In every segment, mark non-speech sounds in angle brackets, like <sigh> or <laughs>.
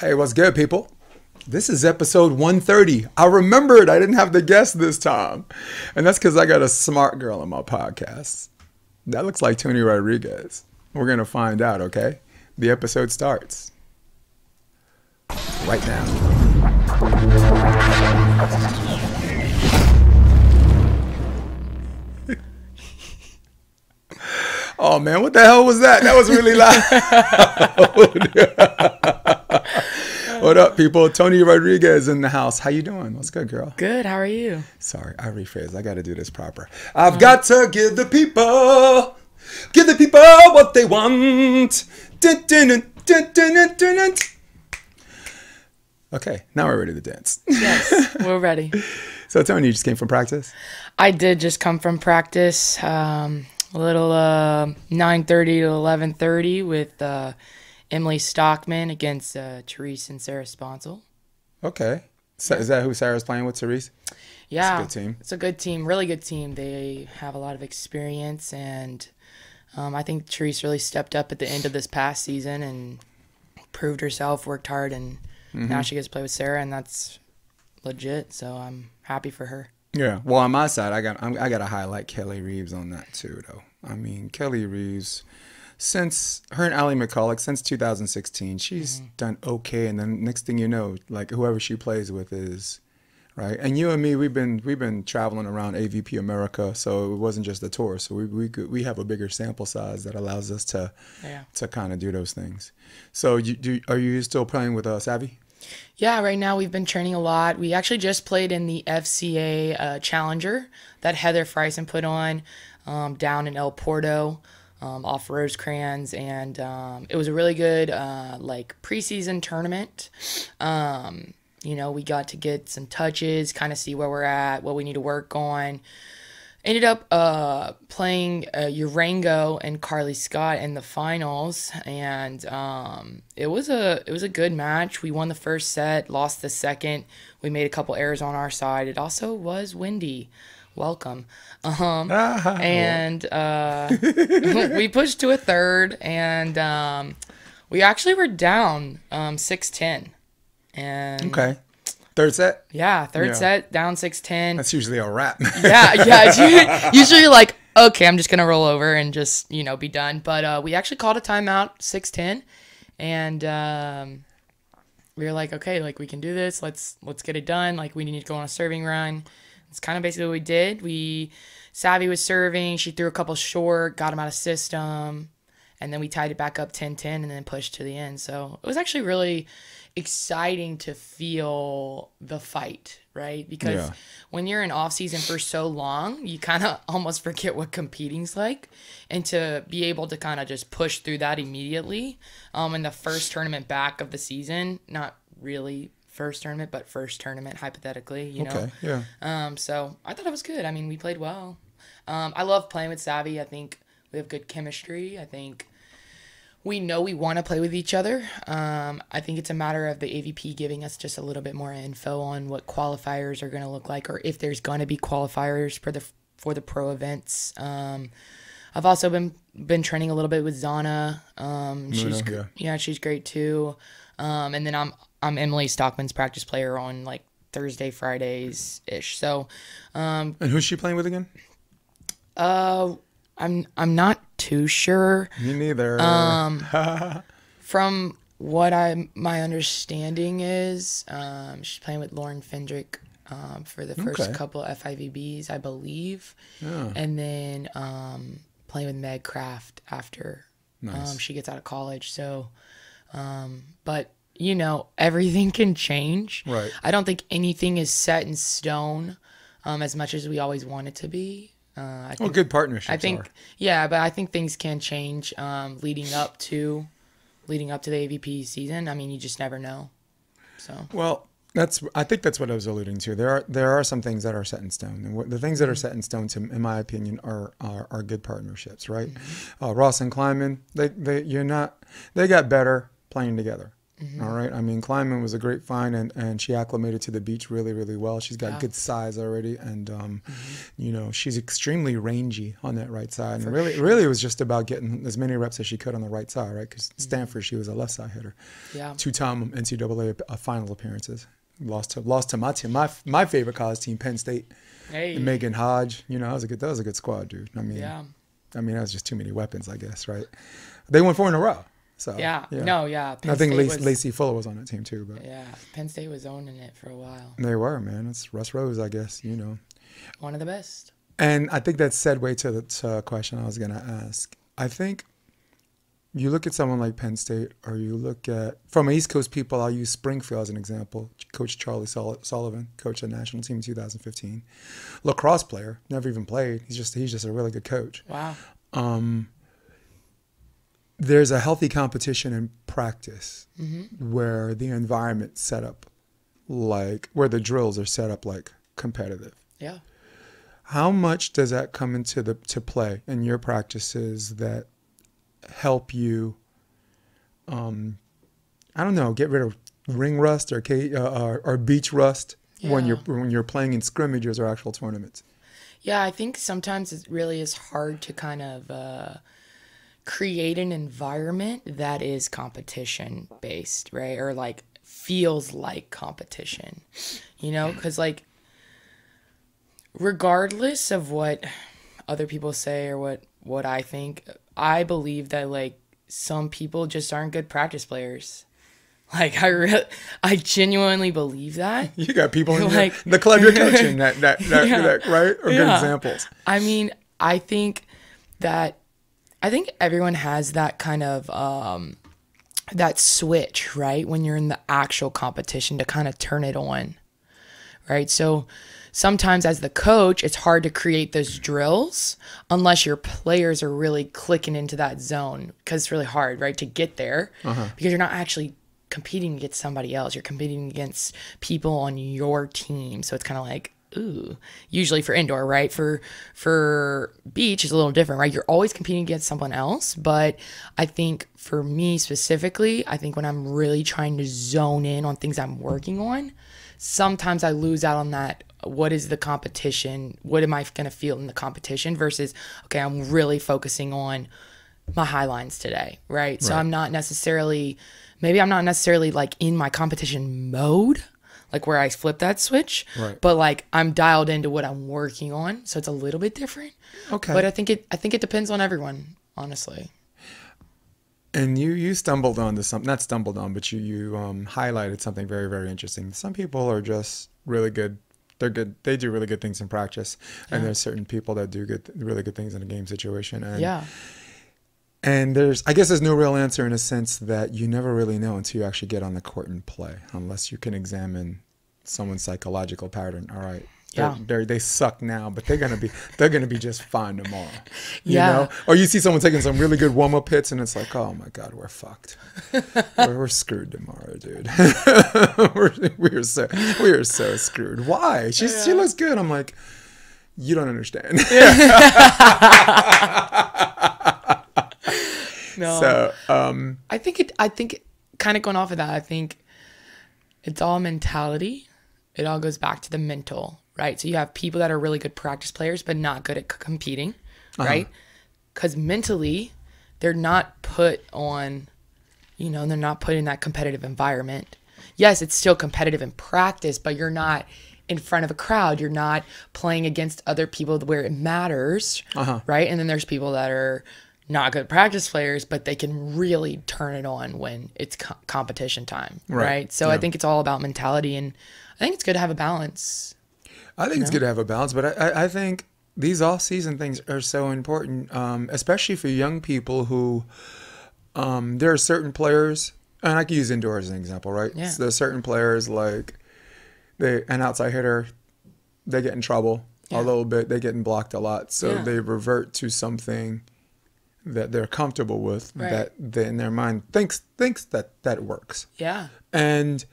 Hey, what's good, people? This is episode 130. I remembered I didn't have the guest this time. And that's because I got a smart girl on my podcast. That looks like Toni Rodriguez. We're going to find out, okay? The episode starts right now. <laughs> Oh man, what the hell was that? That was really loud. <laughs> what up, people? Toni Rodriguez in the house. How you doing? What's good, girl? Good. How are you? Sorry, I rephrased. I got to do this proper. I've got to give the people, give the people what they want. Dun, dun, dun, dun, dun, dun, dun, dun. Okay, now we're ready to dance. Yes, <laughs> we're ready. so, Toni, you just came from practice. I did just come from practice. Um, a little uh, 9:30 to 11:30 with uh, Emily Stockman against uh, Terese and Sarah Sponcil. Okay, so, is that who Sarah's playing with, Terese? Yeah, good team. It's a good team, really good team. They have a lot of experience, and um, I think Terese really stepped up at the end of this past season and proved herself, worked hard, and now she gets to play with Sarah, and that's legit. So I'm happy for her. Yeah. Well, on my side, I got I'm, I got to highlight Kelly Reeves on that too, though. I mean, Kelly Reeves, since her and Ali McCulloch since 2016, she's done okay. And then next thing you know, like whoever she plays with is right. And you and me, we've been we've been traveling around AVP America, so it wasn't just the tour. So we we could, we have a bigger sample size that allows us to Yeah. to kind of do those things. So you do are you still playing with uh, Savvy? Yeah, right now we've been training a lot. We actually just played in the FCA uh, Challenger that Heather Friesen put on um, down in El Porto um, off Rosecrans, and um, it was a really good uh, like preseason tournament. Um, you know, we got to get some touches, kind of see where we're at, what we need to work on. Ended up uh, playing uh, Urango and Carly Scott in the finals, and um, it was a it was a good match. We won the first set, lost the second. We made a couple errors on our side. It also was windy. Welcome. Um, <laughs> and uh, <laughs> we pushed to a third, and um, we actually were down um, six ten. And Okay. Third set. yeah, third Yeah. set down six ten. That's usually a wrap. <laughs> Yeah, yeah. usually- Usually like, okay, I'm just gonna roll over and just you know be done. But uh, we actually called a timeout, six ten, and um, we were like, okay, like we can do this. Let's let's get it done. Like we need to go on a serving run. It's kind of basically what we did. We Savvy was serving. She threw a couple short, got him out of system, and then we tied it back up 10-10 and then pushed to the end. So it was actually really exciting to feel the fight, right? Because Yeah. when you're in off season for so long, you kind of <laughs> almost forget what competing's like, and to be able to kind of just push through that immediately, um, in the first tournament back of the season, not really first tournament, but first tournament hypothetically, you know. Okay. Yeah. Um, so I thought it was good. I mean, we played well. Um, I love playing with Savvy. I think we have good chemistry. I think we know we want to play with each other. Um, I think it's a matter of the AVP giving us just a little bit more info on what qualifiers are going to look like, or if there's going to be qualifiers for the for the pro events. Um, I've also been been training a little bit with Zana. Um, she's yeah. yeah, she's great too. Um, and then I'm I'm Emily Stockman's practice player on like Thursday, Fridays ish. So, um, And who's she playing with again? uh, I'm I'm not too sure. Me neither. Um, <laughs> From what I my understanding is, um, she's playing with Lauren Fendrick um, for the first Okay. couple FIVBs, I believe, Yeah. and then um, playing with Meg Kraft after Nice. um, she gets out of college. So, um, but you know, everything can change. Right. I don't think anything is set in stone um, as much as we always want it to be. Uh, I Well, good partnerships. I think, are. yeah, but I think things can change um, leading up to, leading up to the AVP season. I mean, you just never know. So Well, that's. I think that's what I was alluding to. There are there are some things that are set in stone, and what, the things that are set in stone, to, in my opinion, are are, are good partnerships. Right. Uh, Ross and Klineman, they they you're not. They got better playing together. All right. I mean, Klineman was a great find, and, and she acclimated to the beach really, really well. She's got Yeah. good size already, and um, you know, she's extremely rangy on that right side. And really, really, it was just about getting as many reps as she could on the right side, right? Because Stanford, she was a left side hitter. Yeah. Two-time NCAA uh, final appearances. Lost to lost to my team, my my favorite college team, Penn State. Hey. And Megan Hodge, you know, that was a good that was a good squad, dude. I mean, Yeah. I mean, that was just too many weapons, I guess, right? They won four in a row. So Yeah. No, yeah. Penn I think Lacey, was- Lacey Fuller was on that team too, but Yeah. Penn State was owning it for a while. they were, man. It's Russ Rose, I guess, you know. One of the best. And I think that segue to the to question I was going to ask. I think you look at someone like Penn State, or you look at, from East Coast people, I'll use Springfield as an example. Coach Charlie Sul- Sullivan, coach the national team in 2015. Lacrosse player, never even played. He's just he's just a really good coach. Wow. Um, there's a healthy competition in practice where the environment set up like where the drills are set up like competitive. Yeah. How much does that come into the to play in your practices that help you um I don't know, get rid of ring rust or uh, or, or beach rust when you're when you're playing in scrimmages or actual tournaments? Yeah, I think sometimes it really is hard to kind of uh, create an environment that is competition based, right? Or like feels like competition, you know? Because, like, regardless of what other people say or what, what I think, I believe that, like, some people just aren't good practice players. <laughs> Like, I, re- I genuinely believe that. You got people in <laughs> your- Like- the club you're coaching <laughs> that that, that, Yeah. that right or good examples. I mean, I think that I think everyone has that kind of um that switch, right? When you're in the actual competition to kind of turn it on. Right? So sometimes as the coach, it's hard to create those drills unless your players are really clicking into that zone because it's really hard, right, to get there because you're not actually competing against somebody else. You're competing against people on your team. So it's kind of like, ooh, usually for indoor, right? For for beach is a little different, right? You're always competing against someone else, but I think for me specifically, I think when I'm really trying to zone in on things I'm working on, sometimes I lose out on that what is the competition? What am I going to feel in the competition versus okay, I'm really focusing on my high lines today, right? So I'm not necessarily maybe I'm not necessarily like in my competition mode, like where I flip that switch, Right. but like I'm dialed into what I'm working on, so it's a little bit different. Okay. But I think it I think it depends on everyone, honestly. And you you stumbled onto something not stumbled on, but you you um, highlighted something very very interesting. Some people are just really good. They're good. They do really good things in practice, and there's certain people that do good, really good things in a game situation. And, Yeah. And there's, I guess, there's no real answer in a sense that you never really know until you actually get on the court and play, unless you can examine someone's psychological pattern. All right. They're, Yeah. they're, they suck now, but they're gonna be they're gonna be just fine tomorrow. You Yeah. know? Or you see someone taking some really good warm up hits, and it's like, oh my god, we're fucked. <laughs> we're, we're screwed tomorrow, dude. <laughs> we're, we're so we're so screwed. Why? She's, She looks good. I'm like, you don't understand. <laughs> No. so um, I think it. I think kind of going off of that. I think it's all mentality. It all goes back to the mental, right? So you have people that are really good practice players, but not good at c- competing, uh-huh. right? Because mentally, they're not put on, you know, they're not put in that competitive environment. Yes, it's still competitive in practice, but you're not in front of a crowd. You're not playing against other people where it matters, uh-huh. right? And then there's people that are not good practice players, but they can really turn it on when it's co- competition time, Right. right? So I think it's all about mentality, and I think it's good to have a balance. I think it's good to have a balance, but I, I, think these off-season things are so important, um, especially for young people who um, there are certain players, and I can use indoors as an example, right? Yeah. So there's certain players like they an outside hitter, they get in trouble Yeah. a little bit, they're getting blocked a lot, so Yeah. they revert to something that they're comfortable with Right. that they, in their mind thinks thinks that that works Yeah, and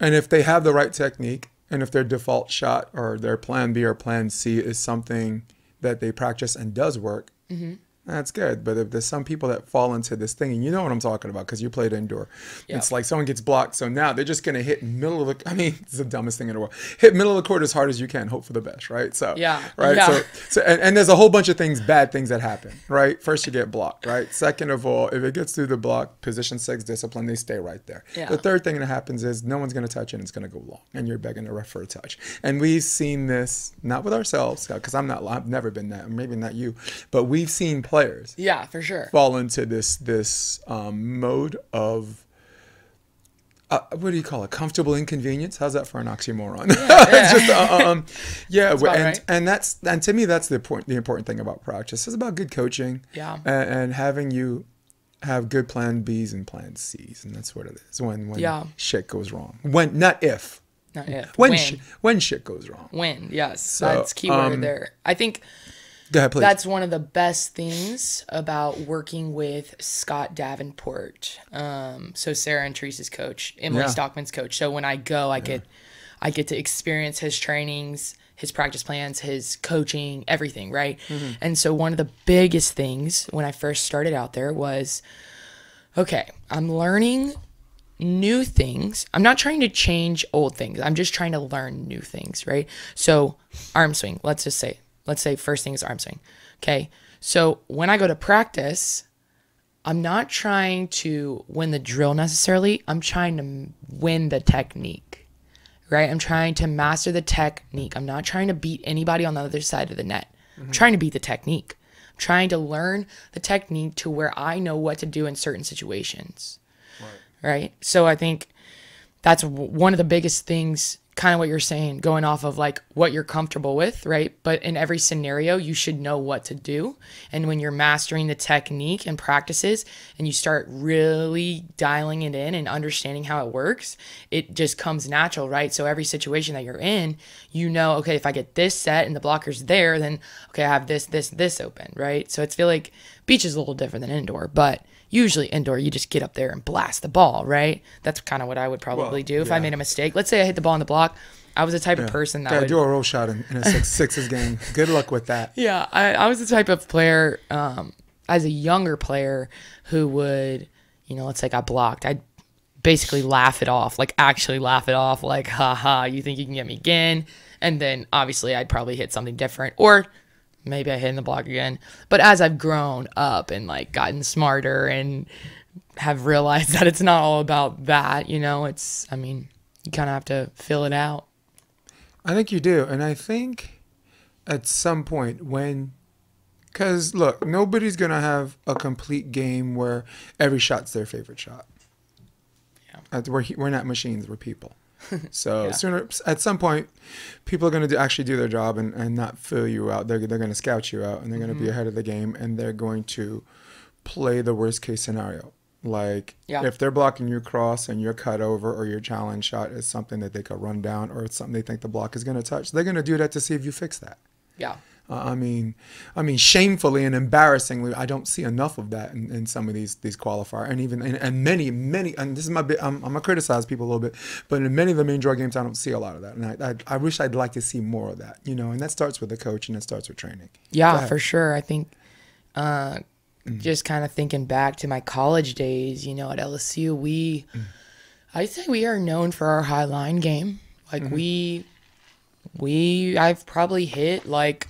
and if they have the right technique and if their default shot or their plan b or plan c is something that they practice and does work mm-hmm. That's good. But if there's some people that fall into this thing, and you know what I'm talking about because you played indoor, Yeah. it's like someone gets blocked. So now they're just gonna hit middle of the. I mean, <laughs> it's the dumbest thing in the world. Hit middle of the court as hard as you can, hope for the best, right? So Yeah. right. Yeah. So so and, and there's a whole bunch of things, bad things that happen, right? First you get blocked, right? Second of all, if it gets through the block, position six discipline, they stay right there. Yeah. The third thing that happens is no one's gonna touch it, and it's gonna go long, and you're begging the ref for a touch. And we've seen this not with ourselves, because I'm not. I've never been that. Maybe not you, but we've seen players Yeah, for sure. fall into this this um, mode of uh, what do you call it? Comfortable inconvenience. How's that for an oxymoron? <laughs> it's just uh, um, yeah, and right. and that's and to me that's the point. The important thing about practice is about good coaching. Yeah. and, and having you have good plan Bs and plan Cs, and that's what it is. When when Yeah. shit goes wrong. When not if. Not if. When When. shi- when shit goes wrong. When. Yes. So, that's key word um, there. I think Go ahead, please. that's one of the best things about working with Scott Davenport. Um, so Sarah and Teresa's coach, Emily Yeah. Stockman's coach. So when I go, I get, I get to experience his trainings, his practice plans, his coaching, everything, right? Mm-hmm. And so one of the biggest things when I first started out there was, okay, I'm learning new things. I'm not trying to change old things. I'm just trying to learn new things, right? So, arm swing, let's just say, let's say first thing is arm swing. Okay. So, when I go to practice, I'm not trying to win the drill necessarily. I'm trying to win the technique, right? I'm trying to master the technique. I'm not trying to beat anybody on the other side of the net. I'm mm-hmm. trying to beat the technique. I'm trying to learn the technique to where I know what to do in certain situations right? So I think that's one of the biggest things, kind of what you're saying, going off of like what you're comfortable with, right? But in every scenario, you should know what to do. And when you're mastering the technique and practices and you start really dialing it in and understanding how it works, it just comes natural, right? So every situation that you're in, you know, okay, if I get this set and the blocker's there, then okay, I have this, this, this open, right? So it's feel like beach is a little different than indoor, but usually indoor you just get up there and blast the ball right? That's kind of what i would probably Well, do if i made a mistake. Let's say i hit the ball on the block. I was the type of person that Gotta would do a roll shot in, in a six <laughs> sixes game. Good luck with that. yeah I, I was the type of player um, as a younger player who would you know let's say I got blocked i'd basically laugh it off like actually laugh it off like haha you think you can get me again? And then obviously i'd probably hit something different or maybe i hit in the block again but as i've grown up and like gotten smarter and have realized <laughs> that it's not all about that you know it's i mean you kind of have to fill it out I think you do. And I think at some point when, because look, nobody's going to have a complete game where every shot's their favorite shot. Yeah. We're, we're not machines, we're people. <laughs> So Yeah. sooner, at some point, people are going to do, actually do their job and, and not fill you out. They're, they're going to scout you out and they're going Mm-hmm. to be ahead of the game and they're going to play the worst case scenario. Like Yeah. if they're blocking your cross and your cut over or your challenge shot is something that they could run down or it's something they think the block is going to touch, they're going to do that to see if you fix that. yeah Uh, I mean, I mean, shamefully and embarrassingly, I don't see enough of that in, in some of these these qualifier, and even and, and many many. And this is my bit. I'm, I'm gonna criticize people a little bit, but in many of the main draw games, I don't see a lot of that, and I, I I wish I'd like to see more of that. You know, and that starts with the coach and it starts with training. Yeah, for sure. I think uh, just kind of thinking back to my college days, you know, at LSU, we, I'd say we are known for our high line game. Like we, we, I've probably hit like,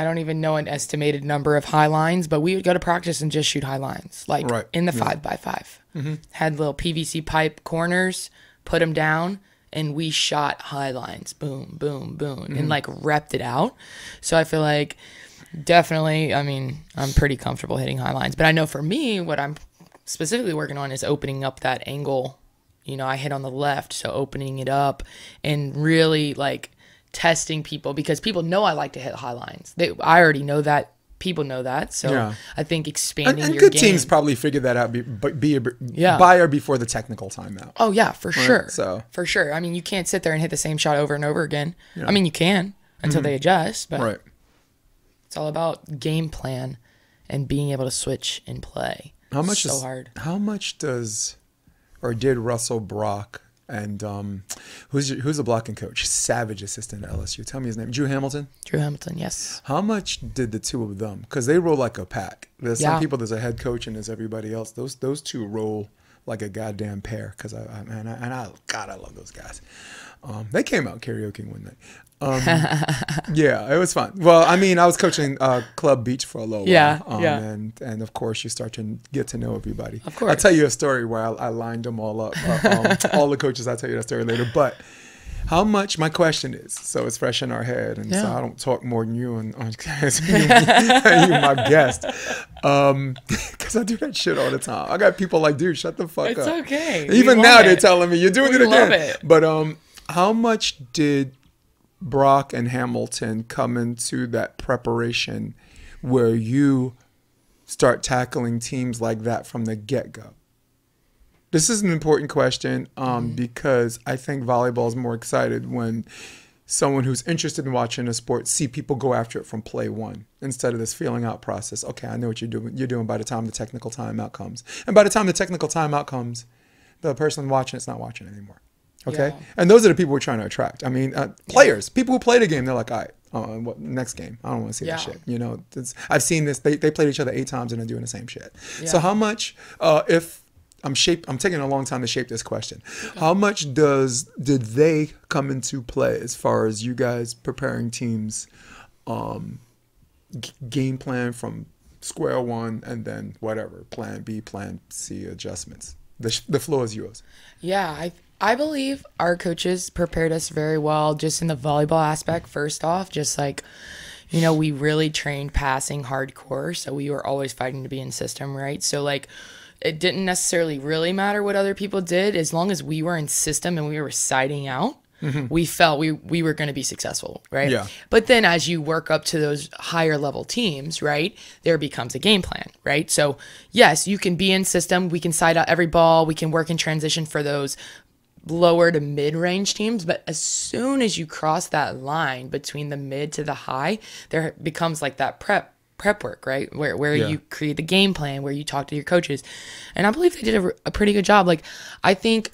I don't even know an estimated number of high lines, but we would go to practice and just shoot high lines, like Right, in the yeah. five by 5 mm-hmm. Had little PVC pipe corners, put them down, and we shot high lines, boom, boom, boom, and mm-hmm. like repped it out. So I feel like definitely, I mean, I'm pretty comfortable hitting high lines, but I know for me, what I'm specifically working on is opening up that angle. You know, I hit on the left, so opening it up and really like testing people because people know I like to hit high lines. They, I already know that. People know that, so Yeah. I think expanding and your good game. teams probably figure that out be, be, be Yeah. by or before the technical timeout. Oh yeah, for sure. so- for sure. I mean, you can't sit there and hit the same shot over and over again. I mean, you can until mm-hmm. they adjust, but. Right. it's all about game plan and being able to switch and play. How much so is hard? How much does or did Russell Brock and um, Who's your, who's the blocking coach? Savage assistant at LSU. Tell me his name. Drew Hamilton. Drew Hamilton, yes. How much did the two of them? Because they roll like a pack. There's Yeah. some people. There's a head coach and there's everybody else. Those those two roll like a goddamn pair. Because I, I and I, and I God I love those guys. Um, they came out karaoke one night. Um, <laughs> yeah, it was fun. Well, I mean, I was coaching uh, Club Beach for a little Yeah, while. Um, yeah. And and of course, you start to get to know everybody. Of course. I'll tell you a story where I, I lined them all up. Uh, um, <laughs> all the coaches. I'll tell you that story later. But how much? My question is, so it's fresh in our head, and so I don't talk more than you and on you're <laughs> my guest, um, because I do that shit all the time. I got people like, dude, shut the fuck It's up. It's okay. Even now, they're telling me you're doing We it again. love it. But um, how much did Brock and Hamilton come into that preparation where you start tackling teams like that from the get go? This is an important question um, because I think volleyball is more excited when someone who's interested in watching a sport see people go after it from play one instead of this feeling out process. Okay, I know what you're doing. You're doing by the time the technical timeout comes, and by the time the technical timeout comes, the person watching it's not watching anymore. Okay, Yeah. and those are the people we're trying to attract. I mean, uh, players, people who play the game, they're like, all right, uh, what next game? I don't want to see that shit. You know, it's, I've seen this. They, they played each other eight times and they're doing the same shit. So how much, uh, if I'm shape, I'm taking a long time to shape this question. How much does did they come into play as far as you guys preparing teams, um, g- game plan from square one and then whatever plan B, plan C adjustments. The sh- the floor is yours. Yeah, I I believe our coaches prepared us very well just in the volleyball aspect first off, just like you know, we really trained passing hardcore, so we were always fighting to be in system, right? So like it didn't necessarily really matter what other people did as long as we were in system and we were siding out. Mm-hmm. We felt we we were going to be successful, right? Yeah. But then as you work up to those higher level teams, right, there becomes a game plan, right? So, yes, you can be in system, we can side out every ball, we can work in transition for those lower to mid range teams, but as soon as you cross that line between the mid to the high, there becomes like that prep prep work, right? Where where Yeah. you create the game plan, where you talk to your coaches. And I believe they did a, a pretty good job. Like I think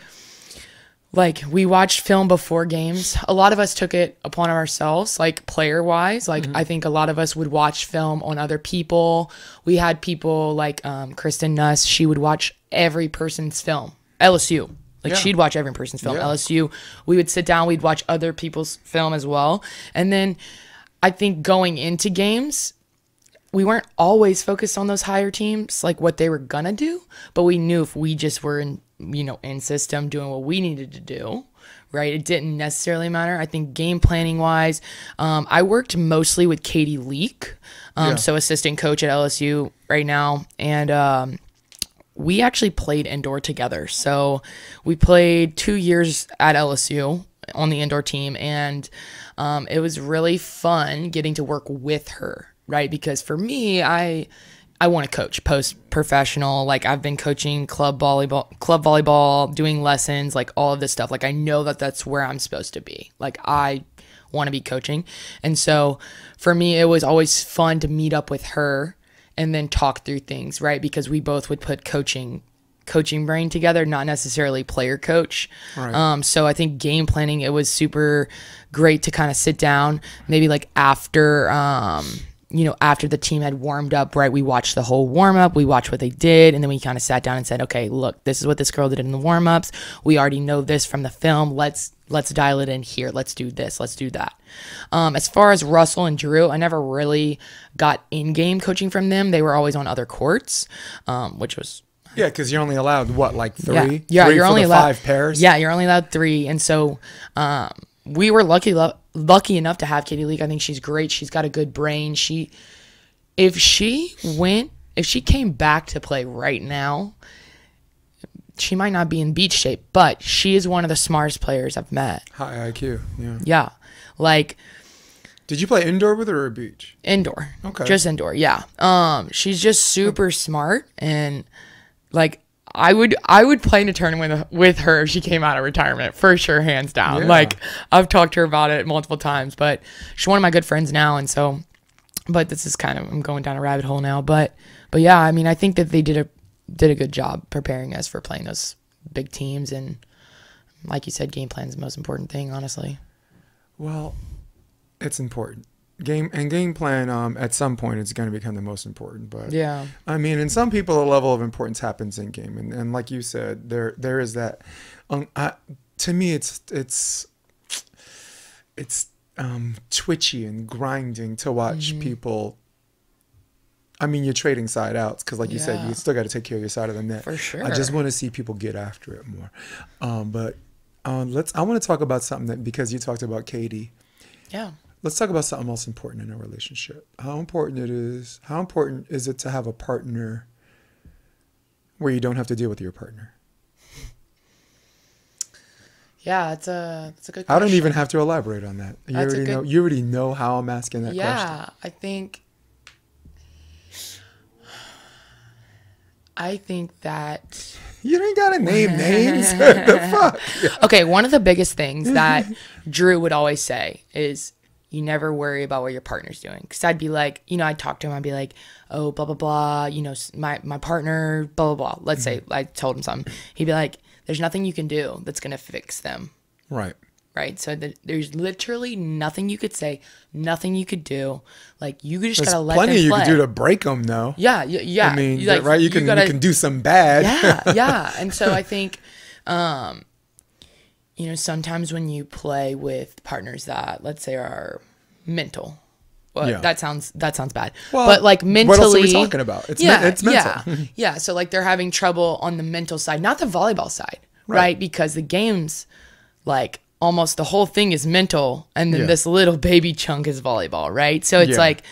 like we watched film before games a lot of us took it upon ourselves like player wise like i think a lot of us would watch film on other people we had people like um, kristen nuss she would watch every person's film lsu like Yeah. she'd watch every person's film Yeah. lsu we would sit down we'd watch other people's film as well and then i think going into games we weren't always focused on those higher teams, like what they were gonna do, but we knew if we just were in, you know, in system doing what we needed to do, right? It didn't necessarily matter. I think game planning wise, um, I worked mostly with Katie Leak, um, Yeah. so assistant coach at LSU right now, and um, we actually played indoor together. So we played two years at LSU on the indoor team, and um, it was really fun getting to work with her, right? Because for me, I I want to coach post professional. Like I've been coaching club volleyball, club volleyball, doing lessons, like all of this stuff. Like I know that that's where I'm supposed to be. Like I want to be coaching, and so for me, it was always fun to meet up with her and then talk through things, right? Because we both would put coaching coaching brain together, not necessarily player coach. Um, so I think game planning, it was super great to kind of sit down, maybe like after um, you know, after the team had warmed up, right? We watched the whole warm up, we watched what they did, and then we kind of sat down and said, okay, look, this is what this girl did in the warm ups. We already know this from the film. Let's let's dial it in here. Let's do this. Let's do that. Um, as far as Russell and Drew, I never really got in game coaching from them. They were always on other courts, um, which was Yeah, because you're only allowed what, like three? yeah, yeah Three you're only allowed five pairs. Yeah, you're only allowed three, and so um, we were lucky lo- lucky enough to have Katie Leak. I think she's great. She's got a good brain. She, if she went, if she came back to play right now, she might not be in beach shape, but she is one of the smartest players I've met. high IQ. Yeah. Yeah, like Did you play indoor with her or beach? indoor. Okay. Just indoor. Yeah. Um, she's just super smart and like I would I would play in a tournament with, with her if she came out of retirement for sure, hands down. Yeah. Like I've talked to her about it multiple times, but she's one of my good friends now, and so. But this is kind of I'm going down a rabbit hole now, but but yeah, I mean I think that they did a did a good job preparing us for playing those big teams and like you said, game plan is the most important thing, honestly. Well, it's important. Game and game plan. Um, at some point, it's going to become the most important. But Yeah. I mean, in some people, a level of importance happens in game, and, and like you said, there there is that. Um, I, to me, it's it's it's um, twitchy and grinding to watch Mm-hmm. people. I mean, you're trading side outs because, like you said, you still got to take care of your side of the net. For sure. I just want to see people get after it more. Um, but um, let's. I want to talk about something that because you talked about Katie. Yeah. Let's talk about something else important in a relationship. How important it is. How important is it to have a partner where you don't have to deal with your partner? Yeah, it's a it's a good. I don't even have to elaborate on that. You That's already know. You already know how I'm asking that question. Yeah, I think. I think that You ain't gotta name names. <laughs> the fuck? <laughs> Okay, one of the biggest things that Drew would always say is you never worry about what your partner's doing. Because I'd be like, you know, I'd talk to him, I'd be like, oh, blah, blah, blah, you know, my, my partner, blah, blah, blah. Let's say mm-hmm. I told him something. He'd be like, there's nothing you can do that's going to fix them. Right. Right. So th- there's literally nothing you could say, nothing you could do. Like, you just There's got to let plenty them you play. can do to break them, though. yeah, y- yeah. I mean, like, right? You can gotta- you can do some bad. yeah, <laughs> yeah. And so I think, um, you know, sometimes when you play with partners that, let's say, are mental. Well, Yeah. that sounds that sounds bad. Well, but like mentally, what else are we talking about? It's men- it's mental. Yeah, <laughs> yeah. So like they're having trouble on the mental side, not the volleyball side, right? Right. Because the games, like almost the whole thing is mental, and then Yeah. this little baby chunk is volleyball, right? So it's Yeah. like,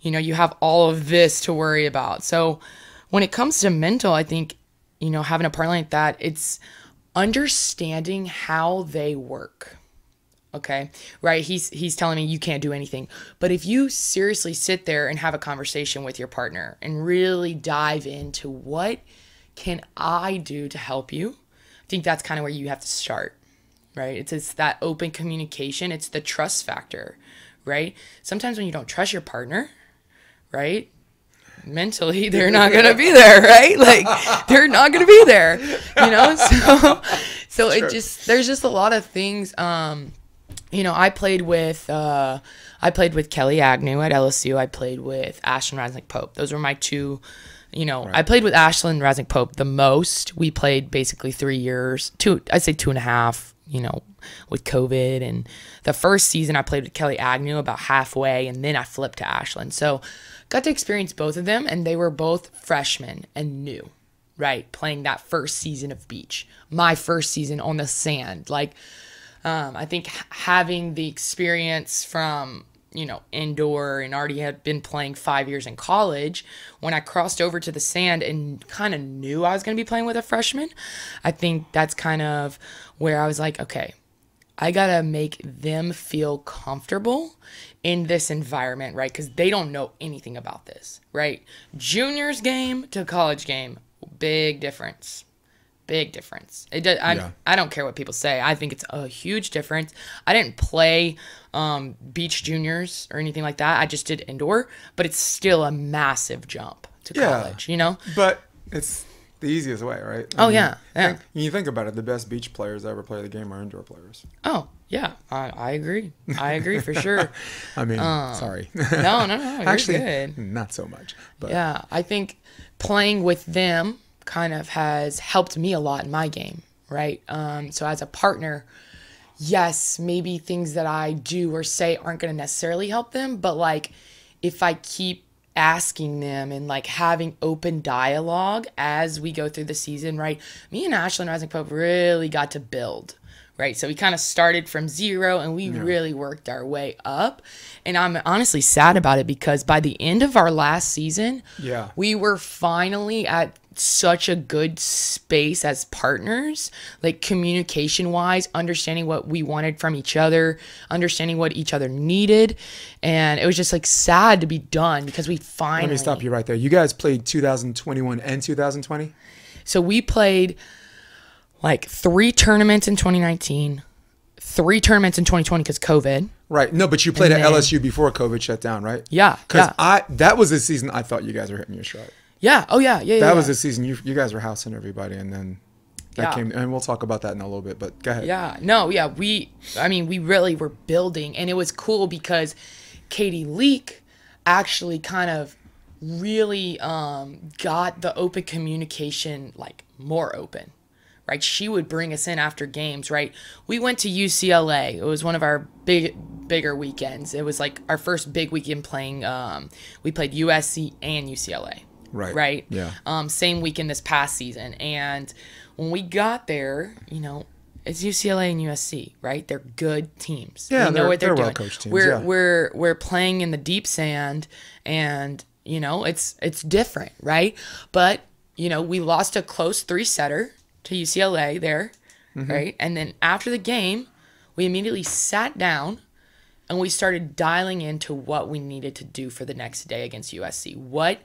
you know, you have all of this to worry about. So when it comes to mental, I think, you know, having a partner like that, it's understanding how they work. Okay. Right. He's he's telling me you can't do anything. But if you seriously sit there and have a conversation with your partner and really dive into what can I do to help you, I think that's kind of where you have to start. Right. It's it's that open communication. It's the trust factor. Right. Sometimes when you don't trust your partner, right? mentally <laughs> they're not gonna be <laughs> there right like they're not gonna be there you know <laughs> so so it just there's just a lot of things um you know i played with uh i played with kelly agnew at lsu i played with ashlyn raznik pope those were my two you know i played with ashlyn raznik pope the most we played basically three years two i'd say two and a half you know with covid. And the first season i played with kelly agnew about halfway and then i flipped to ashlyn so got to experience both of them and they were both freshmen and new right? Playing that first season of beach. My first season on the sand. Like um, i think having the experience from you know indoor and already had been playing five years in college when i crossed over to the sand and kind of knew i was going to be playing with a freshman i think that's kind of where i was like okay I gotta make them feel comfortable in this environment, right? Because they don't know anything about this, right? Juniors game to college game, big difference. Big difference. It does, I, Yeah. I don't care what people say. I think it's a huge difference. I didn't play um, beach juniors or anything like that. I just did indoor, but it's still a massive jump to Yeah. college, you know? But it's the easiest way, right? Oh, yeah, yeah. Think, you think about it, the best beach players that ever play the game are indoor players. Oh, yeah. I, I agree. I agree for sure. <laughs> I mean, sorry. No, no, no. You're Actually, good. not so much. But Yeah, I think playing with them kind of has helped me a lot in my game, right? Um, so as a partner, yes, maybe things that I do or say aren't going to necessarily help them, but like if I keep asking them and like having open dialogue as we go through the season, right? Me and Ashlyn Rising Pope really got to build. Right. So we kind of started from zero and we really worked our way up. And I'm honestly sad about it because by the end of our last season, Yeah. we were finally at such a good space as partners, like communication wise, understanding what we wanted from each other, understanding what each other needed. And it was just like sad to be done because we finally. let me stop you right there. You guys played 2021 and 2020? So we played like three tournaments in 2019, three tournaments in 2020 because COVID. Right. No, but you played And at then- LSU before COVID shut down, right? Yeah, Because yeah. I that was the season I thought you guys were hitting your stride. Yeah. Oh, yeah. Yeah. That yeah, was yeah. the season you you guys were housing everybody, and then that Yeah. came, and we'll talk about that in a little bit. But go ahead. Yeah, no, yeah, we, I mean, we really were building, and it was cool because Katie Leak actually kind of really um, got the open communication like more open, right? She would bring us in after games, right? We went to UCLA. It was one of our big, bigger weekends. It was like our first big weekend playing. Um, we played USC and UCLA. Right. Right. Yeah. Um, same weekend this past season, and when we got there, you know, it's UCLA and USC, right? They're good teams. Yeah, we know they're- what they're, they're doing. well-coached teams, We're yeah. we're we're playing in the deep sand, and you know, it's it's different, right? But you know, we lost a close three setter to UCLA there, Mm-hmm. right? And then after the game, we immediately sat down and we started dialing into what we needed to do for the next day against USC. What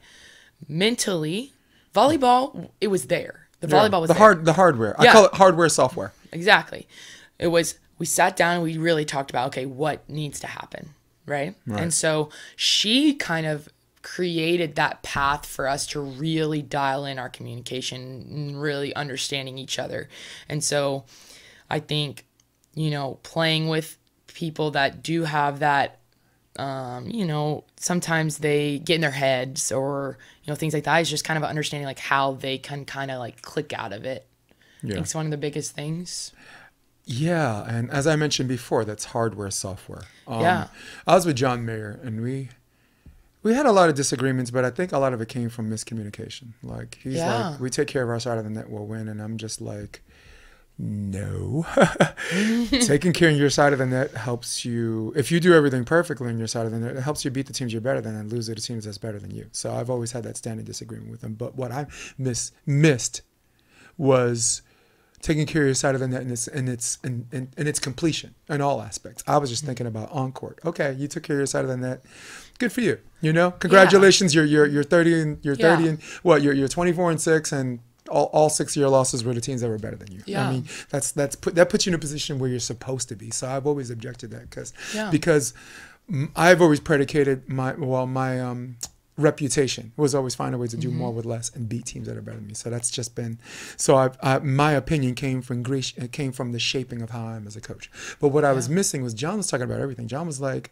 mentally, volleyball, it was there. The Yeah. volleyball was the there. hard, the hardware. I call it hardware software. Exactly. It was we sat down and we really talked about okay, what needs to happen, right? And so she kind of created that path for us to really dial in our communication and really understanding each other. And so I think you know, playing with people that do have that um, you know, sometimes they get in their heads or, you know, things like that is just kind of understanding like how they can kind of like click out of it. I Yeah. think it's one of the biggest things. Yeah, and as I mentioned before, that's hardware software. Um, Yeah. I was with John Mayer, and we we had a lot of disagreements, but I think a lot of it came from miscommunication. Like he's Yeah. like, "We take care of our side of the net, we'll win," and I'm just like, "No, <laughs> taking care of your side of the net helps you. If you do everything perfectly on your side of the net, it helps you beat the teams you're better than and lose to the teams that's better than you." So I've always had that standing disagreement with them But what I miss missed was taking care of your side of the net and its and its and, and, and its completion in all aspects. I was just thinking about on court. Okay, you took care of your side of the net. Good for you. You know, congratulations. You're you're you're thirty and you're Yeah. thirty and what? You're you're twenty four and six and. All, all six of your losses were the teams that were better than you. Yeah. I mean, that's that's put that puts you in a position where you're supposed to be. So I've always objected to that because Yeah. because mm, I've always predicated my well my um reputation was always find a way to do more with less and beat teams that are better than me. So that's just been so I've, I my opinion came from Greece it came from the shaping of how I am as a coach. But what I was missing was John was talking about everything. John was like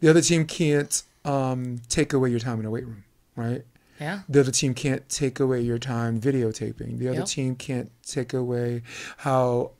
the other team can't um, take away your time in the weight room, right? Yeah. The other team can't take away your time videotaping. The other Yep. team can't take away how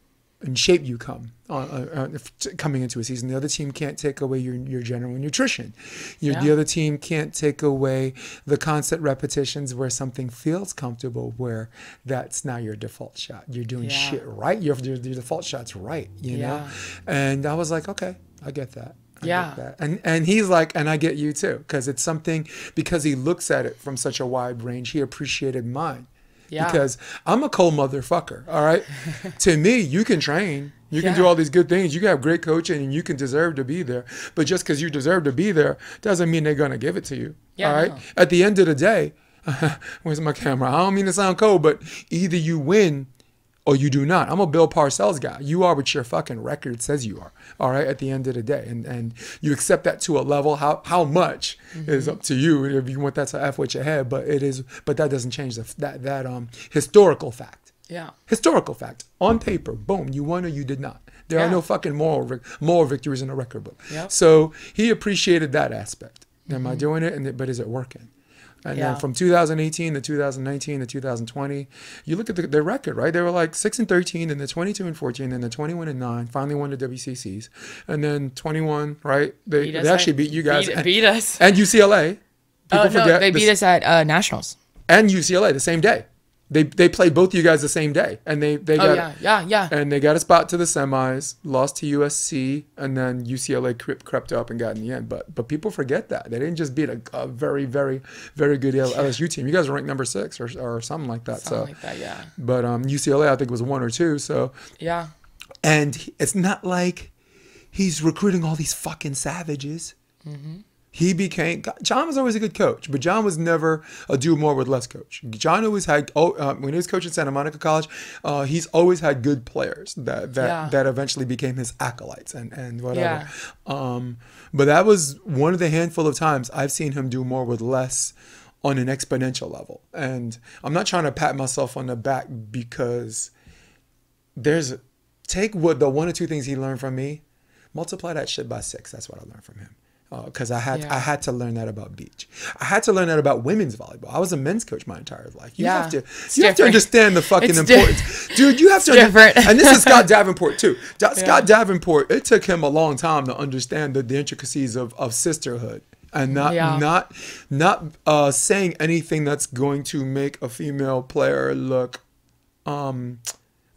in shape you come on, if- t- coming into a season. The other team can't take away your, your general nutrition. Your, The other team can't take away the constant repetitions where something feels comfortable, where that's now your default shot. You're doing Yeah. shit right. Your, your, your default shot's right, you know? And I was like, okay, I get that. I Yeah. And and he's like, and I get you too, because it's something because he looks at it from such a wide range. He appreciated mine. Yeah. Because I'm a cold motherfucker. All right. <laughs> to me, you can train. You can do all these good things. You can have great coaching and you can deserve to be there. But just because you deserve to be there doesn't mean they're gonna give it to you. Yeah, all right. no. At the end of the day, <laughs> where's my camera? I don't mean to sound cold, but either you win or you do not. I'm a Bill Parcells guy. You are what your fucking record says you are. All right, at the end of the day, and and you accept that to a level. How how much is up to you if you want that to f with your head. But it is. But that doesn't change the, that that um historical fact. Yeah. Historical fact on paper. Boom. You won or you did not. There are no fucking moral moral victories in a record book. Yep. So he appreciated that aspect. Am I doing it? And it- but is it working? And Yeah. then from 2018 to 2019 to 2020, you look at the, their record, right? They were like 6 and 13, and the 22 and 14, and the 21 and 9, finally won the WCCs. And then 21, right? They, they actually at- beat you guys. Beat, and, beat us. and UCLA. People Oh no, forget they this- beat us at uh, nationals. And UCLA the same day. They, they played both you guys the same day. And they, they got Oh yeah, yeah, yeah. and they got a spot to the semis, lost to USC, and then UCLA crept, crept up and got in the end. But but people forget that they didn't just beat a, a very very very good LSU team. You guys were ranked number six or, or something like that. Something so, like that. Yeah. but um, UCLA I think was one or two. So Yeah. and it's not like he's recruiting all these fucking savages. He became John was always a good coach, but John was never a do more with less coach. John always had oh, uh, when he was coaching Santa Monica College, uh, he's always had good players that that, Yeah. that eventually became his acolytes and and whatever. Yeah. Um, but that was one of the handful of times I've seen him do more with less on an exponential level. And I'm not trying to pat myself on the back because there's take what the one or two things he learned from me, multiply that shit by six. That's what I learned from him. Because I had Yeah. I had to learn that about beach. I had to learn that about women's volleyball. I was a men's coach my entire life. You Yeah. have to It's you have to understand the fucking It's di- importance, dude. You have to different. and this is <laughs> Scott Davenport too. Da- Scott Davenport. It took him a long time to understand the, the intricacies of, of sisterhood and not Yeah. not not uh, saying anything that's going to make a female player look um,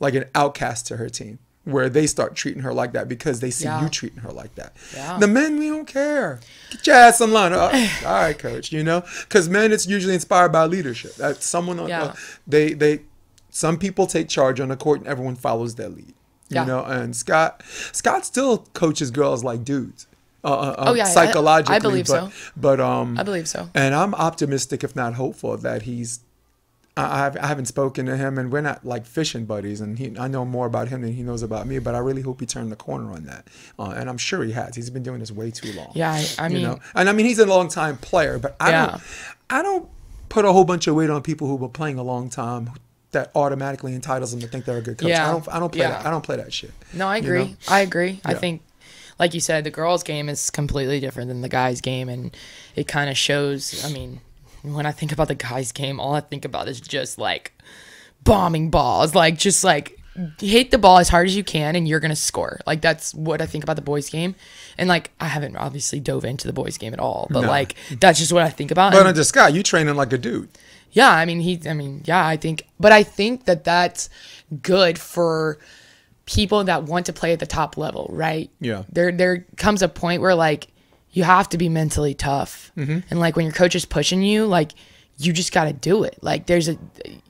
like an outcast to her team, where they start treating her like that because they see Yeah. you treating her like that. Yeah. The men, we don't care. Get your ass online. Uh, <laughs> all right, coach. You know, because men, it's usually inspired by leadership. That someone, uh, Yeah. they they, some people take charge on the court and everyone follows their lead. You Yeah. know, and Scott Scott still coaches girls like dudes. Uh, uh, Oh, yeah, I- I believe but, so. But um, I believe so. and I'm optimistic, if not hopeful, that he's. I, I've- I haven't spoken to him, and we're not like fishing buddies. And he, I know more about him than he knows about me. But I really hope he turned the corner on that. Uh, and I'm sure he has. He's been doing this way too long. Yeah, I, I you mean, know. And I mean, he's a long time player, but I Yeah. don't. I don't put a whole bunch of weight on people who were playing a long time. That automatically entitles them to think they're a good coach. Yeah. I don't. I don't play Yeah. that. I don't play that shit. No, I You agree. know? I agree. I think, like you said, the girls' game is completely different than the guys' game, and it kind of shows. I mean, when I think about the guys' game, all I think about is just like bombing balls, like just like hit the ball as hard as you can, and you're gonna score. Like that's what I think about the boys' game, and like I haven't obviously dove into the boys' game at all, but No. like that's just what I think about. But and- under Scott, you training like a dude. yeah, I mean he I mean, yeah, I think but I think that that's good for people that want to play at the top level, right? Yeah. There there comes a point where like you have to be mentally tough. Mm-hmm. And like when your coach is pushing you, like you just got to do it. Like there's a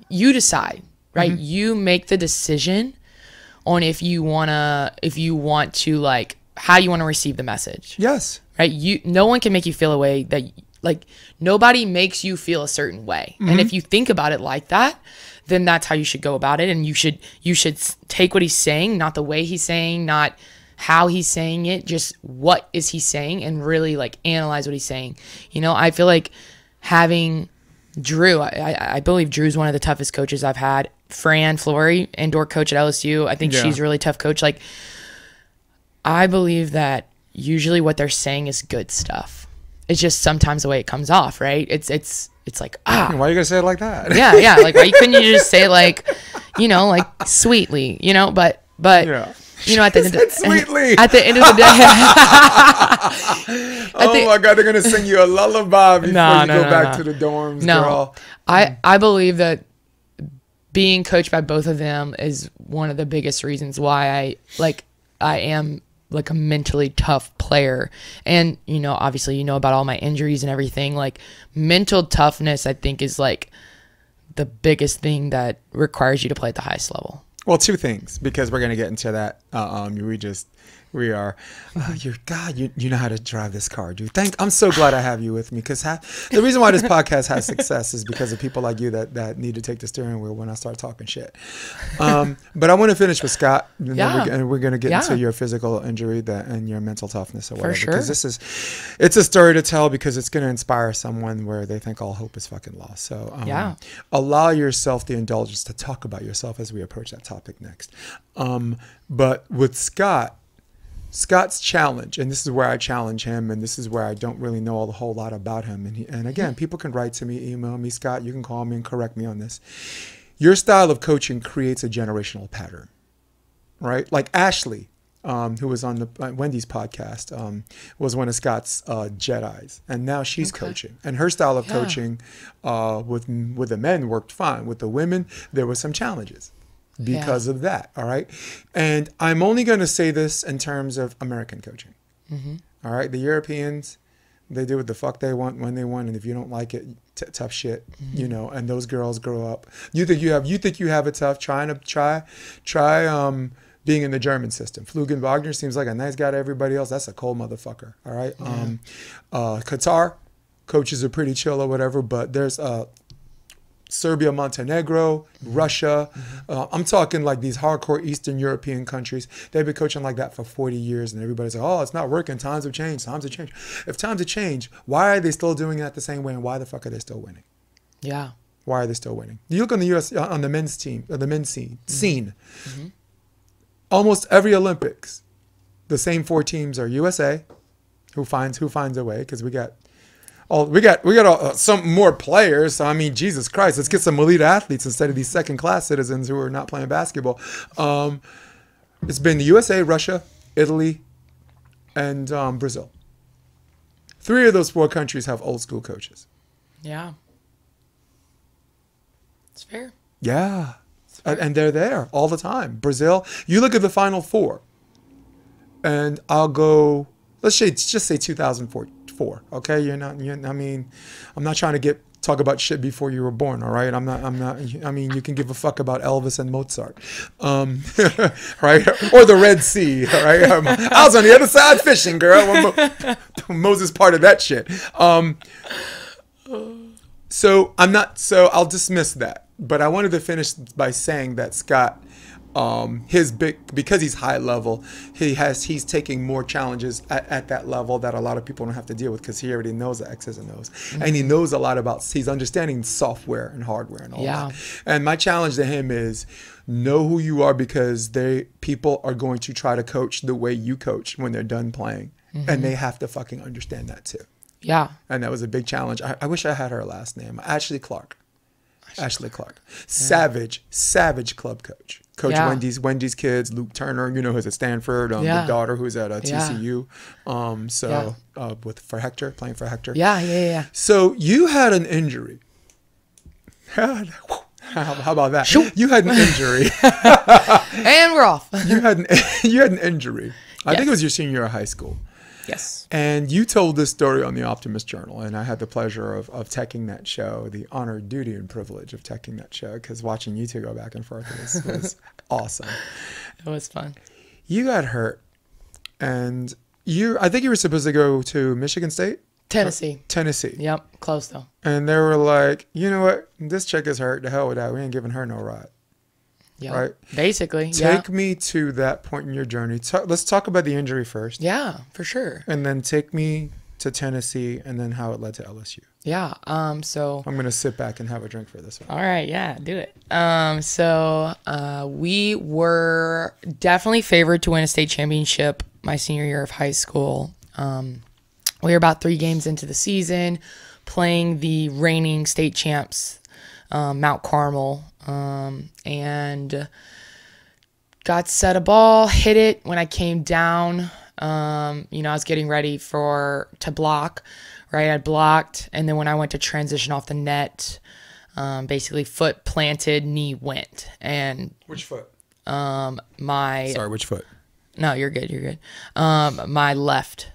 you decide, right? Mm-hmm. You make the decision on if you want to if you want to like how you want to receive the message Yes. right you no one can make you feel a way that like nobody makes you feel a certain way and if you think about it like that then that's how you should go about it and you should you should take what he's saying not the way he's saying not how he's saying it just what is he saying and really like analyze what he's saying you know i feel like having drew i, I, believe drew's one of the toughest coaches i've had fran flory indoor coach at lsu i think Yeah. she's a really tough coach like I believe that usually what they're saying is good stuff. It's just sometimes the way it comes off, right? It's it's it's like ah Why are you gonna say it like that? yeah yeah like why <laughs> couldn't you just say like you know like sweetly you know but but Yeah. You know at the end of said sweetly. <laughs> at the end of the day <laughs> <laughs> oh think- my god, they're gonna sing you a lullaby before No, you no, go no, back no. to the dorms, no girl. I I believe that being coached by both of them is one of the biggest reasons why I like I am like a mentally tough player and you know obviously you know about all my injuries and everything like mental toughness I think is like the biggest thing that requires you to play at the highest level Well, two things because we're gonna get into that. Uh, um, we just we are. Uh, you're God. You you know how to drive this car, dude. Thank. I'm so glad I have you with me because the reason why this podcast has success is because of people like you that that need to take the steering wheel when I start talking shit. Um, but I want to finish with Scott, and Yeah. we're, we're gonna get Yeah. into your physical injury that and your mental toughness or whatever. sure. Because this is, it's a story to tell because it's gonna inspire someone where they think all hope is fucking lost. So um, Yeah. allow yourself the indulgence to talk about yourself as we approach that topic next. Um, but with Scott, Scott's challenge, and this is where I challenge him, and this is where I don't really know a whole lot about him. And he, and again, people can write to me, email me, Scott. You can call me and correct me on this. Your style of coaching creates a generational pattern, right? Like Ashley, um, who was on the uh, Wendy's podcast, um, was one of Scott's uh, Jedi's, and now she's Okay. coaching. And her style of Yeah. coaching uh, with with the men worked fine. With the women, there were some challenges because of that. All right, and I'm only going to say this in terms of American coaching. All right, the Europeans, they do what the fuck they want when they want, and if you don't like it, t- tough shit, you know. And those girls grow up. You think you have, you think you have it tough. Trying to try, try um, being in the German system. Jürgen Wagner seems like a nice guy to everybody else. That's a cold motherfucker. All right. Um, uh, Qatar, coaches are pretty chill or whatever, but there's uh, Serbia, Montenegro, Russia. Uh, I'm talking like these hardcore Eastern European countries. They've been coaching like that for 40 years, and everybody's like, "Oh, it's not working. Times have changed. Times have changed." If times have changed, why are they still doing it the same way, and why the fuck are they still winning? yeah Why are they still winning? You look on the U.S. uh, on the men's team, uh, the men's scene. Scene. almost every Olympics, the same four teams are USA, who finds who finds a way because we got all we got we got all, uh, some more players. So I mean, Jesus Christ, let's get some elite athletes instead of these second class citizens who are not playing basketball. Um, it's been the USA, Russia, Italy, and um, Brazil. Three of those four countries have old school coaches. Yeah. It's fair. Yeah. And, and they're there all the time. Brazil, you look at the final four, and I'll go, let's say, just say 2004. Okay. You're not, you're, I mean, I'm not trying to get, talk about shit before you were born. All right. I'm not, I'm not, I mean, you can give a fuck about Elvis and Mozart. Um, <laughs> right. Or the Red Sea. Right. <laughs> I was on the other side fishing, girl. <laughs> Moses part of that shit. Um, so I'm not. So I'll dismiss that. But I wanted to finish by saying that Scott, um, his big because he's high level, he has he's taking more challenges at, at that level that a lot of people don't have to deal with because he already knows the X's and O's, and he knows a lot about. He's understanding software and hardware and all Yeah. that. And my challenge to him is know who you are because they people are going to try to coach the way you coach when they're done playing, and they have to fucking understand that too Yeah. and that was a big challenge. I, I wish I had her last name, Ashley Clark. Ashley Clark, savage, savage club coach. Coach Yeah. Wendy's Wendy's kids, Luke Turner, you know who's at Stanford, um, Yeah. the daughter who's at uh, Yeah. TCU, um, so uh, with for Hector playing for Hector. Yeah. Yeah. Yeah. So you had an injury. <laughs> how, how about that? You had an injury. <laughs> <laughs> And we're off. you had an you had an injury. I think it was your senior year of high school. Yes. And you told this story on the Optimist Journal, and I had the pleasure of, of teching that show, the honor, duty, and privilege of teching that show, because watching you two go back and forth was, was <laughs> awesome. It was fun. You got hurt, and you, I think you were supposed to go to Michigan State, Tennessee. Tennessee, Yep. Close though. and they were like, you know what, this chick is hurt. The hell with that. We ain't giving her no ride. Yeah. Right. Basically. Yeah. Take me to that point in your journey. Ta- let's talk about the injury first, Yeah. For sure. and then take me to Tennessee, and then how it led to LSU. Yeah. Um. So. I'm gonna sit back and have a drink for this one. All right, yeah, do it. Um, so uh, we were definitely favored to win a state championship my senior year of high school. Um, we were about three games into the season, playing the reigning state champs, um, Mount Carmel, um, and got set a ball, hit it when I came down. Um, you know, I was getting ready for to block, right? I blocked, and then when I went to transition off the net, um, basically foot planted, knee went, and Which foot? Um, my Sorry, which foot? no, you're good, you're good. Um, my left,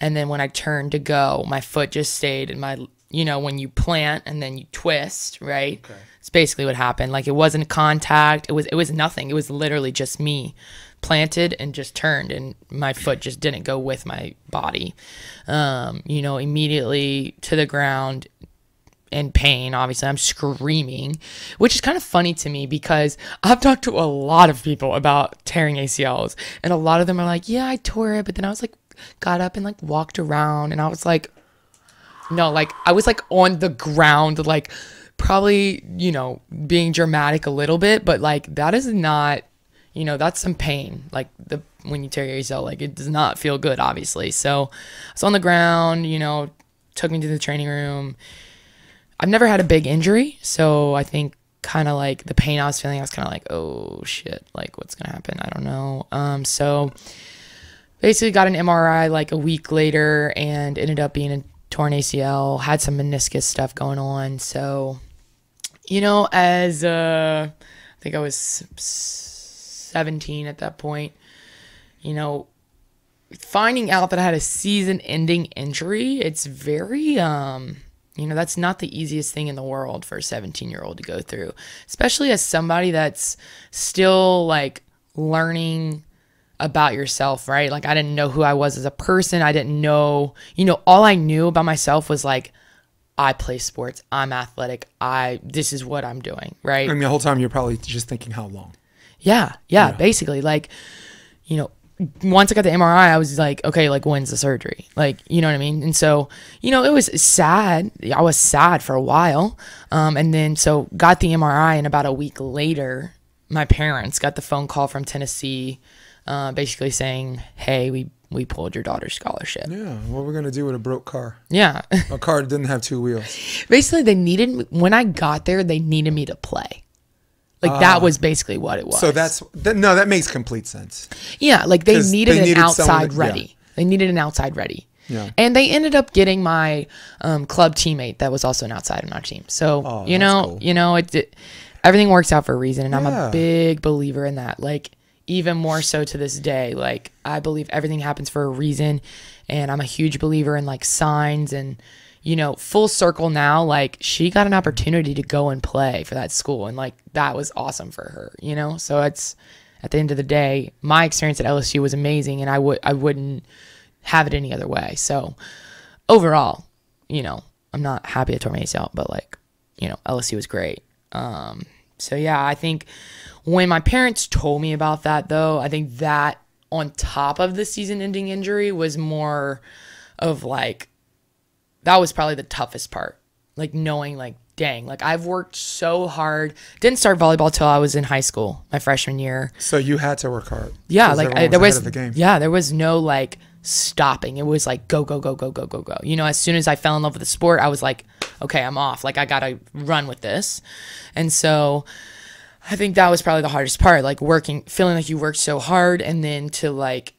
and then when I turned to go, my foot just stayed in my. You know, when you plant and then you twist, right? Okay. It's basically what happened. Like it wasn't contact. It was it was nothing. It was literally just me planted and just turned and my foot just didn't go with my body. Um, you know, immediately to the ground in pain. Obviously, I'm screaming, which is kind of funny to me because I've talked to a lot of people about tearing ACLs, and a lot of them are like, "Yeah, I tore it," but then I was like, got up and like walked around, and I was like, no, like I was like on the ground, like probably you know being dramatic a little bit, but like that is not, you know, that's some pain. Like the when you tear your like it does not feel good, obviously. So I was on the ground, you know, took me to the training room. I've never had a big injury, so I think kind of like the pain I was feeling, I was kind of like, oh shit, like what's gonna happen? I don't know. Um, so basically got an MRI like a week later and ended up being a torn ACL, had some meniscus stuff going on. So, you know, as uh, I think I was 17 at that point, you know, finding out that I had a season ending injury, it's very, um, you know, that's not the easiest thing in the world for a 17 year old to go through, especially as somebody that's still like learning about yourself, right? Like I didn't know who I was as a person. I didn't know, you know, all I knew about myself was like I play sports. I'm athletic. I this is what I'm doing, right? I mean, the whole time you're probably just thinking how long. Yeah, yeah, basically like you know, once I got the MRI, I was like, okay, like when's the surgery? Like, you know what I mean? And so, you know, it was sad. I was sad for a while. Um and then so got the MRI and about a week later, my parents got the phone call from Tennessee, uh, basically saying, "Hey, we we pulled your daughter's scholarship." Yeah, what we're gonna do with a broke car? Yeah, A car that didn't have two wheels. <laughs> basically they needed me, when I got there, they needed me to play. Like that was basically what it was. Ah. So that's that, no, that makes complete sense. Yeah, like they needed they an needed someone outside that- ready. yeah. They needed an outside ready. Yeah. And they ended up getting my um, club teammate that was also an outside on our team. So Oh, you know, cool. you know, it, it everything works out for a reason, and I'm a big believer in that. Like even more so to this day. Like I believe everything happens for a reason, and I'm a huge believer in like signs and. You know, full circle now, like she got an opportunity to go and play for that school, and like that was awesome for her, you know? So it's at the end of the day, my experience at LSU was amazing, and I would I wouldn't have it any other way. So overall, you know, I'm not happy I tore my ACL, but like, you know, LSU was great. Um, so yeah, I think when my parents told me about that, though, I think that on top of the season-ending injury was more of like that was probably the toughest part. Like knowing like dang, like I've worked so hard. Didn't start volleyball till I was in high school, my freshman year. So you had to work hard. Yeah. like I, there ahead was the game. yeah, there was no like stopping. It was like go go go go go go go. You know, as soon as I fell in love with the sport, I was like, okay, I'm off. Like I got to run with this. And so I think that was probably the hardest part, like working feeling like you worked so hard and then to like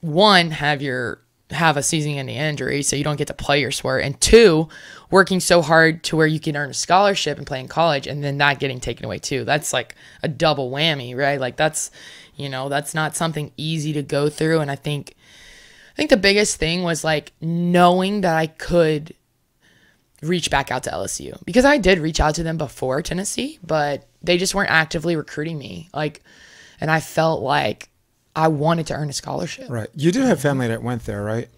one have your have a season ending injury so you don't get to play your sport and two working so hard to where you can earn a scholarship and play in college and then that getting taken away too. That's like a double whammy right? Like that's you know that's not something easy to go through and i think i think the biggest thing was like knowing that i could reach back out to lsu because i did reach out to them before tennessee but they just weren't actively recruiting me like and i felt like i wanted to earn a scholarship Right. You do have family that went there, right?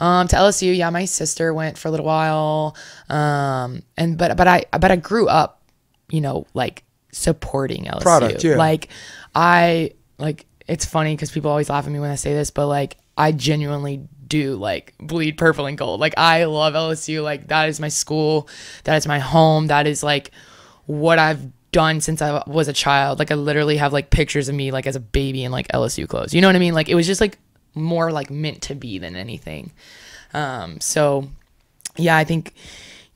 um, to LSU. Yeah, my sister went for a little while. Um, and but but I but I grew up, you know, like supporting LSU. Product, yeah. Like I like it's funny because people always laugh at me when I say this, but like I genuinely do like bleed purple and gold. Like I love LSU. Like that is my school. That is my home. That is like what I've done since I was a child. Like I literally have like pictures of me like as a baby in like LSU clothes. You know what I mean? Like it was just like more like meant to be than anything. Um, so yeah, I think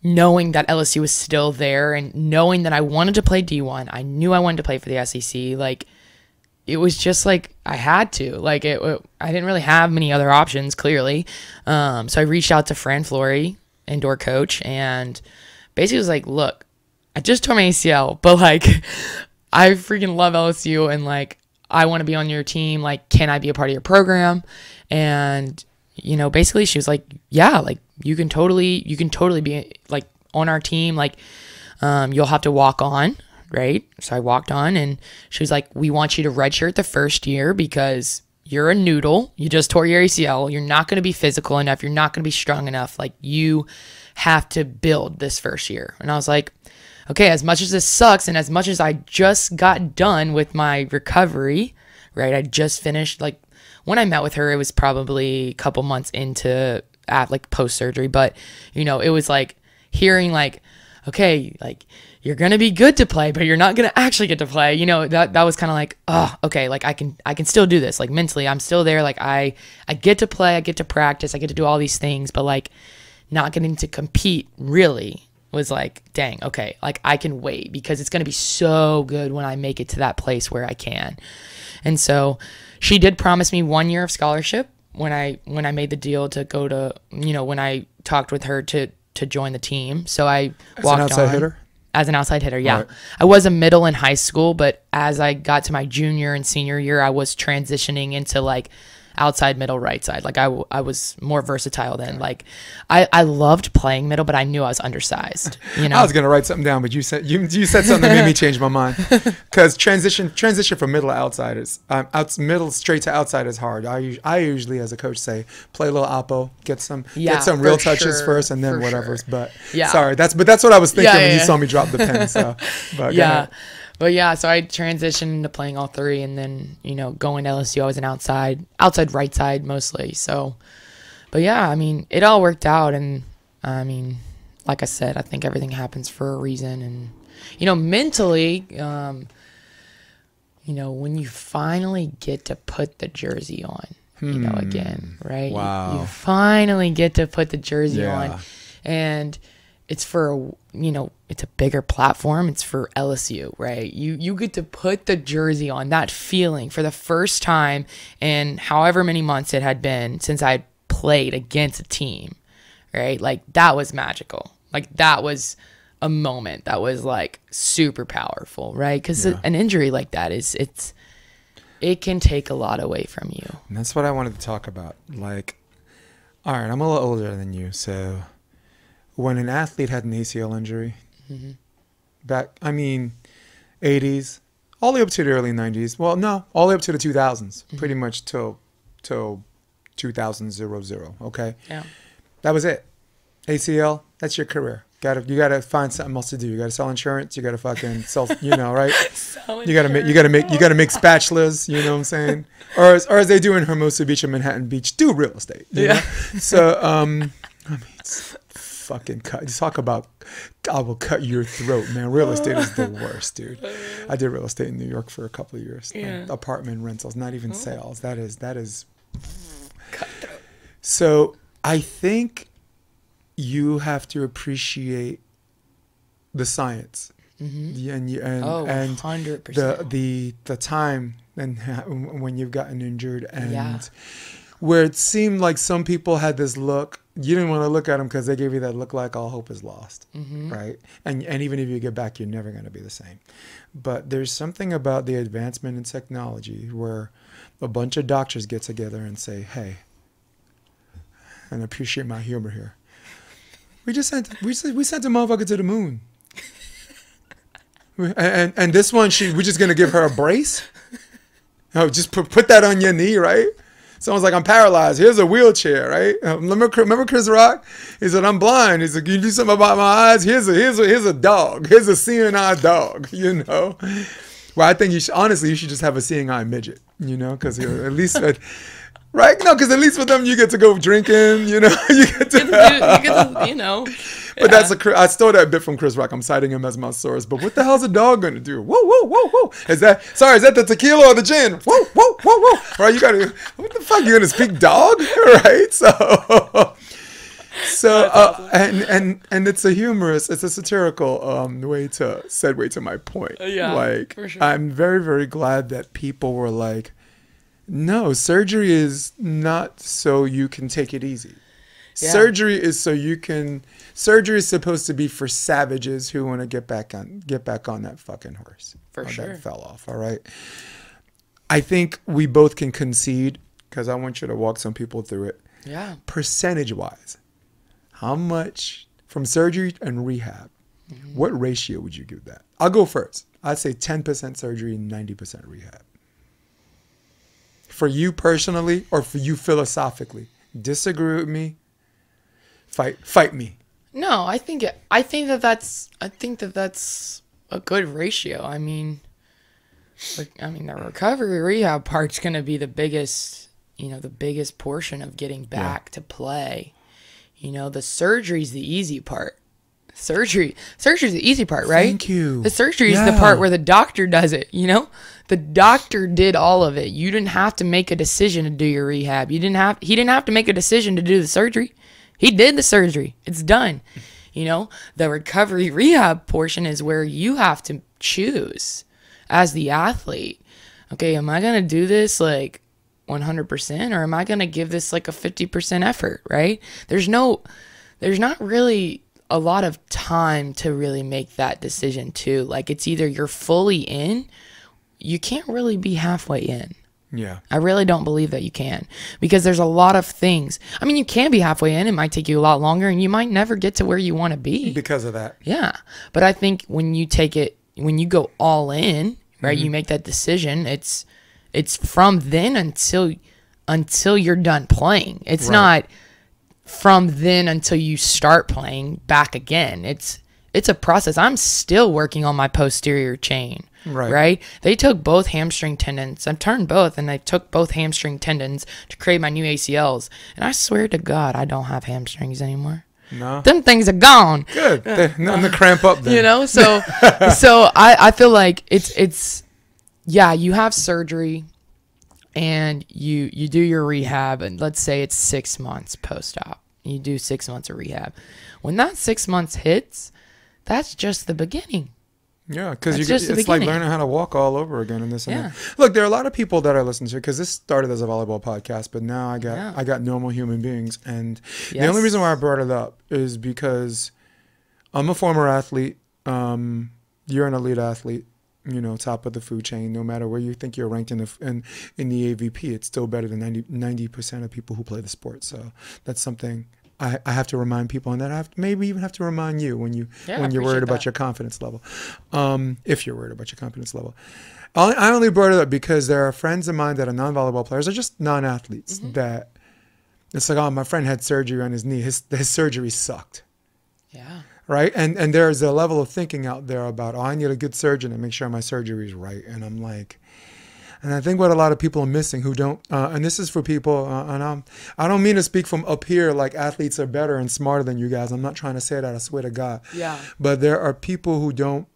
knowing that LSU was still there and knowing that I wanted to play D1, I knew I wanted to play for the SEC. Like it was just like I had to. Like it, it- I didn't really have many other options. Clearly, um, so I reached out to Fran Flory, indoor coach, and basically was like, "Look, I just tore my ACL, <laughs> but like, I freaking love LSU, and like, I want to be on your team. Like, can I be a part of your program?" And you know, basically, she was like, "Yeah, like you can totally, you can totally be like on our team. Like, um, you'll have to walk on." Right. So I walked on and she was like, We want you to redshirt the first year because you're a noodle. You just tore your ACL. You're not going to be physical enough. You're not going to be strong enough. Like, you have to build this first year. And I was like, Okay, as much as this sucks and as much as I just got done with my recovery, right? I just finished, like, when I met with her, it was probably a couple months into at like post surgery, but you know, it was like hearing like, okay, like you're gonna be good to play, but you're not gonna actually get to play. You know, that that was kind of like, oh, okay, like I can I can still do this. Like mentally, I'm still there. Like I I get to play, I get to practice, I get to do all these things, but like not getting to compete really was like, dang, okay, like I can wait because it's gonna be so good when I make it to that place where I can. And so she did promise me one year of scholarship when I when I made the deal to go to you know when I talked with her to to join the team. So I As walked an outside on hitter. As an outside hitter. Yeah, Right. I was a middle in high school, but as I got to my junior and senior year, I was transitioning into like outside middle right side like I, I was more versatile then like I, I loved playing middle but i knew i was undersized you know I was gonna write something down, but you said you, you said something that made me change my mind. <laughs> Because transition transition from middle to outside is um, out, middle straight to outside is hard. I I usually as a coach say play a little oppo, get some Yeah, get some real touches sure, first, and then for whatever. sure. But Yeah. sorry, that's but that's what I was thinking Yeah, when you saw me drop the pen. So, <laughs> but yeah. But yeah so i transitioned into playing all three and then you know going to lsu i was an outside outside right side mostly so but yeah i mean it all worked out and i mean like i said i think everything happens for a reason and you know mentally um you know, when you finally get to put the jersey on, you know, again, right? You- Hmm. Wow. You, finally get to put the jersey Yeah. on. And it's for, a, you know, it's a bigger platform. It's for LSU, right? You you get to put the jersey on, that feeling for the first time in however many months it had been since I had played against a team, right? Like that was magical. Like that was a moment that was like super powerful, right? Because Yeah. an injury like that is it's it can take a lot away from you. And that's what I wanted to talk about. Like, all right, I'm a little older than you, so when an athlete had an ACL injury, back, I mean, 80s, all the way up to the early 90s. Well, no, all the way up to the 2000s, pretty much till till 2000 zero zero. Okay, Yeah. that was it. ACL, that's your career. Got to you got to find something else to do. You got to sell insurance. You got to fucking <laughs> sell. You know, right? You gotta make you gotta make you gotta make spatulas, you know what I'm saying? <laughs> Or as or as they do in Hermosa Beach and Manhattan Beach, do real estate. you Yeah. know? So um I mean it's fucking cut just talk about I will cut your throat, man. Real <laughs> estate is the worst, dude. I did real estate in New York for a couple of years. Yeah. apartment rentals, not Oh. even sales. That is that is so I think you have to appreciate the science. Yeah, and you and Oh, and 100%. the the the time and when you've gotten injured and Yeah. Where it seemed like some people had this look you didn't want to look at them because they gave you that look like all hope is lost Mm-hmm. right? And and even if you get back you're never going to be the same. But there's something about the advancement in technology where a bunch of doctors get together and say hey and appreciate my humor here. We just sent we sent, we sent a motherfucker to the moon. And, and and this one she we're just gonna give her a brace? Oh just put, put that on your knee right someone's like i'm paralyzed. Here's a wheelchair right? <laughs> Remember remember chris rock? He said i'm blind. He said can you do something about my eyes? Here's a here's a here's a dog. Here's a seeing eye dog <laughs> you know? Well i think you should honestly you should just have a seeing eye midget you know because at least right no because at least with them you get to go drinking you know <laughs> you get to you, you get to, you know. but that's a I stole that bit from Chris Rock. I'm citing him as my source. But what the hell's a dog gonna do? Whoa, whoa, whoa, whoa! Is that sorry? Is that the tequila or the gin? Whoa, whoa, whoa, whoa! Right? You gotta. What the fuck? You gonna speak dog? <laughs> Right? So. So uh, and and and it's a humorous, it's a satirical um, way to segue to my point. Yeah, like sure. I'm very very glad that people were like, no, surgery is not so you can take it easy. Yeah. Surgery is so you can. Surgery is supposed to be for savages who want to get back on get back on that fucking horse. For sure. That fell off. All right. I think we both can concede because I want you to walk some people through it. Yeah. Percentage wise, how much from surgery and rehab? Mm-hmm. What ratio would you give that? I'll go first. I'd say 10% surgery, 90% rehab. For you personally or for you philosophically? Disagree with me? Fight fight me. No, I think it, I think that that's I think that that's a good ratio. I mean, like I mean the recovery rehab part's gonna be the biggest, you know, the biggest portion of getting back to play. You know, the surgery's the easy part. Surgery, surgery's the easy part, right? Thank you. The surgery is the part where the doctor does it. You know, the doctor did all of it. You didn't have to make a decision to do your rehab. You didn't have. He didn't have to make a decision to do the surgery. He did the surgery. It's done. You know, the recovery rehab portion is where you have to choose as the athlete. Okay, am I going to do this like 100% or am I going to give this like a 50% effort, right? There's no there's not really a lot of time to really make that decision too. Like it's either you're fully in, you can't really be halfway in. Yeah. I really don't believe that you can because there's a lot of things. I mean, you can be halfway in. It might take you a lot longer and you might never get to where you want to be. Because of that. Yeah. But I think when you take it, when you go all in, right, you mm-hmm. make that decision, it's, it's from then until, until you're done playing. It's Right. not from then until you start playing back again. It's, it's a process. I'm still working on my posterior chain. Right. Right. They took both hamstring tendons. I turned both, and they took both hamstring tendons to create my new ACLs. And I swear to God, I don't have hamstrings anymore. No. Them things are gone. Good. They- Nothing to cramp up then. You know. So, so I I feel like it's it's yeah, you have surgery and you you do your rehab and let's say it's 6 months post-op. You do 6 months of rehab. When that 6 months hits, that's just the beginning. Yeah, because That's you just the it's like learning how to walk all over again and this and Yeah. that. Look, there are a lot of people that I listen to because this started as a volleyball podcast, but now I got Yeah. I got normal human beings, and the only reason why I brought it up is because I'm a former athlete. Um, you're an elite athlete. You know, top of the food chain. No matter where you think you're ranked in the in, in the AVP, it's still better than 90 percent of people who play the sport. So that's something. I, I have to remind people, and that I have maybe even have to remind you when you yeah, when you're worried appreciate about your confidence level. Um, if you're worried about your confidence level. I I only brought it up because there are friends of mine that are non-volleyball players or just non-athletes Mm-hmm. that it's like, oh, my friend had surgery on his knee. His his surgery sucked, Yeah. Right? And and there's a level of thinking out there about, oh, I need a good surgeon to make sure my surgery is right. And I'm like, and I think what a lot of people are missing who don't, uh, and this is for people, uh, and I'm, I don't mean to speak from up here like athletes are better and smarter than you guys. I'm not trying to say that. I swear to God Yeah. but there are people who don't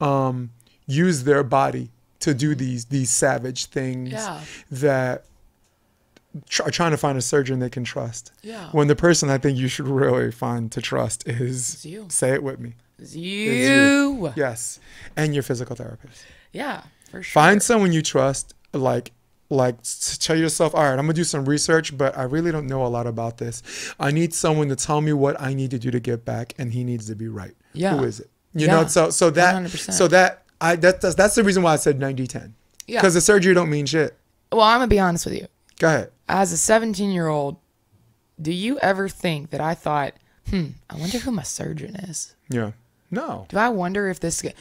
um, use their body to do these these savage things Yeah. that tr- trying to find a surgeon they can trust. Yeah. When the person I think you should really find to trust is It's you. say it with me. It's you. you. Yes, and your physical therapist. Yeah, for sure. Find someone you trust. Like like tell yourself, all right, I'm gonna do some research, but I really don't know a lot about this. I need someone to tell me what I need to do to get back, and he needs to be right. Yeah. Who is it? You Yeah. know, so so that 100%. so that I that, that's that's the reason why I said 90-10. Yeah. Because the surgery don't mean shit. Well, I'm gonna be honest with you. Go ahead. As a 17 year old, do you ever think that I thought, hmm, I wonder who my surgeon is? Yeah. No. Do I wonder if this guy?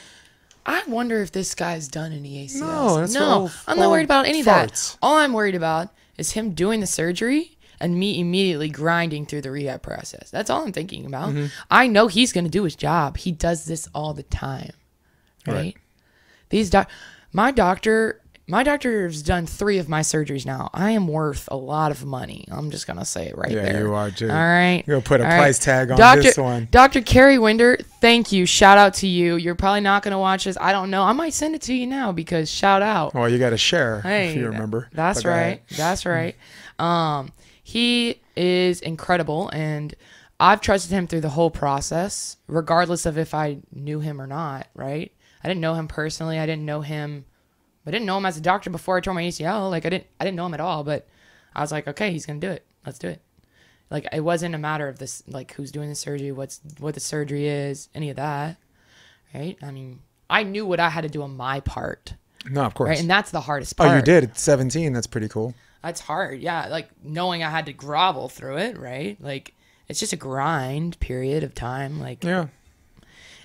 I wonder if this guy's done any ACLs. No, that's no, all- I'm not worried about any farts. of that. All I'm worried about is him doing the surgery and me immediately grinding through the rehab process. That's all I'm thinking about. Mm-hmm. I know he's going to do his job. He does this all the time, right? Right. These doc, my doctor, my doctor has done three of my surgeries now. I am worth a lot of money. I'm just gonna say it right Yeah, there. you are, too. All right, You're gonna put a All right. price tag on Doctor, this one. Dr. Carrie Winder, thank you. Shout out to you. You're probably not gonna watch this. I don't know. I might send it to you now because shout out. Well, you got to share Hey, if you remember. That's But right. That's <laughs> right. Um, he is incredible, and I've trusted him through the whole process, regardless of if I knew him or not. Right? I didn't know him personally. I didn't know him. I didn't know him as a doctor before I tore my ACL. Like I didn't. I didn't know him at all. But I was like, okay, he's gonna do it. Let's do it. Like it wasn't a matter of this, like who's doing the surgery, what's what the surgery is, any of that. Right? I mean, I knew what I had to do on my part. No, of course. Right? And that's the hardest part. oh, you did at 17. That's pretty cool. That's hard. Yeah, like knowing I had to grovel through it, right? Like it's just a grind period of time. Like Yeah.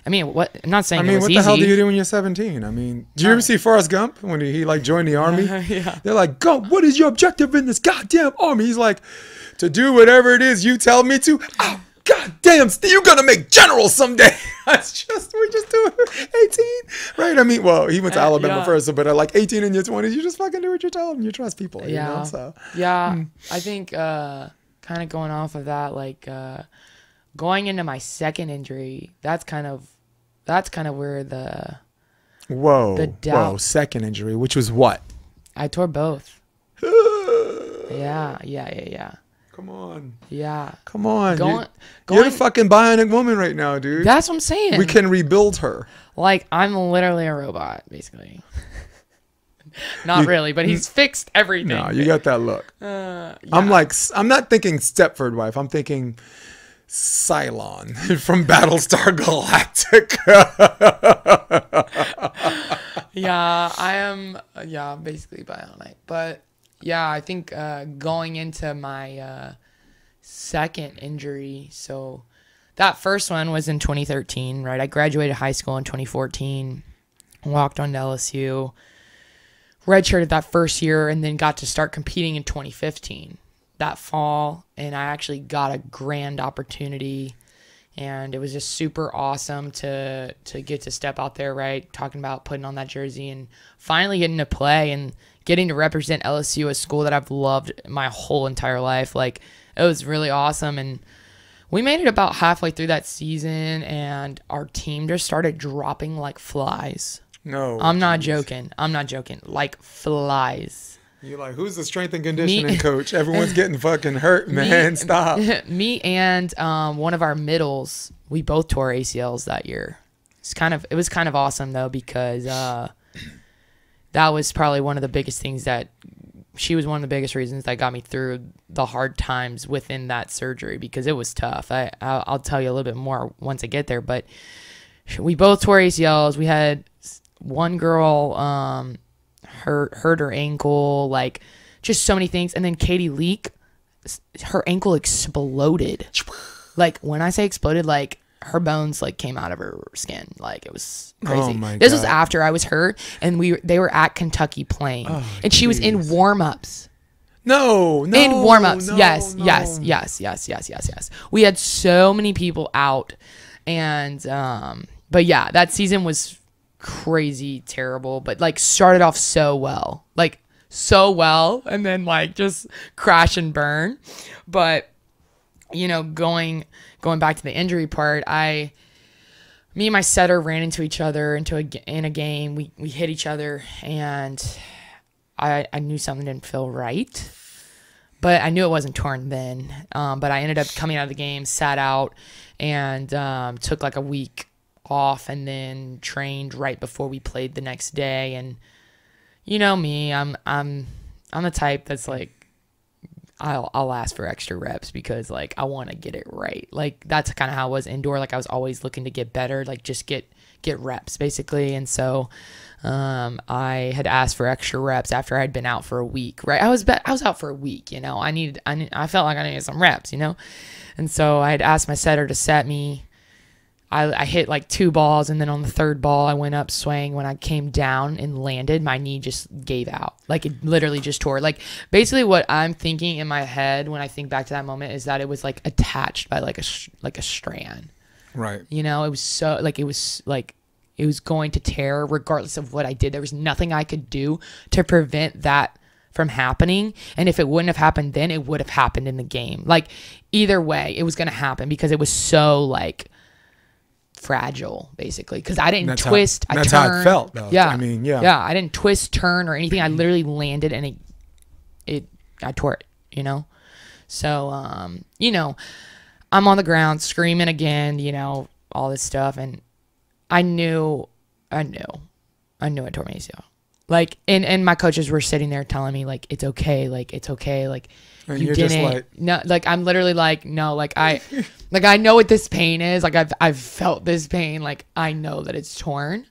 I mean, what I'm not saying I mean, what easy. the hell do you do when you're 17? I mean, do you ever see Forrest Gump when he, he like joined the army? <laughs> Yeah. They're like, Gump, what is your objective in this goddamn army? He's like, to do whatever it is you tell me to. Oh, goddamn, Steve, you're gonna make general someday. <laughs> That's just we're just doing <laughs> 18, right? I mean, well, he went to Uh, Alabama yeah. first, but at like 18 in your 20s, you just fucking do what you're told and You trust people, you Yeah. know. So Yeah, Hmm. I think uh, kind of going off of that, like uh, going into my second injury, that's kind of that's kind of where the whoa, The whoa, doubt. second injury, which was what? I tore both. <sighs> Yeah, yeah, yeah, yeah, Come on, yeah. come on. Going, you're, you're going. the fucking bionic woman right now, dude. that's what I'm saying. we can rebuild her. Like I'm literally a robot, basically. <laughs> Not You- really, but he's fixed everything. No, you got that look. Uh, I'm like, I'm not thinking Stepford wife. I'm thinking Cylon <laughs> from Battlestar Galactica. <laughs> yeah, I am. Yeah, basically bionic. But yeah, I think uh, going into my uh, second injury, so that first one was in 2013, right? I graduated high school in 2014, walked on to LSU, redshirted that first year, and then got to start competing in 2015 that fall. And I actually got a grand opportunity and it was just super awesome to to get to step out there right talking about putting on that jersey and finally getting to play and getting to represent LSU a school that I've loved my whole entire life like it was really awesome and we made it about halfway through that season and our team just started dropping like flies No. I'm not joking. I'm not joking. Like flies. You're like, who's the strength and conditioning <laughs> coach? Everyone's getting fucking hurt, man. Stop. <laughs> me and um, one of our middles, we both tore ACLs that year. It's kind of it was kind of awesome though because uh, that was probably one of the biggest things that she was one of the biggest reasons that got me through the hard times within that surgery because it was tough. I I'll, I'll tell you a little bit more once I get there, but we both tore ACLs. We had one girl um, hurt hurt her ankle, like just so many things, and then Katie Leak, her ankle exploded. Like when I say exploded, like her bones like came out of her skin. Like it was crazy. Oh this was after I was hurt, and we they were at Kentucky playing, Oh, and she was in warm ups. No, no. in warm ups, no, yes, no. yes, yes, yes, yes, yes, yes. We had so many people out, and um, but yeah, that season was crazy terrible, but like started off so well, like so well, and then like just crash and burn. But you know, going going back to the injury part, I me and my setter ran into each other into a in a game. We we hit each other, and I I knew something didn't feel right, but I knew it wasn't torn then. Um, but I ended up coming out of the game, sat out, and um, took like a week off, and then trained right before we played the next day. And you know me, I'm I'm I'm the type that's like I'll I'll ask for extra reps because like I want to get it right. Like that's kind of how I was indoor. Like I was always looking to get better, like just get get reps basically. And so um, I had asked for extra reps after I'd been out for a week. Right, I was I was out for a week. You know, I needed I need, I felt like I needed some reps. You know, and so I had asked my setter to set me. I, I hit like two balls, and then on the third ball, I went up swaying. When I came down and landed, my knee just gave out. Like it literally just tore. Like basically, what I'm thinking in my head when I think back to that moment is that it was like attached by like a like a strand. Right. You know, it was so like it was like it was going to tear regardless of what I did. There was nothing I could do to prevent that from happening. And if it wouldn't have happened then, it would have happened in the game. Like either way, it was going to happen because it was so like fragile basically because I didn't That's how- twist. I that's how it felt, though. Yeah, I mean, yeah. yeah. I didn't twist, turn, or anything. I literally landed and it, it, I tore it. You know, so um, you know, I'm on the ground screaming again. You know, all this stuff, and I knew, I knew, I knew I tore my ACL. Like, and and my coaches were sitting there telling me like it's okay, like it's okay, like And you you're just didn't. like- no, like I'm literally like no, like I, <laughs> like I know what this pain is. Like I've I've felt this pain. Like I know that it's torn.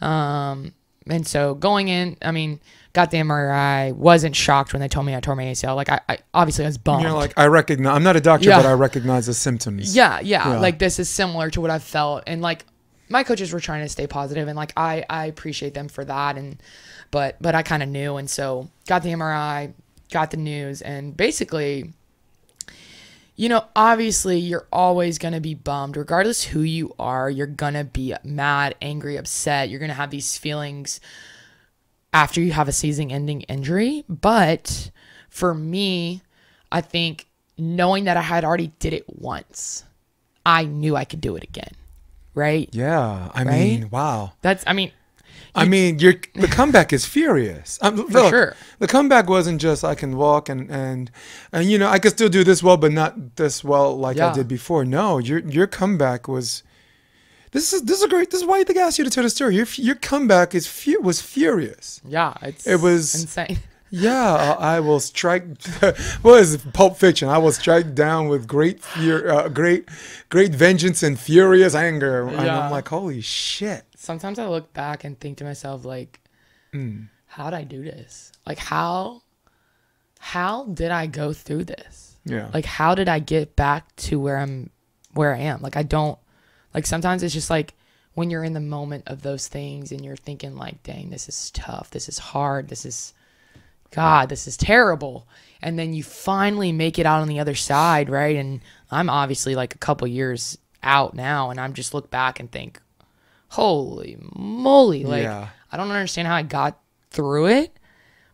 Um, and so going in, I mean, got the MRI. Wasn't shocked when they told me I tore my ACL. Like I, I obviously I was bummed. You're like, I recognize. I'm not a doctor, Yeah. but I recognize the symptoms. Yeah, yeah, Yeah. Like this is similar to what I've felt, and like my coaches were trying to stay positive, and like I I appreciate them for that, and but but I kind of knew, and so got the MRI, got the news, and basically. You know, obviously, you're always going to be bummed. Regardless who you are, you're going to be mad, angry, upset. You're going to have these feelings after you have a season ending injury. But for me, I think knowing that I had already did it once, I knew I could do it again. Right? Yeah. I Right? mean, wow. That's I mean, I mean, your the comeback is furious. Um, look, sure. The comeback wasn't just I can walk and and and you know I could still do this well, but not this well like I did before. No, your your comeback was. This is this is great. This is why they asked you to tell the story. Your your comeback is was furious. yeah, it's It was- insane. <laughs> Yeah, I I will strike. what is it? Pulp Fiction? I will strike down with great fear, uh, great, great vengeance and furious anger. And Yeah. I'm like, holy shit. Sometimes I look back and think to myself like Mm. how did I do this? Like how how did I go through this? Yeah. Like how did I get back to where I'm where I am? Like I don't like sometimes it's just like when you're in the moment of those things and you're thinking like, dang, this is tough, this is hard, this is God, this is terrible. And then you finally make it out on the other side, right? And I'm obviously like a couple years out now and I'm just look back and think, holy moly, like Yeah. I don't understand how I got through it,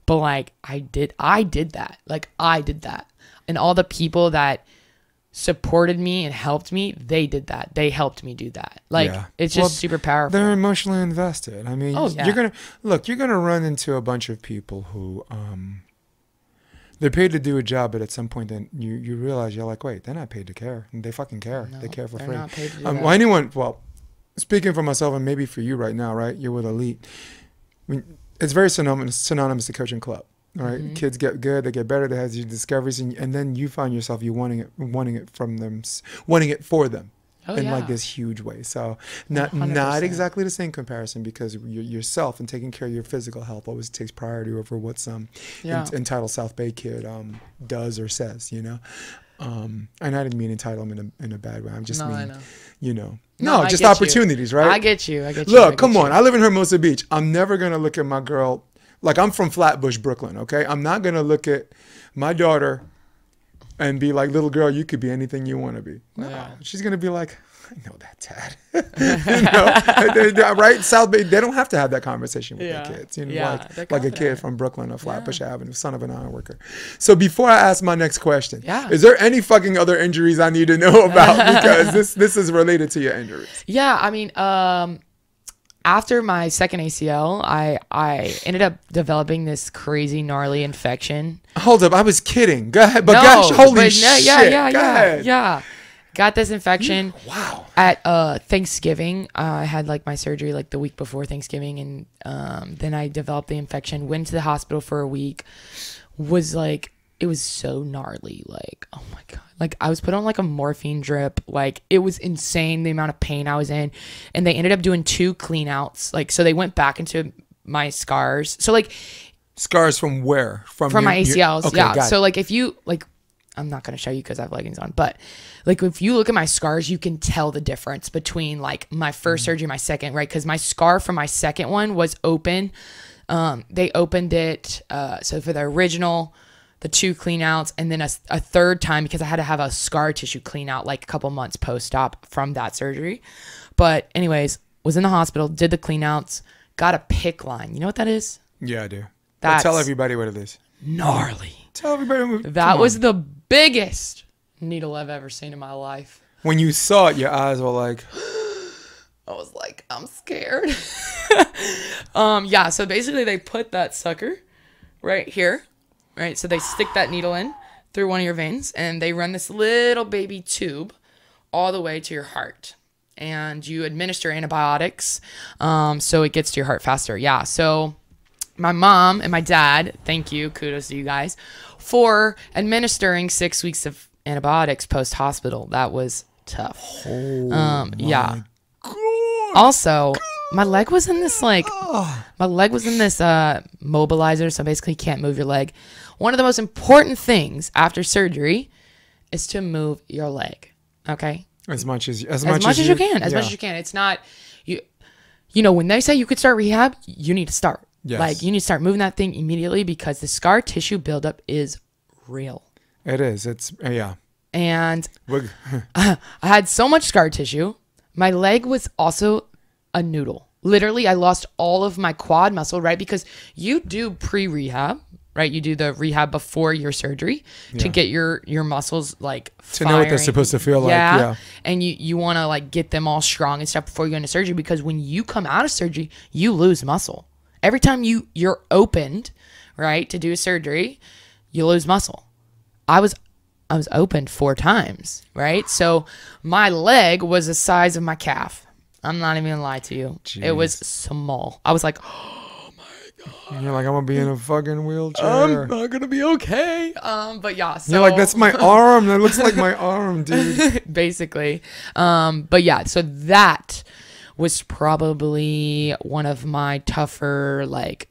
but like I did I did that. Like I did that. And all the people that supported me and helped me, they did that. They helped me do that. Like Yeah. it's just Well, super powerful. They're emotionally invested. I mean, Oh, yeah. you're gonna look. You're gonna run into a bunch of people who um, they're paid to do a job, but at some point, then you you realize you're like, wait, they're not paid to care. And they fucking care. they care for free. not paid to do Um, well, anyone. Well, speaking for myself and maybe for you right now, right? You're with elite. I mean, it's very synonymous synonymous to coaching club. All right? Mhm. kids get good, they get better, they have these discoveries, and, and then you find yourself you wanting it, wanting it from them, wanting it for them oh, in yeah. like this huge way. So not 100%. not exactly the same comparison because you yourself and taking care of your physical health always takes priority over what some Yeah. ent- entitled South Bay kid um, does or says. You know, um, and I didn't mean entitlement in a, in a bad way. I'm just no, mean know. you know No, no, just get you. opportunities, right? I get you. I get you. I Look, get come you. on. I live in Hermosa Beach. I'm never gonna look at my girl like I'm from Flatbush, Brooklyn. Okay, I'm not gonna look at my daughter and be like, "Little girl, you could be anything you want to be." No, Yeah. she's gonna be like, "I know that, Dad." <laughs> you know, right? South Bay, they don't have to have that conversation with Yeah. their kids. You know, Yeah, like like a kid from Brooklyn or Flatbush Avenue, son of an iron worker. So before I ask my next question, Yeah. is there any fucking other injuries I need to know <laughs> about <laughs> because this this is related to your injuries? Yeah, I mean, um, after my second ACL, I I ended up developing this crazy gnarly infection. Hold up, I was kidding. Go ahead, but No, gosh, holy but shit! no, yeah, yeah, Go yeah, ahead. yeah. Got this infection Wow. at uh, Thanksgiving. Uh, I had like my surgery like the week before Thanksgiving, and um, then I developed the infection. Went to the hospital for a week. Was like it was so gnarly. Like oh my god. Like I was put on like a morphine drip. Like it was insane the amount of pain I was in, and they ended up doing two clean outs. Like so they went back into my scars. So like Scars from where? From from your- my your- ACLs. okay, yeah. So like if you like I'm not gonna show you because I have leggings on, but like if you look at my scars, you can tell the difference between like my Mm. first surgery, and my second, right? Because my scar from my second one was open. Um, they opened it. Uh, so for the original, the two clean outs, and then a, a third time because I had to have a scar tissue clean out like a couple months post op from that surgery. But anyways, was in the hospital, did the clean outs, got a PICC line. You know what that is? yeah, I do. That's tell everybody what it is. gnarly. Tell everybody. what- That was the biggest needle I've ever seen in my life. when you saw it. Your eyes were like, <gasps> I was like, I'm scared. <laughs> um, yeah, so basically they put that sucker right here, right? So they stick that needle in through one of your veins and they run this little baby tube all the way to your heart. And you administer antibiotics um, so it gets to your heart faster. Yeah, so my mom and my dad, thank you, kudos to you guys, for administering six weeks of antibiotics post hospital. That was tough. Oh um, yeah. Also, my leg was in this like, my leg was in this uh, mobilizer, so basically you can't move your leg. One of the most important things after surgery is to move your leg. Okay, as much as as, as much, as, you, can, as much as you can. It's not you. You know, when they say you could start rehab, you need to start. Yes. Like you need to start moving that thing immediately because the scar tissue buildup is real. It is. It's uh, yeah. And <laughs> <laughs> I had so much scar tissue. My leg was also a noodle. Literally, I lost all of my quad muscle, right? Because you do pre rehab, right? You do the rehab before your surgery to get your your muscles like To know what they're supposed to feel like, Yeah, yeah. and you you want to like get them all strong and stuff before you go into surgery because when you come out of surgery, you lose muscle. Every time you you're opened, right, to do a surgery, you lose muscle. I was I was opened four times, right? So my leg was the size of my calf. I'm not even gonna lie to you. It was small. I was like, <gasps> oh my god. And you're like, I'm gonna be in a fucking wheelchair. I'm not gonna be okay. Um, but yeah, so you're like, that's my arm. That looks like my <laughs> arm, dude. <laughs> basically. Um, but yeah, so that was probably one of my tougher like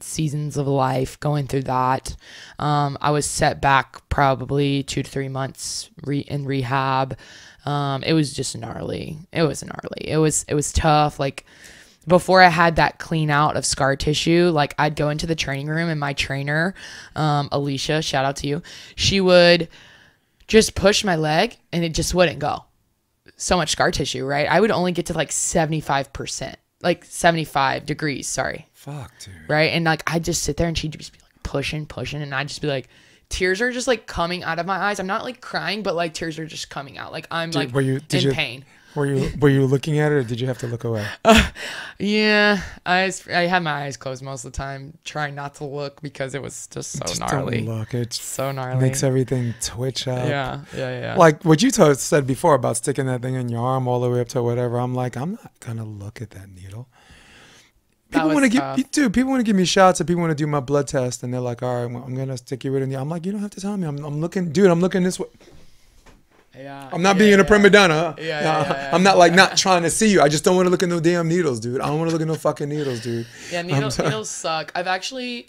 seasons of life going through that. Um, I was set back probably two to three months re- in rehab. Um, it was just gnarly. It was gnarly. It was it was tough. Like before I had that clean out of scar tissue, like I'd go into the training room and my trainer, um, Alicia, shout out to you, she would just push my leg and it just wouldn't go. So much scar tissue, right? I would only get to like 75%, like 75 degrees, sorry, Fuck, dude. right? And like I'd just sit there and she'd just be like pushing, pushing, and I'd just be like, tears are just like coming out of my eyes. I'm not like crying, but like tears are just coming out. Like I'm like were you- did in you- pain. Were you were you looking at it or did you have to look away? <laughs> Uh, yeah, eyes. I had my eyes closed most of the time, trying not to look because it was just so Just gnarly. don't look. it's So gnarly. makes everything twitch up. yeah, yeah, yeah. Like what you told, said before about sticking that thing in your arm all the way up to whatever. I'm like, I'm not gonna look at that needle. People want to give, dude. People want to give me shots, and people want to do my blood test, and they're like, "All right, I'm gonna stick you right in the." I'm like, you don't have to tell me. I'm, I'm looking, dude. I'm looking this way. yeah. I'm not yeah, being yeah. a prima donna. Yeah, yeah. I'm not like not trying to see you. I just don't want to look at no damn needles, dude. I don't want to look at no fucking needles, dude. Yeah, needles, needles suck. I've actually,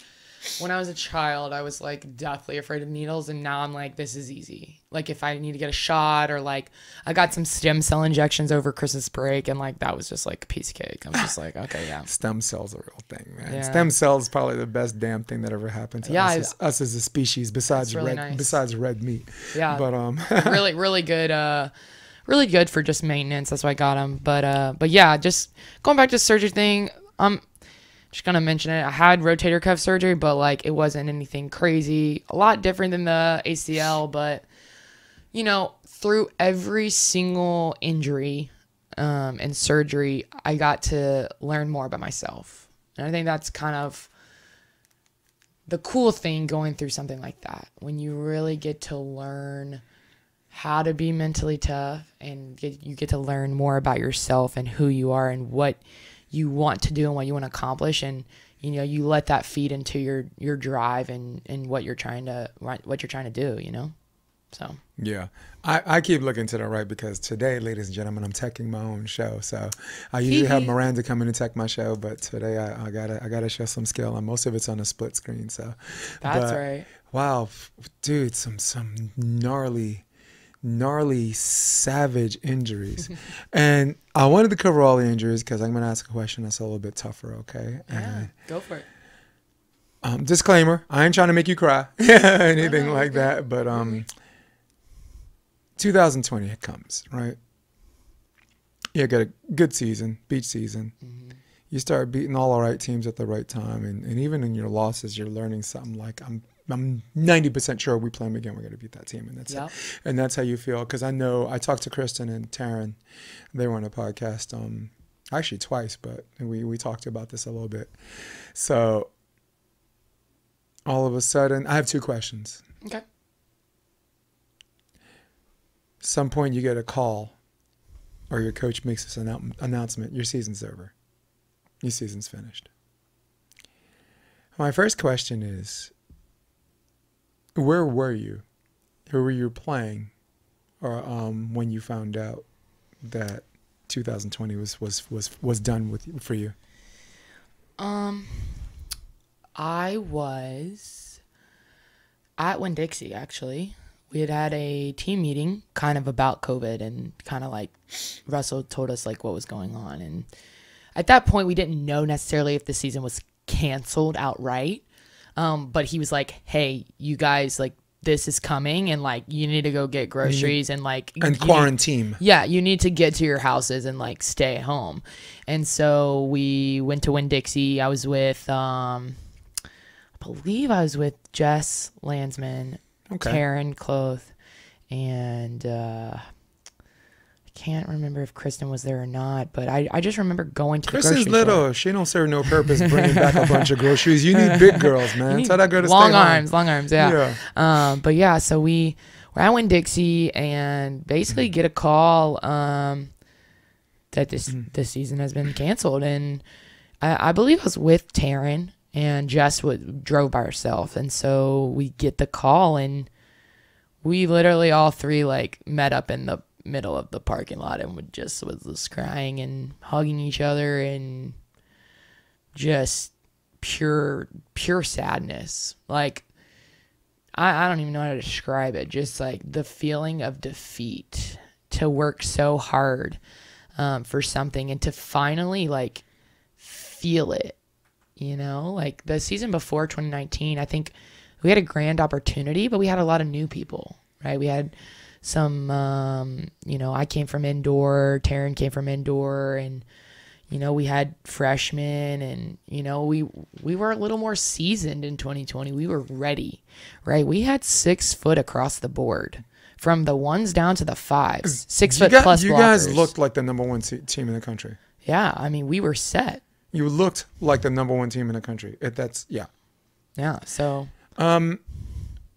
when I was a child, I was like deathly afraid of needles, and now I'm like, this is easy. Like if I need to get a shot, or like I got some stem cell injections over Christmas break, and like that was just like a piece of cake. I'm just like, okay, yeah. <laughs> Stem cells are a real thing, man. Yeah. Stem cells probably the best damn thing that ever happened to Yeah, us, I- as, us as a species, besides really red, nice. besides red meat. Yeah. But um, <laughs> really really good uh really good for just maintenance that's why i got them but uh but yeah just going back to surgery thing i'm just gonna mention it. I had rotator cuff surgery but like it wasn't anything crazy. A lot different than the acl but you know through every single injury um, and surgery i got to learn more about myself. And i think that's kind of the cool thing going through something like that. When you really get to learn how to be mentally tough and get, you get to learn more about yourself and who you are and what you want to do and what you want to accomplish and you know you let that feed into your your drive and and what you're trying to what you're trying to do you know? So. Yeah, I, I keep looking to the right because today, ladies and gentlemen, I'm teching my own show. So I usually have Miranda come in and tech my show, but today I, I gotta I gotta show some skill, and most of it's on a split screen. So. That's but- right. Wow, dude, some some gnarly, gnarly, savage injuries, <laughs> and I wanted to cover all the injuries because I'm gonna ask a question that's a little bit tougher. Okay. yeah And, go for it um, disclaimer: I ain't trying to make you cry, <laughs> anything no, like that. But um, 2020 it comes, right? You got a good season, beach season. You start beating all the right teams at the right time, and, and even in your losses, you're learning something. Like I'm, I'm 90% sure we play them again. We're gonna beat that team, and that's Yep. it. And that's how you feel. Because I know I talked to Kristen and Taryn. They were on a podcast, um, actually twice, but we we talked about this a little bit. So all of a sudden, I have two questions. okay Some point you get a call, or your coach makes this annou- announcement: your season's over, your season's finished. My first question is, where were you? Who were you playing, or um, when you found out that 2020 was was was was done with for you? Um, I was at Winn Dixie actually. We had had a team meeting kind of about COVID and kind of like Russell told us like what was going on. And at that point, we didn't know necessarily if the season was canceled outright. Um, but he was like, hey, you guys, like, this is coming and like you need to go get groceries and like And need- quarantine. yeah, you need to get to your houses and like stay home. And so we went to Winn Dixie. I was with um I believe I was with Jess Landsman, Okay. Taryn Kloth, and uh can't remember if Kristen was there or not, but I, I just remember going to is grocery store. little. She don't serve no purpose <laughs> bringing back a bunch of groceries. You need big girls, man. Tell that girl to long arms, long arms, yeah. Yeah. Um, but yeah, so we were at Winn Dixie and basically Mm-hmm. get a call um, that this Mm-hmm. this season has been canceled, and I, I believe I was with Taryn and Jess would, drove by herself, and so we get the call and we literally all three like met up in the middle of the parking lot and would just was just crying and hugging each other and just pure pure sadness. Like I, I don't even know how to describe it. Just like the feeling of defeat to work so hard um, for something and to finally like feel it you know? Like the season before 2019 i think we had a grand opportunity but we had a lot of new people right? We had some um, you know i came from indoor taryn came from indoor and you know, we had freshmen and you know, we we were a little more seasoned in 2020. We were ready. Right? We had 6 foot across the board. From the ones down to the fives, <clears throat> six You, foot got- plus. you guys looked like the number one te- team in the country. Yeah, I mean, we were set. You looked like the number one team in the country. It, that's yeah. Yeah, so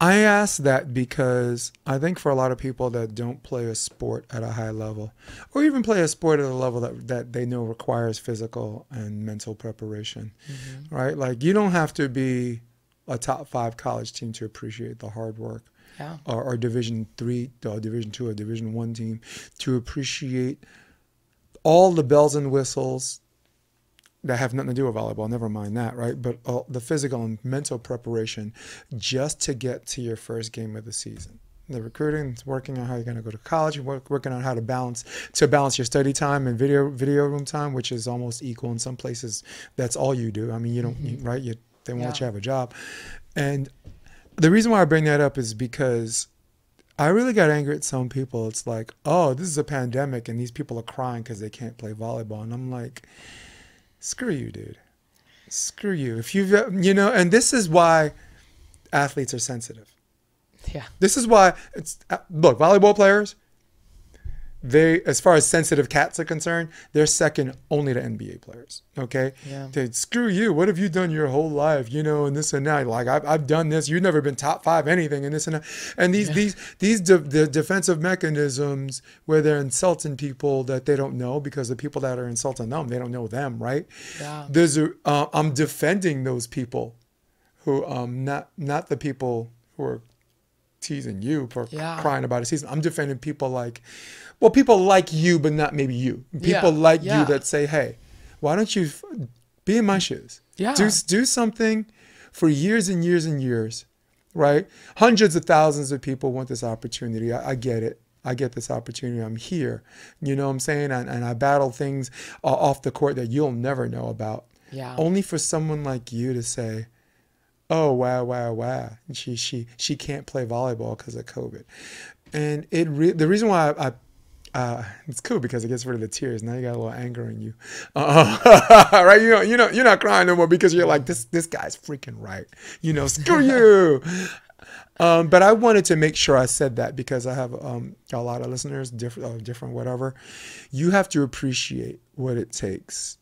I ask that because I think for a lot of people that don't play a sport at a high level, or even play a sport at a level that, that they know requires physical and mental preparation, mm-hmm. right? Like you don't have to be a top five college team to appreciate the hard work, yeah. or, or Division three, or Division two, or Division one team to appreciate all the bells and whistles that have nothing to do with volleyball. Never mind that, right? But all the physical and mental preparation just to get to your first game of the season. The recruiting, working on how you're going to go to college, work, working on how to balance to balance your study time and video video room time, which is almost equal in some places. That's all you do. I mean, you don't you, mm-hmm. right? You they won't let you have a job, and the reason why I bring that up is because I really got angry at some people. It's like, oh, this is a pandemic, and these people are crying because they can't play volleyball, and I'm like, screw you, dude. Screw you. If you've, you know, and this is why athletes are sensitive. Yeah. This is why it's uh, look, volleyball players, they as far as sensitive cats are concerned, they're second only to NBA players. Okay? Yeah. They screw you. What have you done your whole life? You know, and this and that. Like I've, I've done this. You've never been top five anything and this and that. And these these these de- the defensive mechanisms where they're insulting people that they don't know because the people that are insulting them they don't know them, right? Yeah. There's a uh, I'm defending those people who um not not the people who are teasing you for Yeah. crying about a season. I'm defending people like, well, people like you, but not maybe you. People Yeah, like yeah. you that say, hey, why don't you f- be in my shoes? Yeah. Do, do something for years and years and years, right? Hundreds of thousands of people want this opportunity. I, I get it. I get this opportunity. I'm here. You know what I'm saying? And, and I battle things uh, off the court that you'll never know about. Yeah. Only for someone like you to say, oh wow wow wow and she she she can't play volleyball because of covid and it re- the reason why i, I uh, it's cool because it gets rid of the tears. Now you got a little anger in you, uh, <laughs> right? You know, you know, you're not crying no more because you're like this. This guy's freaking right. You know, screw <laughs> you. Um, but I wanted to make sure I said that because I have um, a lot of listeners, different, uh, different, whatever. You have to appreciate what it takes,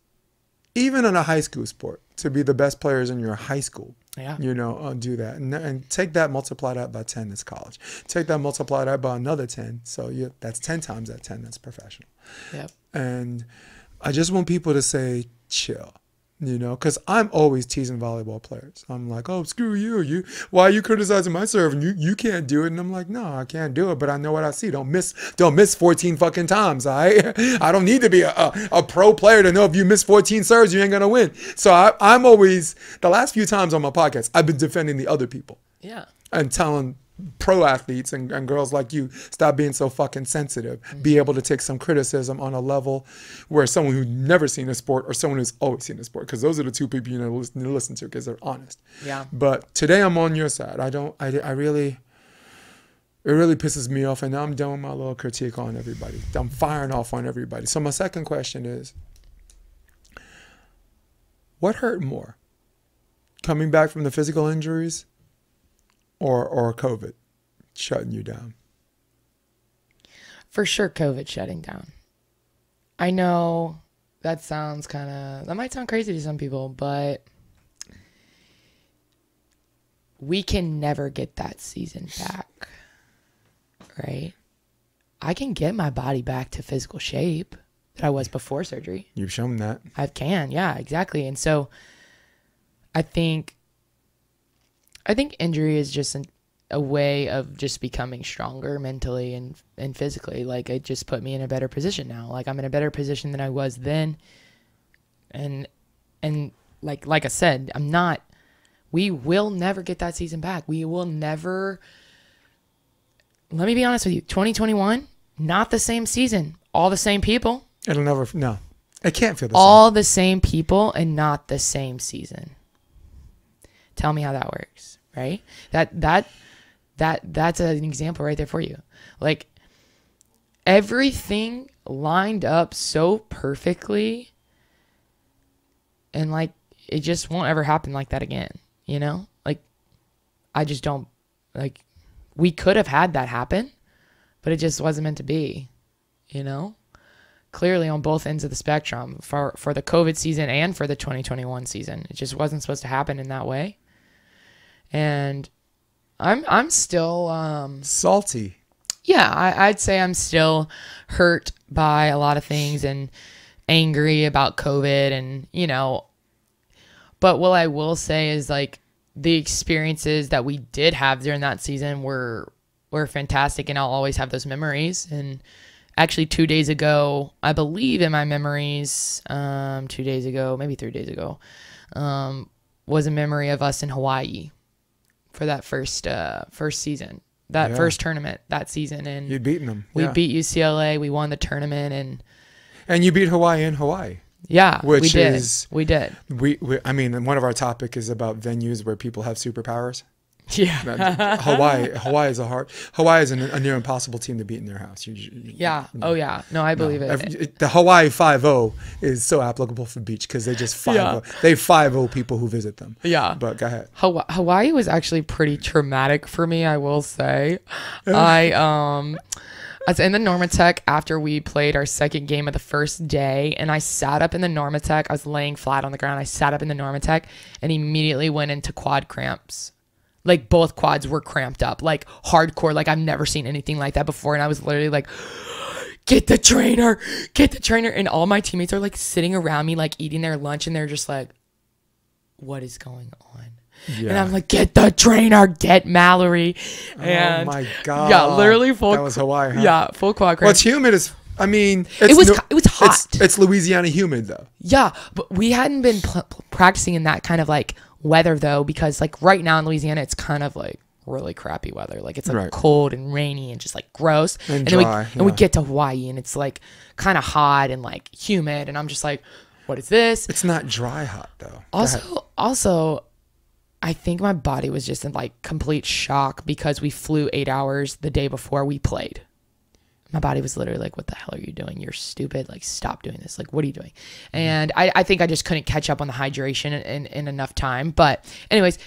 even in a high school sport, to be the best players in your high school Yeah. you know, uh, do that and, and take that, multiply that by 10, that's college. Take that, multiply that by another 10. So you, that's 10 times that 10, that's professional. Yep. And I just want people to say, chill, you know, because I'm always teasing volleyball players. I'm like, oh, screw you. You, why are you criticizing my serve? And you, you can't do it. And I'm like, no, I can't do it, but I know what I see. Don't miss, don't miss 14 fucking times. I, <laughs> I don't need to be a, a, a pro player to know if you miss 14 serves, you ain't going to win. So I, I'm always, the last few times on my podcast, I've been defending the other people Yeah. and telling pro athletes and, and girls like you stop being so fucking sensitive. Be mm-hmm. able to take some criticism on a level where someone who's never seen a sport or someone who's always seen a sport because those are the two people you need to listen, to listen to because they're honest. Yeah. but today i'm on your side. I don't i, I really it really pisses me off and now i'm done with my little critique on everybody. I'm firing off on everybody. So my second question is what hurt more? Coming back from the physical injuries or or covid shutting you down For sure, COVID shutting down. I know that sounds kind of, that might sound crazy to some people, but we can never get that season back. Right? I can get my body back to physical shape that I was before surgery. you've shown that I can, yeah, exactly. And so I think I think injury is just an, a way of just becoming stronger mentally and and physically. Like it just put me in a better position now. Like I'm in a better position than I was then. And and like like I said, I'm not we will never get that season back. We will never Let me be honest with you. 2021, not the same season. All the same people it'll never no it can't feel the all the same people and not the same season. Tell me how that works, right? That that that that's an example right there for you. Like everything lined up so perfectly and like it just won't ever happen like that again. You know, like I just don't like. We could have had that happen, but it just wasn't meant to be. You know, clearly on both ends of the spectrum for for the COVID season and for the 2021 season, it just wasn't supposed to happen in that way. And I'm I'm still um, Salty. yeah, I, I'd say I'm still hurt by a lot of things and angry about COVID and, you know, but what I will say is like the experiences that we did have during that season were were fantastic and I'll always have those memories. And actually two days ago, I believe in my memories, um, two days ago, maybe three days ago, um, was a memory of us in Hawaii for that first uh first season. That Yeah. first tournament that season and You'd beaten them. we yeah. beat UCLA. We won the tournament, and and you beat Hawaii in Hawaii. yeah, we Which did. is- we did. We, we, I mean, one of our topic is about venues where people have superpowers. <laughs> Yeah, Hawaii, Hawaii is a hard. Hawaii is a, a near impossible team to beat in their house. You, you- yeah. Oh yeah. No, I believe it. Every- it- The Hawaii Five O is so applicable for beach because they just five Yeah. They five O people who visit them. Yeah. But go ahead. Hawaii, Hawaii was actually pretty traumatic for me, I will say. I um I was in the Normatec after we played our second game of the first day and I sat up in the Normatec. I was laying flat on the ground. I sat up in the Normatec and immediately went into quad cramps. Like both quads were cramped up, like hardcore. Like I've never seen anything like that before. And I was literally like, <gasps> get the trainer, get the trainer. And all my teammates are like sitting around me, like eating their lunch, and they're just like, what is going on? And I'm like, get the trainer, get Mallory. And oh my god. yeah, literally full. That was Hawaii. Huh? Yeah, full quad cramp. What's humid is. I mean, it's was no- it was hot. It's, it's Louisiana humid though. Yeah, but we hadn't been practicing in that kind of like weather though, because like right now in Louisiana, it's kind of like really crappy weather. Like it's like Right. cold and rainy and just like gross. And then we dry, and we get to Hawaii and it's like kind of hot and like humid, and I'm just like, what is this? It's not dry hot though. Also, also, I think my body was just in like complete shock because we flew eight hours the day before we played. My body was literally like, "What the hell are you doing? You're stupid! Like, stop doing this! Like, what are you doing?" And I, I think I just couldn't catch up on the hydration in, in, in enough time. But, anyways,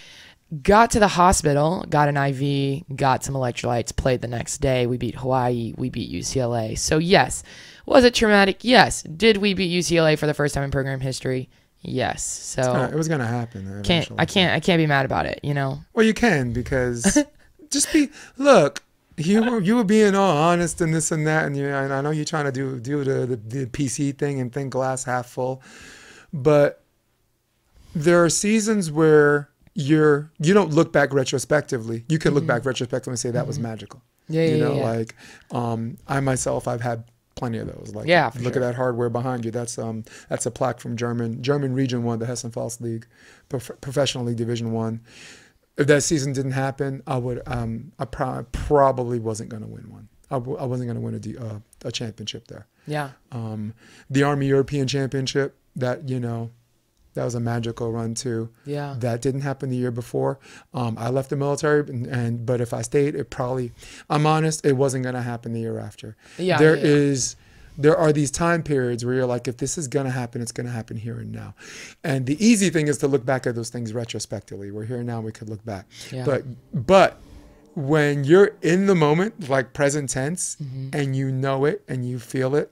got to the hospital, got an IV, got some electrolytes, played the next day. We beat Hawaii, we beat UCLA. So, yes, was it traumatic? Yes. Did we beat UCLA for the first time in program history? Yes. So, it was gonna happen. can't. I can't I can't be mad about it, you know. Well, you can because <laughs> just be look. You were you were being all honest and this and that, and you and I know you're trying to do do the, the the PC thing and think glass half full, but there are seasons where you're you don't look back retrospectively. You can look back retrospectively and say that was magical. Mm-hmm. Yeah, you yeah, know, yeah. like um, I myself, I've had plenty of those. Like, Yeah, look sure. at that hardware behind you. That's um, that's a plaque from German German Region One, the Hessen Pfalz League, prof- Professional League Division One. If that season didn't happen, I would um, I pro- probably wasn't going to win one. I, w- I wasn't going to win a, D- uh, a championship there. Yeah. Um, the Army European Championship, that you know, that was a magical run too. Yeah. That didn't happen the year before. Um, I left the military, and, and but if I stayed, it probably. I'm honest, it wasn't gonna happen the year after. Yeah, There yeah. is- There are these time periods where you're like, if this is gonna happen, it's gonna happen here and now. And the easy thing is to look back at those things retrospectively. We're here and now, we could look back. Yeah. But but when you're in the moment, like present tense, Mm-hmm. and you know it and you feel it,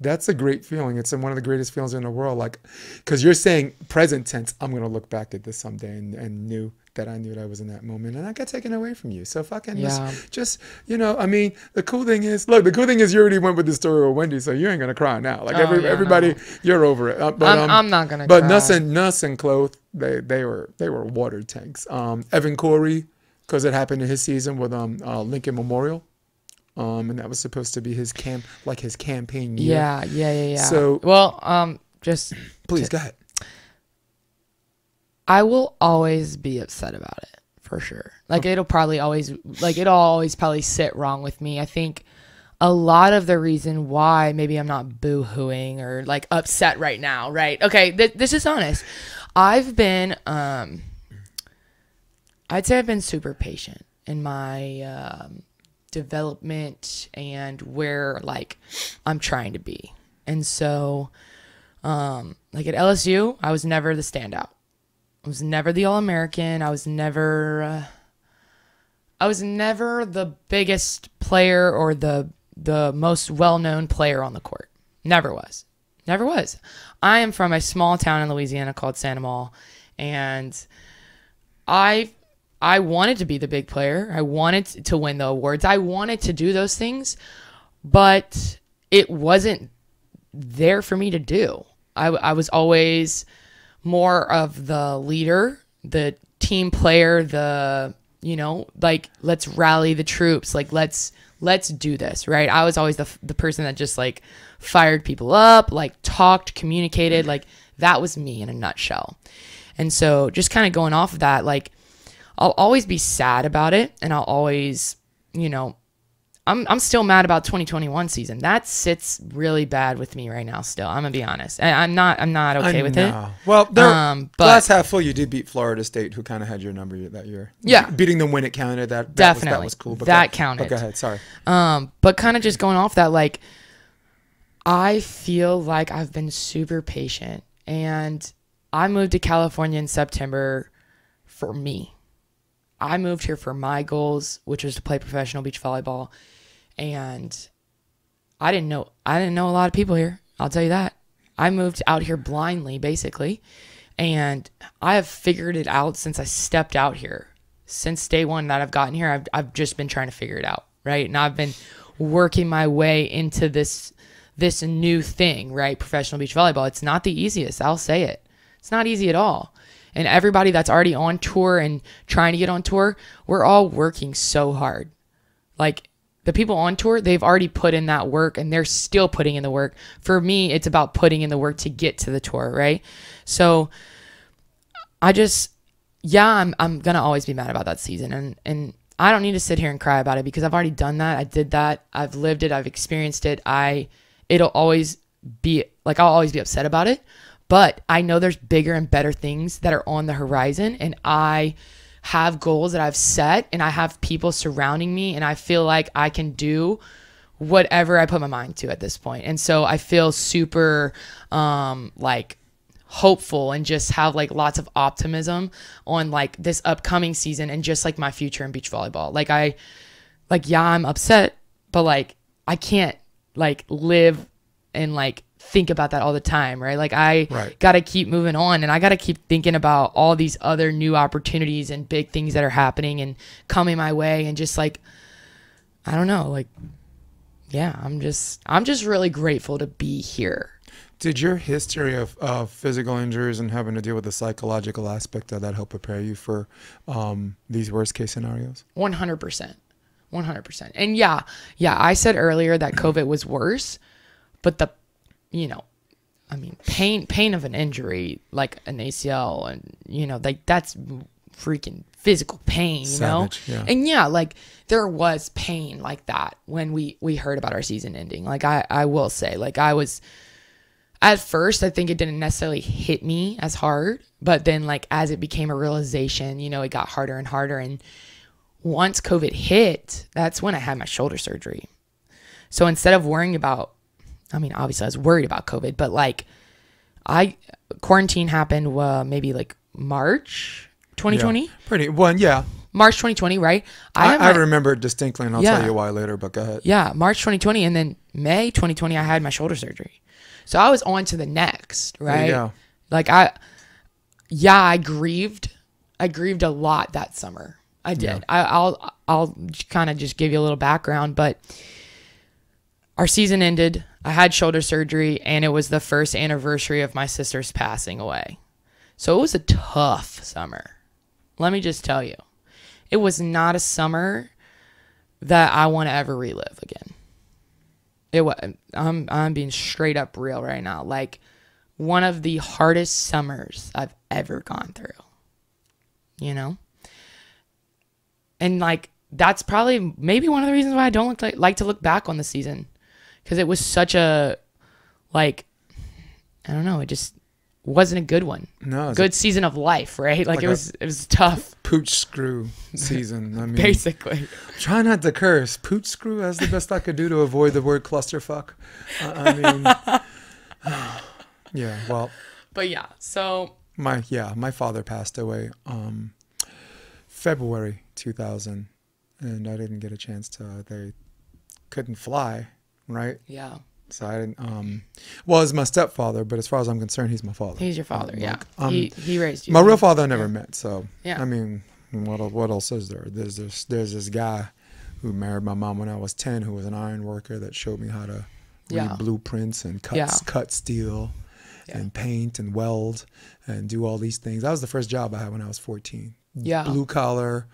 that's a great feeling. It's one of the greatest feelings in the world. Like, because you're saying present tense, I'm gonna look back at this someday and, and knew that I knew that I was in that moment, and I got taken away from you. So fucking Yeah. just, just you know, I mean, the cool thing is, look, the cool thing is you already went with the story with Wendy, so you ain't gonna cry now. Like Oh, every yeah, everybody, no. you're over it. Uh, but, I'm, um, I'm not gonna. but. Nuss and Nuss and Kloth, they they were they were water tanks. Um, Evan Corey, because it happened in his season with um uh, Lincoln Memorial, um, and that was supposed to be his camp like his campaign year. Yeah, yeah, yeah, yeah. So- well, um, just Please go ahead. I will always be upset about it for sure. Like it'll probably always like it'll always probably sit wrong with me. I think a lot of the reason why maybe I'm not boo-hooing or like upset right now, right? Okay, th- this is honest. I've been um I'd say I've been super patient in my um development and where like I'm trying to be. And so Um, like at LSU, I was never the standout. I was never the All American. I was never. Uh, I was never the biggest player or the the most well known player on the court. Never was. Never was. I am from a small town in Louisiana called Santa Sandoval, and I I wanted to be the big player. I wanted to win the awards. I wanted to do those things, but it wasn't there for me to do. I, I was always more of the leader, the team player, the you know, like let's rally the troops, like let's let's do this, right? I was always the the person that just like fired people up, like talked, communicated, like that was me in a nutshell. And so just kind of going off of that, like I'll always be sad about it and I'll always, you know, I'm I'm still mad about 2021 season. That sits really bad with me right now. Still, I'm gonna be honest. And I'm not I'm not okay I with it. Well, Um, but- glass half full. You did beat Florida State, who kind of had your number that year. Yeah. beating them when it counted. That, that Was, that was cool. But That go, counted. But go ahead. Sorry. Um, but kind of just going off that, like, I feel like I've been super patient, and I moved to California in September for me. I moved here for my goals, which was to play professional beach volleyball, and I didn't know I didn't know a lot of people here. I'll tell you that. I moved out here blindly, basically, and I have figured it out since I stepped out here. Since day one that I've gotten here, I've I've just been trying to figure it out, right? And I've been working my way into this this new thing, right? Professional beach volleyball. It's not the easiest. I'll say it. It's not easy at all. And everybody that's already on tour and trying to get on tour, we're all working so hard. Like the people on tour, they've already put in that work and they're still putting in the work. For me, it's about putting in the work to get to the tour, right? So I just yeah, I'm I'm gonna always be mad about that season and and I don't need to sit here and cry about it because I've already done that. I did that. I've lived it. I've experienced it. I it'll always be like I'll always be upset about it. But I know there's bigger and better things that are on the horizon and I have goals that I've set and I have people surrounding me and I feel like I can do whatever I put my mind to at this point. And so I feel super um like hopeful and just have like lots of optimism on like this upcoming season and just like my future in beach volleyball. Like I like yeah, I'm upset, but like I can't like live and like think about that all the time, right? Like I Right. got to keep moving on and I got to keep thinking about all these other new opportunities and big things that are happening and coming my way and just like I don't know, like yeah, I'm just I'm just really grateful to be here. Did your history of, of physical injuries and having to deal with the psychological aspect of that help prepare you for um, these worst case scenarios? 100%. 100%. And yeah, yeah, I said earlier that COVID was worse, but the, you know, I mean, pain, pain of an injury, like an ACL, and, you know, like that's freaking physical pain, you Savage, know? yeah. And yeah, like there was pain like that when we, we heard about our season ending. Like I, I will say, like I was, at first i think it didn't necessarily hit me as hard but then like as it became a realization you know it got harder and harder and once covid hit that's when i had my shoulder surgery so instead of worrying about i mean obviously i was worried about covid but like i quarantine happened uh, maybe like march 2020 Yeah. Pretty well, yeah. march 2020 right I, I my- remember it distinctly, and I'll Yeah. tell you why later. But go ahead. yeah, March 2020, and then May 2020, I had my shoulder surgery. So I was on to the next, right? Yeah. Like I, yeah, I grieved. I grieved a lot that summer. I did. I, I'll I'll kind of just give you a little background, but our season ended. I had shoulder surgery, and it was the first anniversary of my sister's passing away. So it was a tough summer. Let me just tell you, it was not a summer that I want to ever relive again. It was. I'm I'm being straight up real right now. Like one of the hardest summers I've ever gone through. You know. And like that's probably maybe one of the reasons why I don't like, like to look back on the season because it was such a like I don't know. It just wasn't a good one. No, Good season of life, right? Like, Like it was it was tough, pooch screw season. I <laughs> mean, basically. try not to curse. Pooch screw. That's the best I could do to avoid the word clusterfuck. I, I mean, <sighs> Yeah. Well, but yeah, so my yeah, my father passed away um February 2000 and I didn't get a chance to they couldn't fly, right? yeah, So I didn't um well, it's my stepfather, but as far as I'm concerned, he's my father. he's your father. Um, Yeah, like, um, he he raised you. my real father I never met, so Yeah. I mean, what what else is there? There's this there's this guy who married my mom when I was ten, who was an iron worker that showed me how to Yeah. read blueprints and cut Yeah. cut steel Yeah. and paint and weld and do all these things. That was the first job I had when I was fourteen. Yeah. blue collar.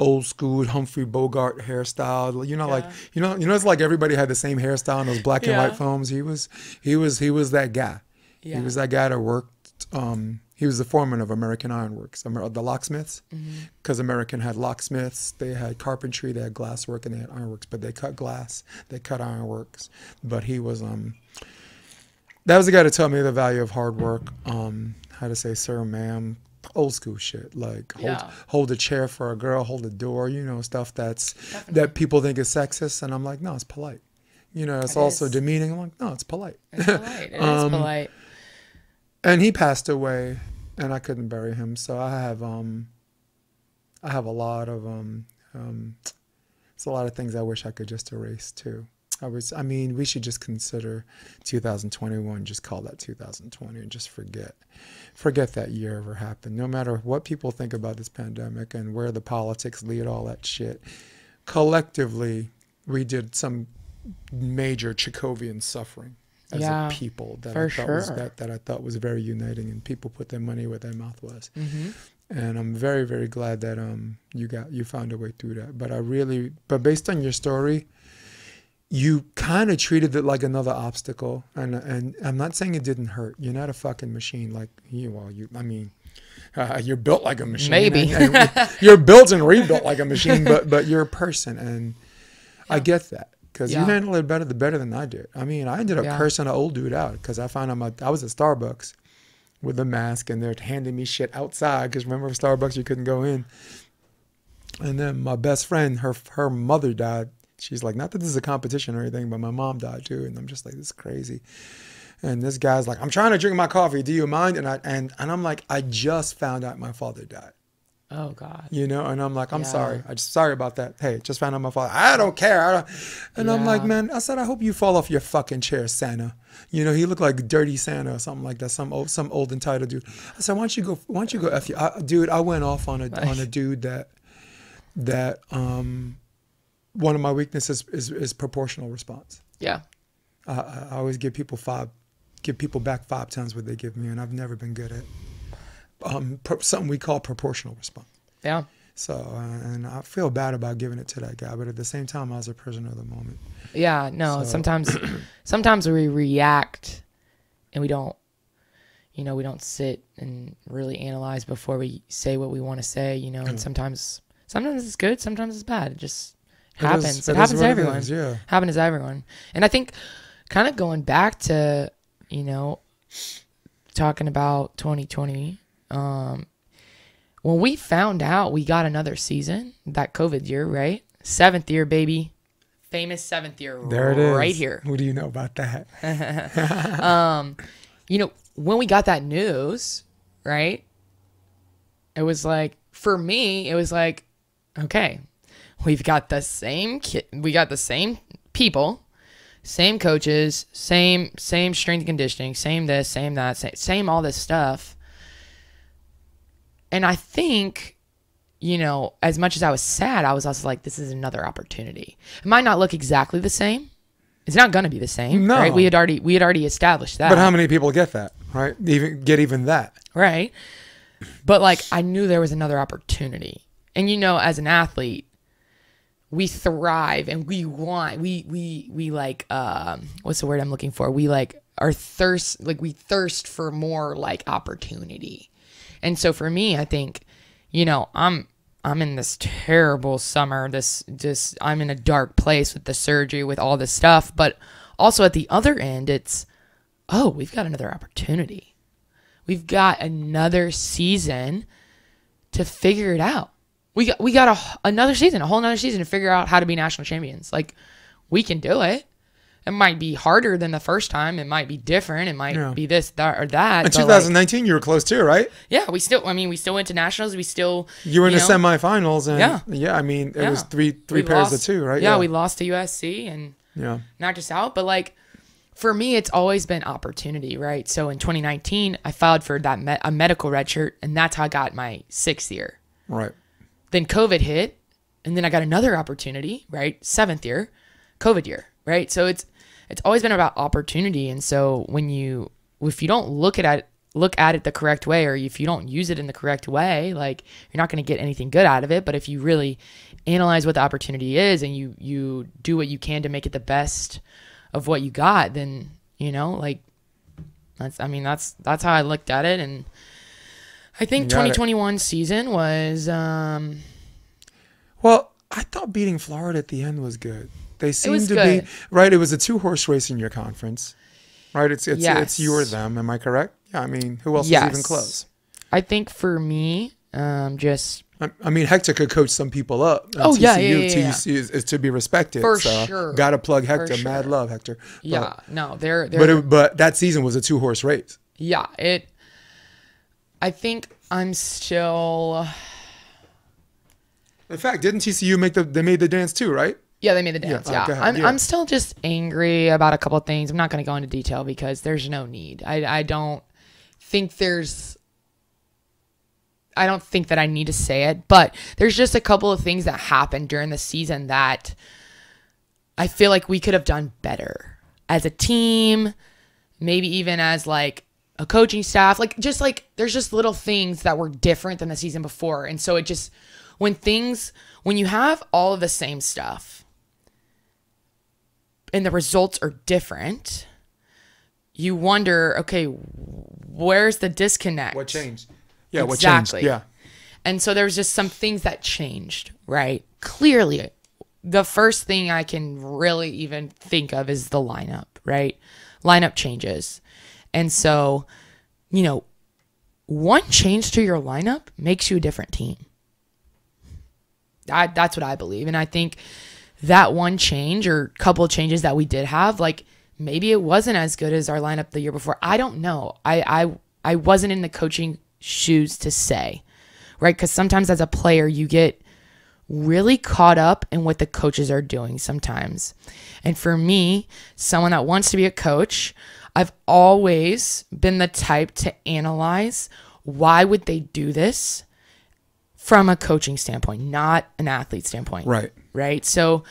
Old school Humphrey Bogart hairstyle, you know, like you know, you know, it's like everybody had the same hairstyle in those black and Yeah. white films. He was, he was, he was that guy. Yeah. He was that guy that worked. Um, he was the foreman of American Ironworks, the locksmiths, Mm-hmm. because American had locksmiths, they had carpentry, they had glasswork, and they had ironworks. But they cut glass, they cut ironworks. But he was um, that was the guy to tell me the value of hard work. Um, how to say, sir, ma'am, old school shit like hold Yeah. hold a chair for a girl, hold a door, you know, stuff that's Definitely. that people think is sexist, and I'm like, no, it's polite. You know, it's It also is. demeaning. I'm like, no, it's polite. It's polite. It is <laughs> Um, polite. and he passed away and i couldn't bury him so i have um i have a lot of um um it's a lot of things i wish i could just erase too i was i mean we should just consider 2021 just call that 2020 and just forget forget that year ever happened no matter what people think about this pandemic and where the politics lead all that shit collectively we did some major Chekhovian suffering as Yeah, a people that I thought was that, that I thought was very uniting and people put their money where their mouth was. hmm And I'm very, very glad that um you got you found a way through that. But I really but based on your story, you kind of treated it like another obstacle. And and I'm not saying it didn't hurt. You're not a fucking machine like you well you I mean uh, you're built like a machine. Maybe. and- and <laughs> you're built and rebuilt like a machine, but but you're a person, and I get that because you Yeah. handle it better the better than I did. I mean, I ended up Yeah. cursing an old dude out because I found out my, I was at Starbucks with a mask, and they're handing me shit outside because remember Starbucks you couldn't go in. And then my best friend, her her mother died. She's like, not that this is a competition or anything, but my mom died too, and I'm just like, this is crazy. And this guy's like, I'm trying to drink my coffee. Do you mind? And I and and I'm like, I just found out my father died. Oh God. You know, and I'm like, I'm Yeah. sorry. I just sorry about that. Hey, just found out my father. I don't care. I don't. And I'm like, man, I said, I hope you fall off your fucking chair, Santa. You know, he looked like Dirty Santa or something like that. Some old, some old entitled dude. I said, why don't you go? Why don't you go f you, I, dude? I went off on a on a <laughs> dude that that um one of my weaknesses is is proportional response. Yeah. I, I always give people five, give people back five times what they give me, and I've never been good at um pro- something we call proportional response. Yeah. So, uh, and I feel bad about giving it to that guy, but at the same time, I was a prisoner of the moment. Yeah, no, So- sometimes <clears throat> sometimes we react and we don't you know, we don't sit and really analyze before we say what we want to say, you know, and sometimes sometimes it's good, sometimes it's bad. It just It is- happens. it It, happens to everyone. is, yeah. Happens to everyone. And I think kind of going back to, you know, talking about 2020, um when we found out we got another season, that COVID year, right? Seventh year, baby. Famous seventh year There it is. right here. What do you know about that? <laughs> um, you know, when we got that news, right? It was like for me, it was like, okay, we've got the same kid, we got the same people, same coaches, same same strength and conditioning, same this, same that, same, same all this stuff. And I think you know, as much as I was sad, I was also like, this is another opportunity. It might not look exactly the same. It's not going to be the same, No. right? We had already we had already established that. But how many people get that, right? Even get even that. right? But like I knew there was another opportunity. And you know, as an athlete, we thrive and we want we we we like um what's the word I'm looking for? We like are thirst like we thirst for more like opportunity. And so for me, I think, you know, I'm I'm in this terrible summer. This just I'm in a dark place with the surgery, with all this stuff. But also at the other end, it's oh, we've got another opportunity. We've got another season to figure it out. We got we got a, another season, a whole another season to figure out how to be national champions. Like we can do it. it might be harder than the first time. It might be different. It might Yeah. be this, that, or that. In but, like, 2019, you were close too, right? yeah, we still. I mean, we still went to nationals. We still. You were in the know, semifinals, and Yeah. yeah, I mean, it yeah. was three three We pairs lost- of two, right? Yeah, we lost to USC and yeah, knocked us out. But like, for me, it's always been opportunity, right? So in 2019, I filed for that me- a medical red shirt, and that's how I got my sixth year. right. Then COVID hit, and then I got another opportunity, right? Seventh year, COVID year, right? So it's it's always been about opportunity, and so when you if you don't look at it look at it the correct way, or if you don't use it in the correct way, like you're not going to get anything good out of it. But if you really analyze what the opportunity is, and you you do what you can to make it the best of what you got, then you know, like that's I mean that's that's how I looked at it, and I think You got it. 2021 season was. um Well, I thought beating Florida at the end was good. They seemed to good. be right. It was a two horse race in your conference, right? It's it's it's you or them. Am I correct? Yeah. I mean, who else is even Yes. close? I think for me, um, just I, I mean, Hector could coach some people up. Oh, yeah, yeah, yeah, yeah. TCU is, is to be respected. For so sure. Gotta plug Hector. For Mad love, Hector. But- yeah, no, they're they're But it, but that season was a two horse race. yeah. It. I think I'm still. In fact, didn't TCU make the they made the dance too, right? Yeah, they made the dance. Yeah, go I'm yeah. I'm still just angry about a couple of things. I'm not going to go into detail because there's no need. I I don't think there's. I don't think that I need to say it, but there's just a couple of things that happened during the season that I feel like we could have done better as a team, maybe even as like a coaching staff. Like just like there's just little things that were different than the season before. And so it just when things when you have all of the same stuff and the results are different, you wonder, okay, where's the disconnect? What changed? Yeah, what Exactly. changed? Yeah. And so there's just some things that changed, right? Clearly, the first thing I can really even think of is the lineup, right? Lineup changes. And so, you know, one change to your lineup makes you a different team. I, that's what I believe. And I think that one change or couple changes that we did have, like maybe it wasn't as good as our lineup the year before. I don't know. I I, I wasn't in the coaching shoes to say, right? Because sometimes as a player, you get really caught up in what the coaches are doing sometimes. And for me, someone that wants to be a coach, I've always been the type to analyze why would they do this from a coaching standpoint, not an athlete standpoint. Right. Right. So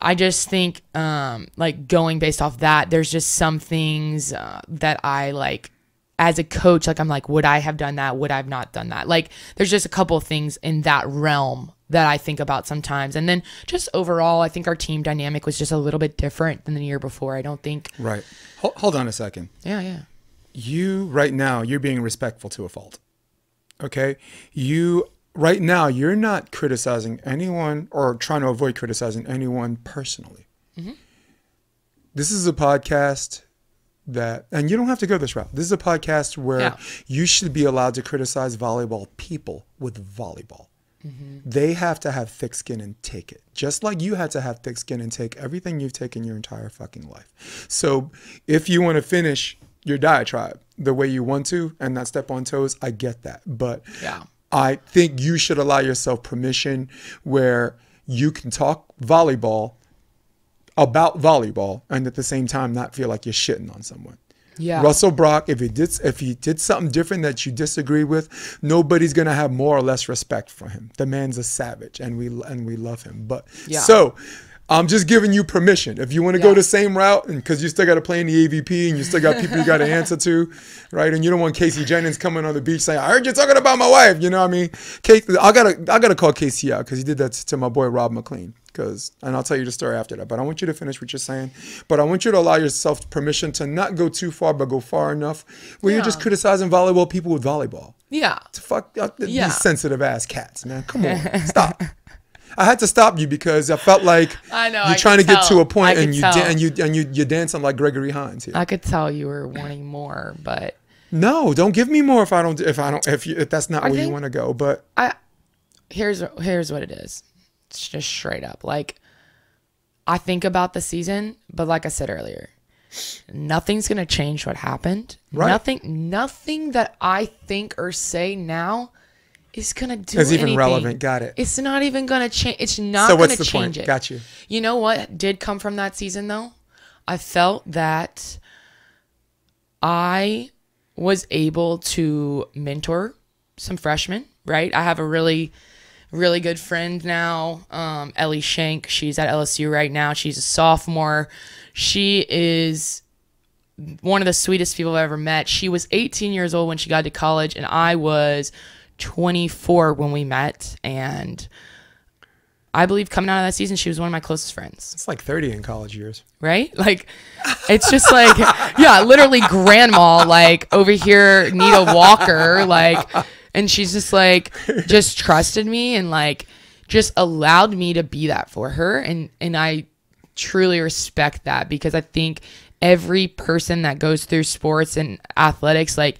I just think, um, like going based off that, there's just some things uh, that I like as a coach. Like I'm like, would I have done that? Would I have not done that? Like there's just a couple of things in that realm that I think about sometimes. And then just overall, I think our team dynamic was just a little bit different than the year before. I don't think. Right. Hold, hold on a second. Yeah. Yeah. You right now, you're being respectful to a fault. Okay? You right now, you're not criticizing anyone or trying to avoid criticizing anyone personally. Mm-hmm. This is a podcast that and you don't have to go this route. This is a podcast where Yeah. you should be allowed to criticize volleyball people with volleyball. Mm-hmm. They have to have thick skin and take it. Just like you had to have thick skin and take everything you've taken your entire fucking life. So if you want to finish your diatribe the way you want to and not step on toes, I get that. But Yeah. I think you should allow yourself permission where you can talk volleyball about volleyball and at the same time not feel like you're shitting on someone. Yeah. Russell Brock, if he did if he did something different that you disagree with, nobody's gonna have more or less respect for him. The man's a savage, and we and we love him. But Yeah. so. I'm just giving you permission. If you want to go Yeah. the same route, and because you still got to play in the AVP, and you still got people you got to answer to, <laughs> right? And you don't want Casey Jennings coming on the beach saying, "I heard you talking about my wife." You know what I mean? Kate, I gotta, I gotta call Casey out because he did that to my boy Rob McLean. Because, and I'll tell you the story after that. But I want you to finish what you're saying. But I want you to allow yourself permission to not go too far, but go far enough where you're just criticizing volleyball people with volleyball. Yeah. Fuck uh, th- Yeah. these sensitive ass cats, man. Come on, <laughs> stop. I had to stop you because I felt like <laughs> I know, you're I trying to could get to a and you tell. and you and you you're dancing like Gregory Hines here. I could tell you were wanting more, but no, don't give me more if I don't if I don't if you if that's not I where you want to go. But I here's here's what it is. It's just straight up. Like I think about the season, but like I said earlier, nothing's gonna change what happened. Right. Nothing, nothing that I think or say now is gonna do Is even relevant. Got it. It's not even gonna change. It's not So what's the change point? it. Got you. You know what did come from that season though? I felt that I was able to mentor some freshmen, right? I have a really, really good friend now, um, Ellie Shank. She's at LSU right now. She's a sophomore. She is one of the sweetest people I've ever met. She was 18 years old when she got to college, and I was 24 when we met. And I believe coming out of that season, she was one of my closest friends It's like 30 in college years. right? Like, it's just like, <laughs> yeah, literally grandma, like over here, need a walker, like, and she's just like, just <laughs> trusted me and like, just allowed me to be that for her, and and I truly respect that because I think every person that goes through sports and athletics, like,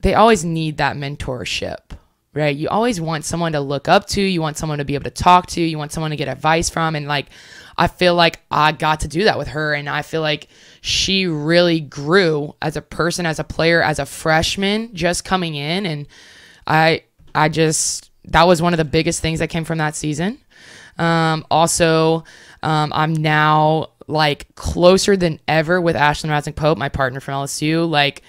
they always need that mentorship. Right. You always want someone to look up to. You want someone to be able to talk to. You want someone to get advice from. And like, I feel like I got to do that with her. And I feel like she really grew as a person, as a player, as a freshman just coming in. And I, I just, that was one of the biggest things that came from that season. Um, also, um, I'm now like closer than ever with Ashlyn Rasnick Pope, my partner from LSU. Like,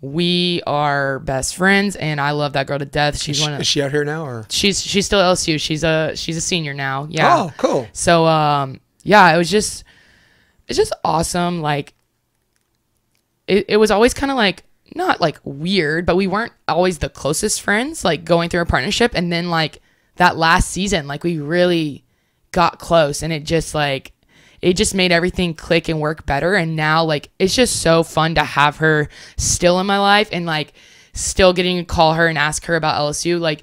we are best friends, and I love that girl to death. She's one of Is she out here now or? she's she's still LSU. She's a she's a senior now. Yeah. Oh, cool. So um yeah, it was just it's just awesome. Like it, it was always kind of like not like weird, but we weren't always the closest friends, like going through a partnership. And then like that last season, like we really got close and it just like it just made everything click and work better. And now like it's just so fun to have her still in my life and like still getting to call her and ask her about LSU. Like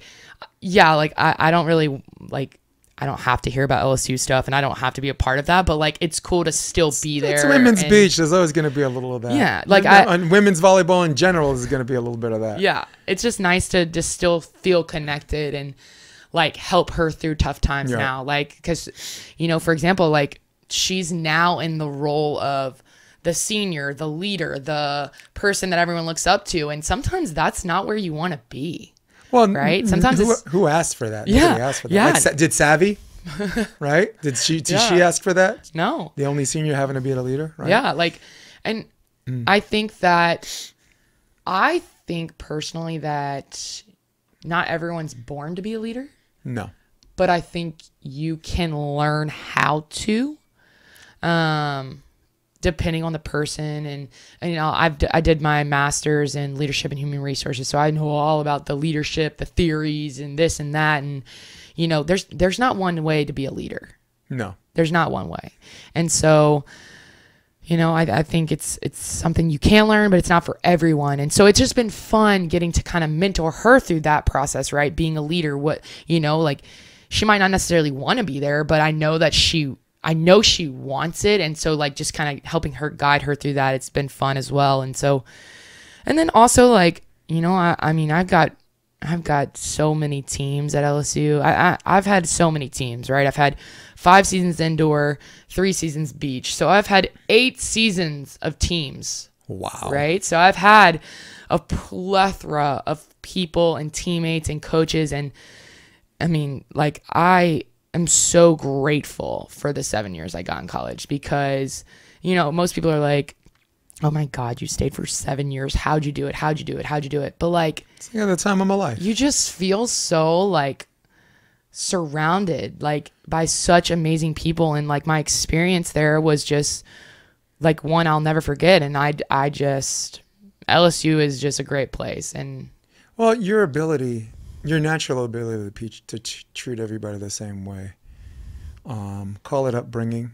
yeah, like I, I don't really like I don't have to hear about LSU stuff and I don't have to be a part of that, but like it's cool to still be there. It's women's and- beach. There's always going to be a little of that. Yeah, like I- and women's volleyball in general is going to be a little bit of that. Yeah, it's just nice to just still feel connected and like help her through tough times Yeah. now. Like, because, you know, for example, like she's now in the role of the senior, the leader, the person that everyone looks up to. And sometimes that's not where you want to be. Well, Right? Sometimes who, it's- who asked for that? Yeah, Nobody asked for that. yeah. Like, did Savvy? <laughs> right? Did she? Did she ask for that? No. The only senior having to be a leader, right? Yeah, like, and Mm. I think that I think personally that not everyone's born to be a leader, No. but I think you can learn how to, um, depending on the person. And, and you know, I've d- I did my master's in leadership and human resources, so I know all about the leadership, the theories, and this and that. And you know, there's there's not one way to be a leader. No. There's not one way. And so, you know, I, I think it's it's something you can learn, but it's not for everyone. And so it's just been fun getting to kind of mentor her through that process, right? Being a leader, what you know, like she might not necessarily want to be there, but I know that she I know she wants it. And so like just kind of helping her guide her through that, it's been fun as well. And so and then also like, you know, I, I mean I've got I've got so many teams at LSU. I, I I've had so many teams, right? I've had five seasons indoor, three seasons beach. So I've had eight seasons of teams, Wow. right? So I've had a plethora of people and teammates and coaches and I mean, like I am so grateful for the 7 years I got in college because you know, most people are like, "Oh my god, you stayed for 7 years. How'd you do it? How'd you do it? How'd you do it?" But like It's like the time of my life. you just feel so like surrounded like by such amazing people and like my experience there was just like one I'll never forget and I I just LSU is just a great place and Well, your ability, your natural ability to, to treat everybody the same way. Um, call it upbringing.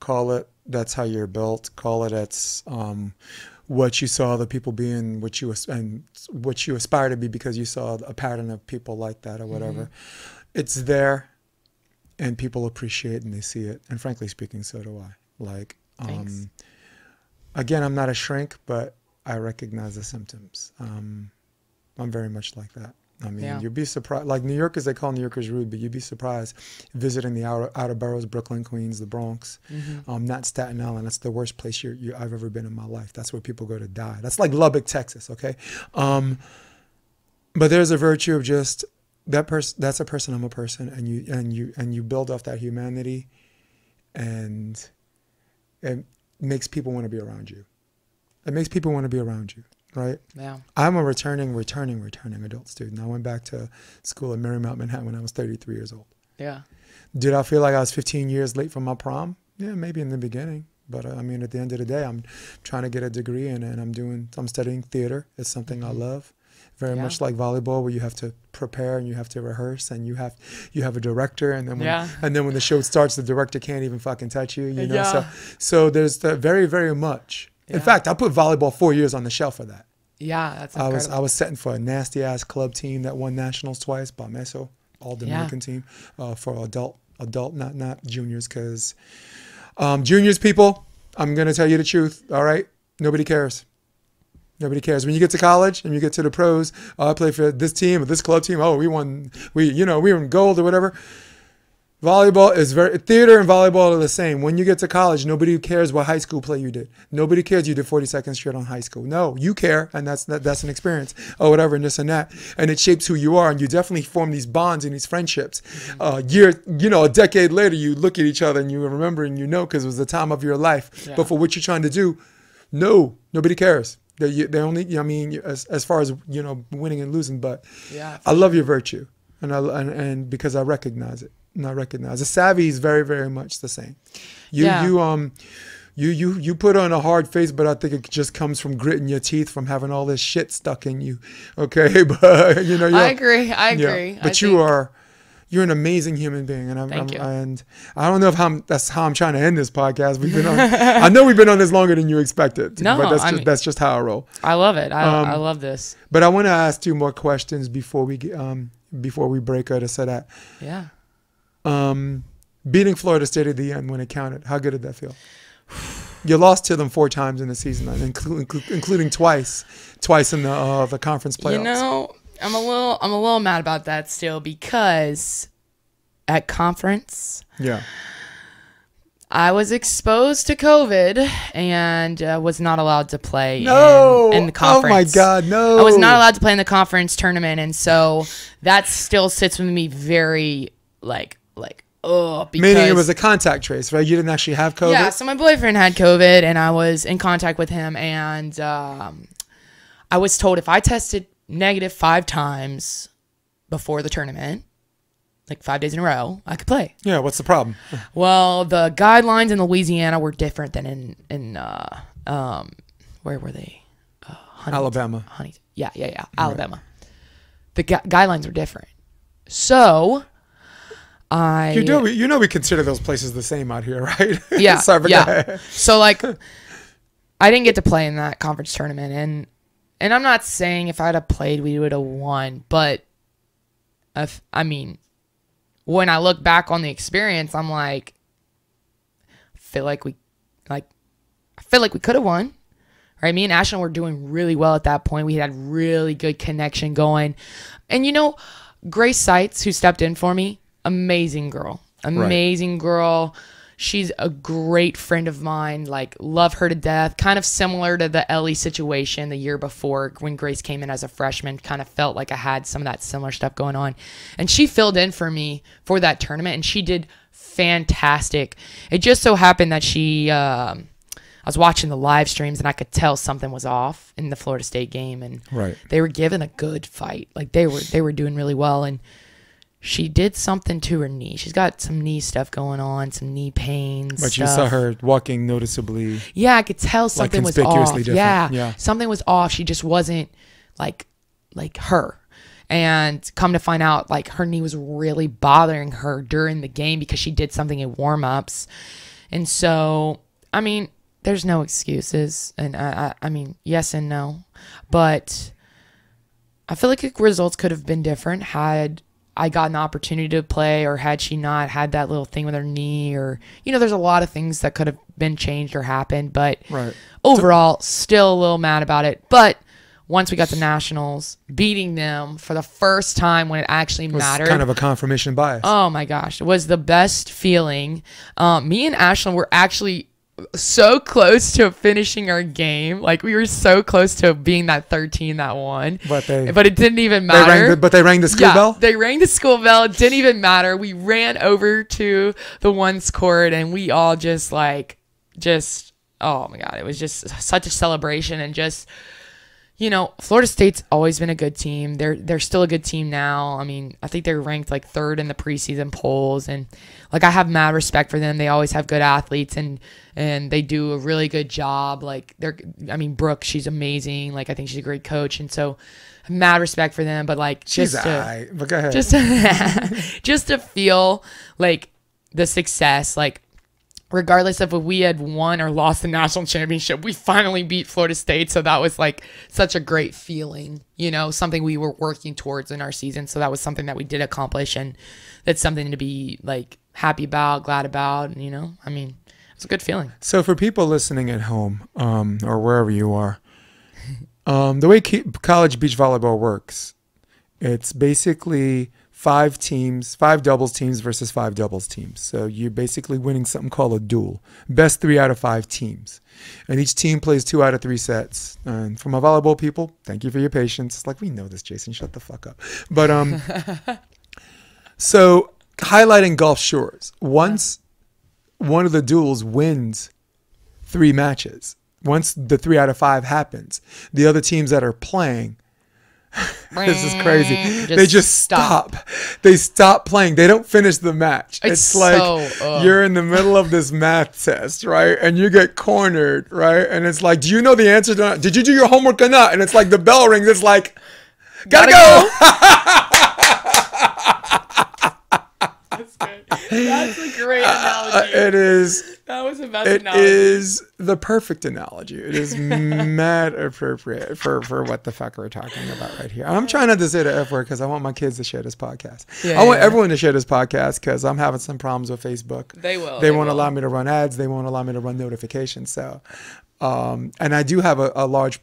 Call it that's how you're built. Call it that's um, what you saw the people being, what you and what you aspire to be because you saw a pattern of people like that or whatever. It's there, and people appreciate and they see it. And frankly speaking, so do I. Like, um, again, I'm not a shrink, but I recognize the symptoms. Um, I'm very much like that. I mean, Yeah. you'd be surprised. Like New Yorkers, they call New Yorkers rude, but you'd be surprised visiting the outer, outer boroughs, Brooklyn, Queens, the Bronx, Mm-hmm. um, not Staten Island. That's the worst place you you I've ever been in my life. That's where people go to die. That's like Lubbock, Texas. Okay, um, but there's a virtue of just that person. That's a person. I'm a person, and you and you and you build off that humanity, and it makes people want to be around you. It makes people want to be around you, right? Yeah. I'm a returning, returning, returning adult student. I went back to school at Marymount, Manhattan when I was 33 years old. Yeah. Did I feel like I was 15 years late for my prom? Yeah, maybe in the beginning. But uh, I mean, at the end of the day, I'm trying to get a degree and, and I'm doing, I'm studying theater. It's something I love. Very Yeah. much like volleyball, where you have to prepare and you have to rehearse and you have you have a director, and then when, Yeah. and then when the show starts, the director can't even fucking touch you. You know, Yeah. so so there's the very very much. In fact, I put volleyball four years on the shelf for that. Yeah. That's I was I was setting for a nasty ass club team that won nationals twice, Bameso, all Dominican team, uh, for adult adult not not juniors because um, juniors people. I'm gonna tell you the truth. All right, nobody cares. Nobody cares. When you get to college and you get to the pros, oh, I play for this team or this club team. Oh, we won. We you know we won gold or whatever. Volleyball is very theater and volleyball are the same. When you get to college, nobody cares what high school play you did. Nobody cares you did 40 seconds straight on high school. No, you care, and that's that, that's an experience or whatever, and this and that, and it shapes who you are, and you definitely form these bonds and these friendships. Uh, year, you know, a decade later, you look at each other and you remember and you know because it was the time of your life. Yeah. But for what you're trying to do, no, nobody cares. They, they only, I mean, as, as far as you know, winning and losing, but Yeah, I love your virtue, and I and, and because I recognize it, and I recognize the savvy is very very much the same. You Yeah. you um. You, you you put on a hard face, but I think it just comes from gritting your teeth from having all this shit stuck in you. <laughs> Okay, <laughs> but you know I agree. I yeah. agree. But I you think- are you're an amazing human being, and I'm, Thank I'm you. and I don't know if I'm, that's how I'm trying to end this podcast. We've been on. <laughs> I know we've been on this longer than you expected. No, but that's I just mean- that's just how I roll. I love it. I, Um, I love this. But I want to ask two more questions before we get, um before we break out. So that Yeah. Um beating Florida State at the end when it counted, how good did that feel? You lost to them four times in the season, including including twice, twice in the uh, the conference playoffs. You know, I'm a little I'm a little mad about that still because at conference yeah, I was exposed to COVID and uh, was not allowed to play no, in, in the conference. oh my. God, no, I was not allowed to play in the conference tournament, and so that still sits with me very like like oh because Meaning it was a contact trace, right? You didn't actually have COVID. Yeah, so my boyfriend had COVID, and I was in contact with him, and um, I was told if I tested negative five times before the tournament, like five days in a row, I could play. Yeah, what's the problem? Well, the guidelines in Louisiana were different than in in uh, um, where were they? Uh, Huntington- Alabama. Honey, yeah, yeah, yeah, Alabama. The gu- guidelines were different, so I You know, we, you know, we consider those places the same out here, <laughs> right? Yeah, Sorry, yeah. So like, I didn't get to play in that conference tournament, and and I'm not saying if I'd have played we would have won, but if, I mean, when I look back on the experience, I'm like, I feel like we, like, I feel like we could have won. Right, me and Ashlyn were doing really well at that point. We had really good connection going, and you know, Grace Seitz, who stepped in for me, amazing girl, amazing girl. She's a great friend of mine. Like, love her to death. Kind of similar to the Ellie situation the year before when Grace came in as a freshman. Kind of felt like I had some of that similar stuff going on. And she filled in for me for that tournament, and she did fantastic. It just so happened that she, um, I was watching the live streams, and I could tell something was off in the Florida State game, and Right. they were giving a good fight. Like they were they were doing really well and she did something to her knee. She's got some knee stuff going on, some knee pains. But you saw her walking noticeably. Yeah, I could tell something was conspicuously off. different. Yeah, Yeah. something was off. She just wasn't like like her. And come to find out, like her knee was really bothering her during the game because she did something in warm ups. And so, I mean, there's no excuses. And I, I, I mean, yes and no, but I feel like the results could have been different had I got an opportunity to play or had she not had that little thing with her knee or you know there's a lot of things that could have been changed or happened but Right. overall still a little mad about it but once we got the nationals, beating them for the first time when it actually mattered. kind of a confirmation bias. Oh my gosh, it was the best feeling. Um, me and Ashlyn were actually so close to finishing our game. Like we were so close to being that 13 that won. But they- but it didn't even they matter. rang the, but they rang the school yeah, bell. They rang the school bell. It didn't even matter. We ran over to the ones court and we all just like just oh my god, it was just such a celebration and just you know, Florida State's always been a good team. They're they're still a good team now. I mean, I think they're ranked like third in the preseason polls, and like I have mad respect for them. They always have good athletes, and and they do a really good job. Like they're, I mean, Brooke, she's amazing. Like I think she's a great coach, and so mad respect for them. But like, She's just to, alright, but go ahead. just <laughs> just to feel like the success like regardless of if we had won or lost the national championship we finally beat florida state. So that was like such a great feeling you know something we were working towards in our season. So that was something that we did accomplish and that's something to be like happy about glad about you know? I mean it's a good feeling. So for people listening at home, um, or wherever you are, um, the way college beach volleyball works, it's basically five teams, five doubles teams versus five doubles teams. So you're basically winning something called a duel. Best three out of five teams. And each team plays two out of three sets. And for my volleyball people, thank you for your patience. Like we know this, Jason. Shut the fuck up. But um <laughs> so highlighting Gulf Shores. Once one of the duels wins three matches. Once the three out of five happens, the other teams that are playing, <laughs> this is crazy. they just stop. They stop playing. They don't finish the match. It's, It's like so, you're in the middle of this math test, right? And you get cornered, right? And it's like, do you know the answer to that? Did you do your homework or not? And it's like the bell rings. It's like, gotta, Gotta go. <laughs> that's good that's a great Uh, analogy it is that was the best It analogy is the perfect analogy. It is <laughs> mad appropriate for, for what the fuck we're talking about right here. I'm trying not to say the F word because I want my kids to share this podcast. Yeah, I want yeah. everyone to share this podcast because I'm having some problems with Facebook. They will, They, they won't will. allow me to run ads. They won't allow me to run notifications. So, um, and I do have a, a large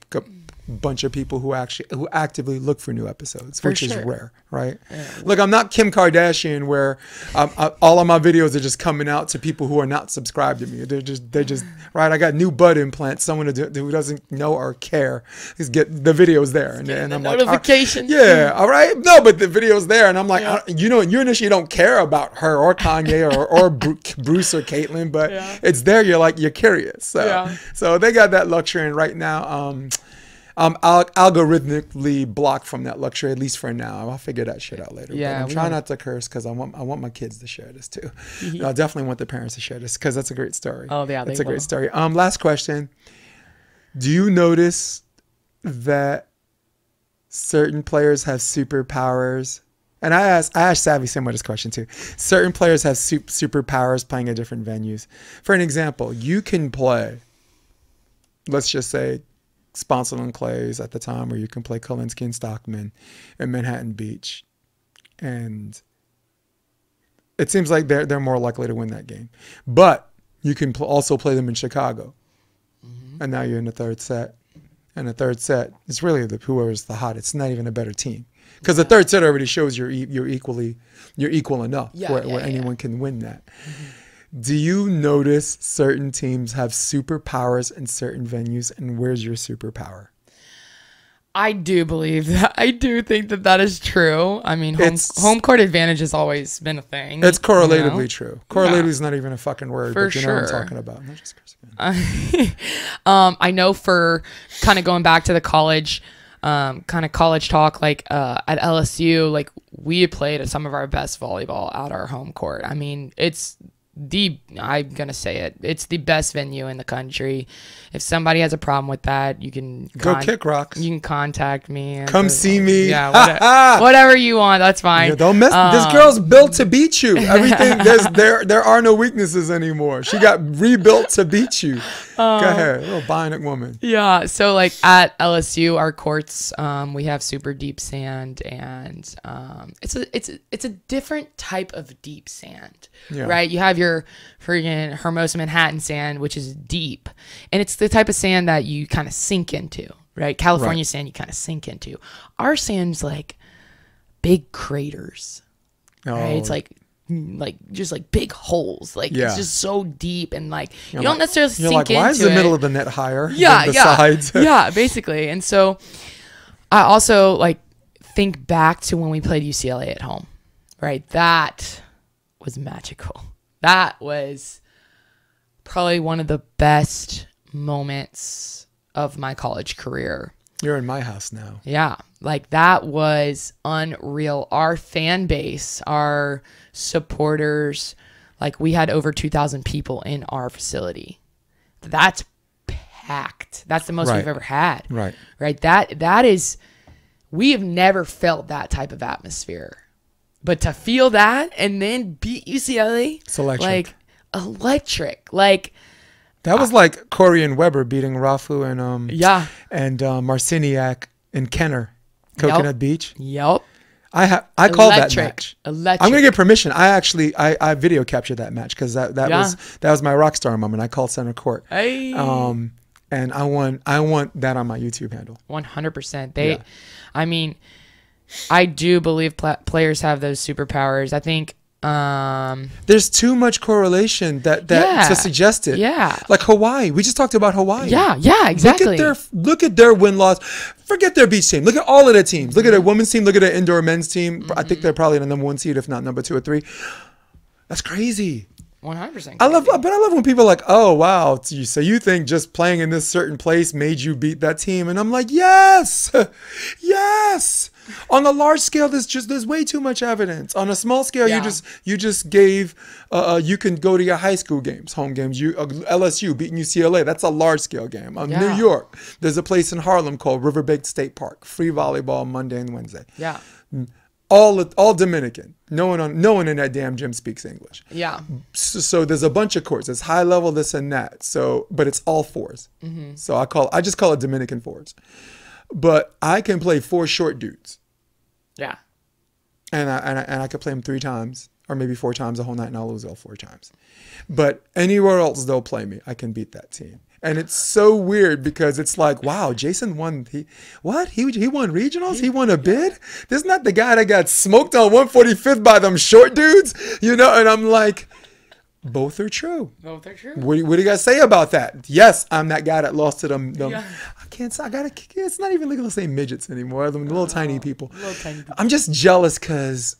bunch of people who actually who actively look for new episodes, which is rare, right? Look, I'm not Kim Kardashian where um, uh, all of my videos are just coming out to people who are not subscribed to me. They're just they're just <sighs> right. I got new butt implants. Someone who, doesn't know or care is get the videos there, and, and the I'm like, uh, notification. yeah, all right. No, but the video's there, and I'm like, Yeah. You know, you initially don't care about her or Kanye or <laughs> or Bruce or Caitlyn, but Yeah. it's there. You're like, you're curious. So, Yeah. so they got that luxury, and right now, um, I'm al- algorithmically blocked from that luxury at least for now. I'll figure that shit out later. Yeah, but I'm trying not to curse because I want I want my kids to share this too. <laughs> And I definitely want the parents to share this because that's a great story. Oh, yeah, that's a great story. Um, last question. Do you notice that certain players have superpowers? And I asked I asked Savvy of this question too. Certain players have su- superpowers playing at different venues. For an example, you can play. Let's just say Sponcil and Claes at the time, where you can play Kolinske and Stockman in Manhattan Beach, and it seems like they're they're more likely to win that game. But you can pl- also play them in Chicago, mm-hmm. and now you're in the third set. And the third set, it's really the whoever's the hottest. It's not even a better team because the third set already shows you're e- you're equally you're equal enough Yeah, where, yeah, where yeah. anyone can win that. Mm-hmm. Do you notice certain teams have superpowers in certain venues, and where's your superpower? I do believe that. I do think that that is true. I mean, home, home court advantage has always been a thing. It's you know? correlatively true. Correlatively is not even a fucking word, For but you know what I'm talking about. <laughs> Um, I know for kind of going back to the college, um, kind of college talk, like uh, at LSU, like we played some of our best volleyball at our home court. I mean, it's the I'm gonna say it. It's the best venue in the country. If somebody has a problem with that, you can Go kick rocks. You can contact me. Come see me. Yeah, <laughs> whatever, whatever you want. That's fine. Don't mess. this Um, girl's built to beat you. <laughs> Everything there's there there are no weaknesses anymore. She got rebuilt to beat you. Um, Go ahead, little bionic woman. Yeah, so like at LSU, our courts, um, we have super deep sand, and um, it's a it's a, it's a different type of deep sand, Yeah. right? You have your friggin' Hermosa Manhattan sand, which is deep, and it's the type of sand that you kind of sink into, right? California Right. sand you kind of sink into. Our sand's like big craters, oh. right? It's Oh, like mm, like just like big holes. Like Yeah. it's just so deep and like you You're don't like- necessarily You're sink like, why is the middle of the net higher yeah, than the yeah, sides? <laughs> yeah, basically. And so I also like think back to when we played UCLA at home, right? That was magical. That was probably one of the best moments of my college career. You're in my house now. Yeah, like that was unreal. Our fan base, our supporters, like we had over 2,000 people in our facility. That's packed. That's the most Right. we've ever had. Right. Right. That that is we have never felt that type of atmosphere. But to feel that and then beat UCLA, It's electric. like electric. Like That was like Corey and Weber beating Rafu and um yeah. and uh, Marciniak and Kenner, Coconut Beach. Yep. I ha- I called that match. Electric. I'm gonna get permission. I actually I, I video captured that match because that that Yeah. was that was my rock star moment. I called center court. Hey. Um, and I want I want that on my YouTube handle. One hundred percent. They, Yeah. I mean, I do believe pla- players have those superpowers. I think. Um. There's too much correlation that that Yeah. to suggest it. Yeah. Like Hawaii. We just talked about Hawaii. Yeah. Yeah. Exactly. Look at their look at their win loss. Forget their beach team. Look at all of their teams. Look at their women's team. Look at their indoor men's team. I Mm-hmm. think they're probably in the number one seed, if not number two or three. That's crazy. One hundred percent. I love, but I love when people are like, "Oh wow, so you think just playing in this certain place made you beat that team?" And I'm like, "Yes, <laughs> yes." On a large scale, there's just there's way too much evidence. On a small scale, Yeah. you just you just gave. Uh, uh, you can go to your high school games, home games. You uh, LSU beating UCLA. That's a large scale game. Uh, Yeah. New York, there's a place in Harlem called Riverbank State Park. Free volleyball Monday and Wednesday. Yeah. All all Dominican. No one on no one in that damn gym speaks English Yeah. so, so there's a bunch of courts. It's high level, this and that. So, but it's all 4s So I call I just call it Dominican fours. But I can play four short dudes, Yeah. and I and I, and I could play them three times or maybe four times the whole night, and I'll lose all four times. But anywhere else they'll play me, I can beat that team. And it's so weird because it's like, wow, Jason won. He what? He he won regionals. He won a bid. This is not the guy that got smoked on 145th by them short dudes, you know. And I'm like, both are true. Both are true. What do, you, what do you guys say about that? Yes, I'm that guy that lost to them. them Yeah. I can't. I gotta. It's not even legal to say midgets anymore. Them little tiny people. little tiny people. I'm just jealous because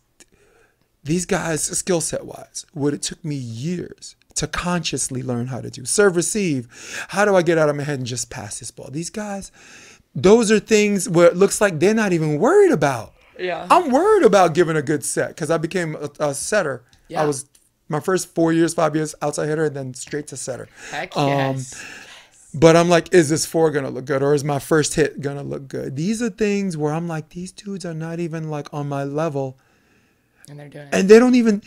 these guys, skill set wise, what it took me years to consciously learn how to do serve, receive. How do I get out of my head and just pass this ball? These guys, those are things where it looks like they're not even worried about. Yeah. I'm worried about giving a good set because I became a, a setter. Yeah. I was my first four years, five years outside hitter, and then straight to setter. Heck Um, yes. But I'm like, is this four gonna look good, or is my first hit gonna look good? These are things where I'm like, these dudes are not even like on my level, and they're doing it. and they don't even.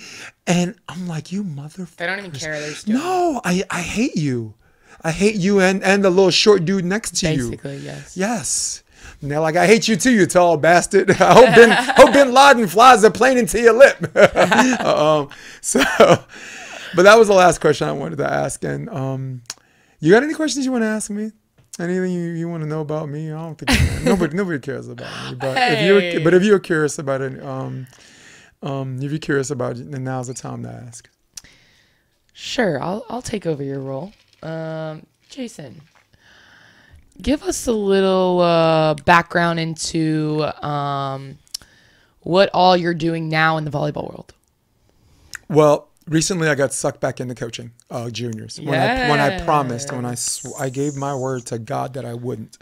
And I'm like, you motherfucker. They don't even care. They're just doing. No, I I hate you. I hate you and and the little short dude next to you. Basically, yes. Yes. And they're like, I hate you too, you tall bastard. <laughs> I hope Bin, hope Bin Laden flies a plane into your lip. <laughs> <laughs> um, so, but that was the last question I wanted to ask. And um, you got any questions you want to ask me? Anything you, you want to know about me? I don't think nobody nobody cares about me. But if you're but if you're curious about it, um, um, if you're curious about it, then now's the time to ask. Sure, I'll I'll take over your role. Um, Jason, give us a little uh, background into um, what all you're doing now in the volleyball world. Well, recently I got sucked back into coaching uh, juniors when I when I promised when I sw- I gave my word to God that I wouldn't.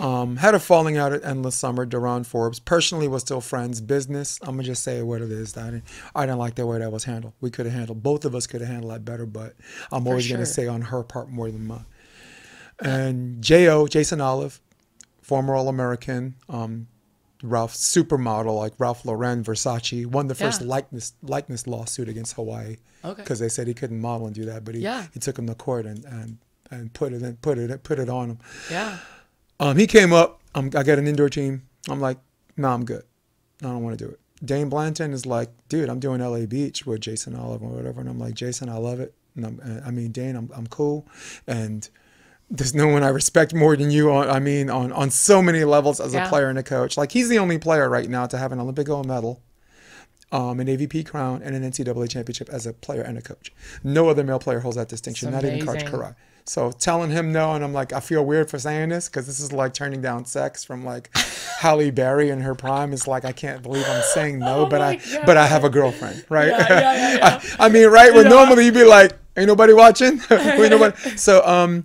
Um, had a falling out at Endless Summer. Duran Forbes personally was still friends. Business, I'm gonna just say what it is. I didn't, I didn't like the way that was handled. We could have handled both of us could have handled that better, but I'm always gonna say on her part more than mine. And Jo Jason Olive, former All American. Um, Ralph supermodel like Ralph Lauren, Versace won the first Yeah. likeness likeness lawsuit against Hawaii Okay. because they said he couldn't model and do that, but he, Yeah. he took him to court and, and, and put it in, put it put it on him. Yeah. Um, he came up. Um, I got an indoor team. I'm like, no, I'm good. I don't want to do it. Dain Blanton is like, dude, I'm doing LA Beach with Jason Olive or whatever, and I'm like, Jason, I love it. And I'm, I mean, Dain, I'm, I'm cool, and there's no one I respect more than you. On, I mean, on on so many levels as Yeah. a player and a coach. Like he's the only player right now to have an Olympic gold medal, um, an AVP crown, and an NCAA championship as a player and a coach. No other male player holds that distinction. Not even Karch. Kiraly. So telling him no, and I'm like, I feel weird for saying this because this is like turning down sex from like <laughs> Halle Berry in her prime. It's like I can't believe I'm saying no, Oh but I God. but I have a girlfriend, right? Yeah, yeah. <laughs> I, I mean, right? When Yeah. normally you'd be like, ain't nobody watching. <laughs> Ain't nobody. So um,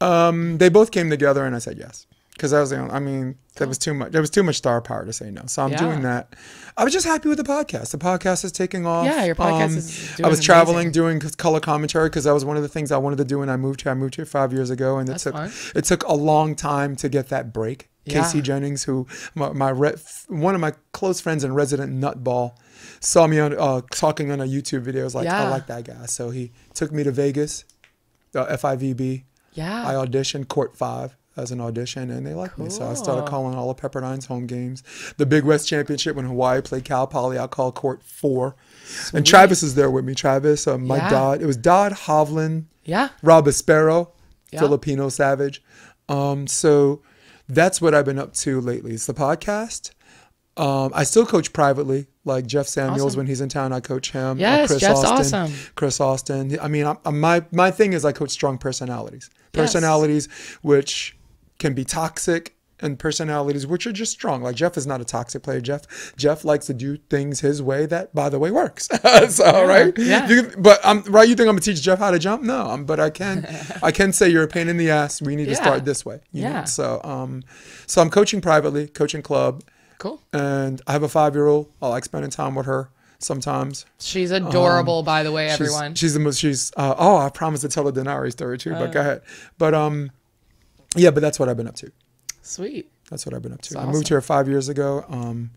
um, they both came together, and I said yes because I was the only. I mean, that was too much. There was too much star power to say no. So I'm Yeah. doing that. I was just happy with the podcast. The podcast is taking off. Yeah, your podcast Um, is I was traveling, amazing. doing color commentary because that was one of the things I wanted to do when I moved here. I moved here five years ago, and it took fun. it took a long time to get that break. Yeah. Casey Jennings, who my, my re, one of my close friends and resident nutball, saw me on uh, talking on a YouTube video. I Was like, I like that guy. So he took me to Vegas, uh, FIVB. Yeah. I auditioned Court Five as an audition, and they liked me. So I started calling all of Pepperdine's home games. The Big West Championship when Hawaii played Cal Poly, I called Court Four, and Travis is there with me. Travis, uh, my Yeah. Dodd. It was Dodd Hovland. yeah. Rob Espero, Yeah. Filipino Savage. Um, so that's what I've been up to lately. It's the podcast. Um, I still coach privately, like Jeff Samuels Awesome. when he's in town. I coach him. Uh, Yes, Chris Jeff's Austin, awesome. Chris Austin. I mean, I, I- my my thing is I coach strong personalities, Yes. personalities which can be toxic and personalities which are just strong. Like Jeff is not a toxic player. Jeff Jeff likes to do things his way that, by the way, works. <laughs> so right, yeah. You but um, right, you think I'm gonna teach Jeff how to jump? No, um, but I can, <laughs> I can say you're a pain in the ass. We need to start this way. you know? Yeah. So um, so I'm coaching privately, coaching club, Cool. and I have a five year old. I like spending time with her sometimes. She's adorable, by the way, Um, She's- everyone. She's, the most. She's. Uh, oh, I promised to tell the Denari story too, but Uh. go ahead. But um, yeah, but that's what I've been up to. Sweet. That's what I've been up to. That's I moved here five years ago. Um,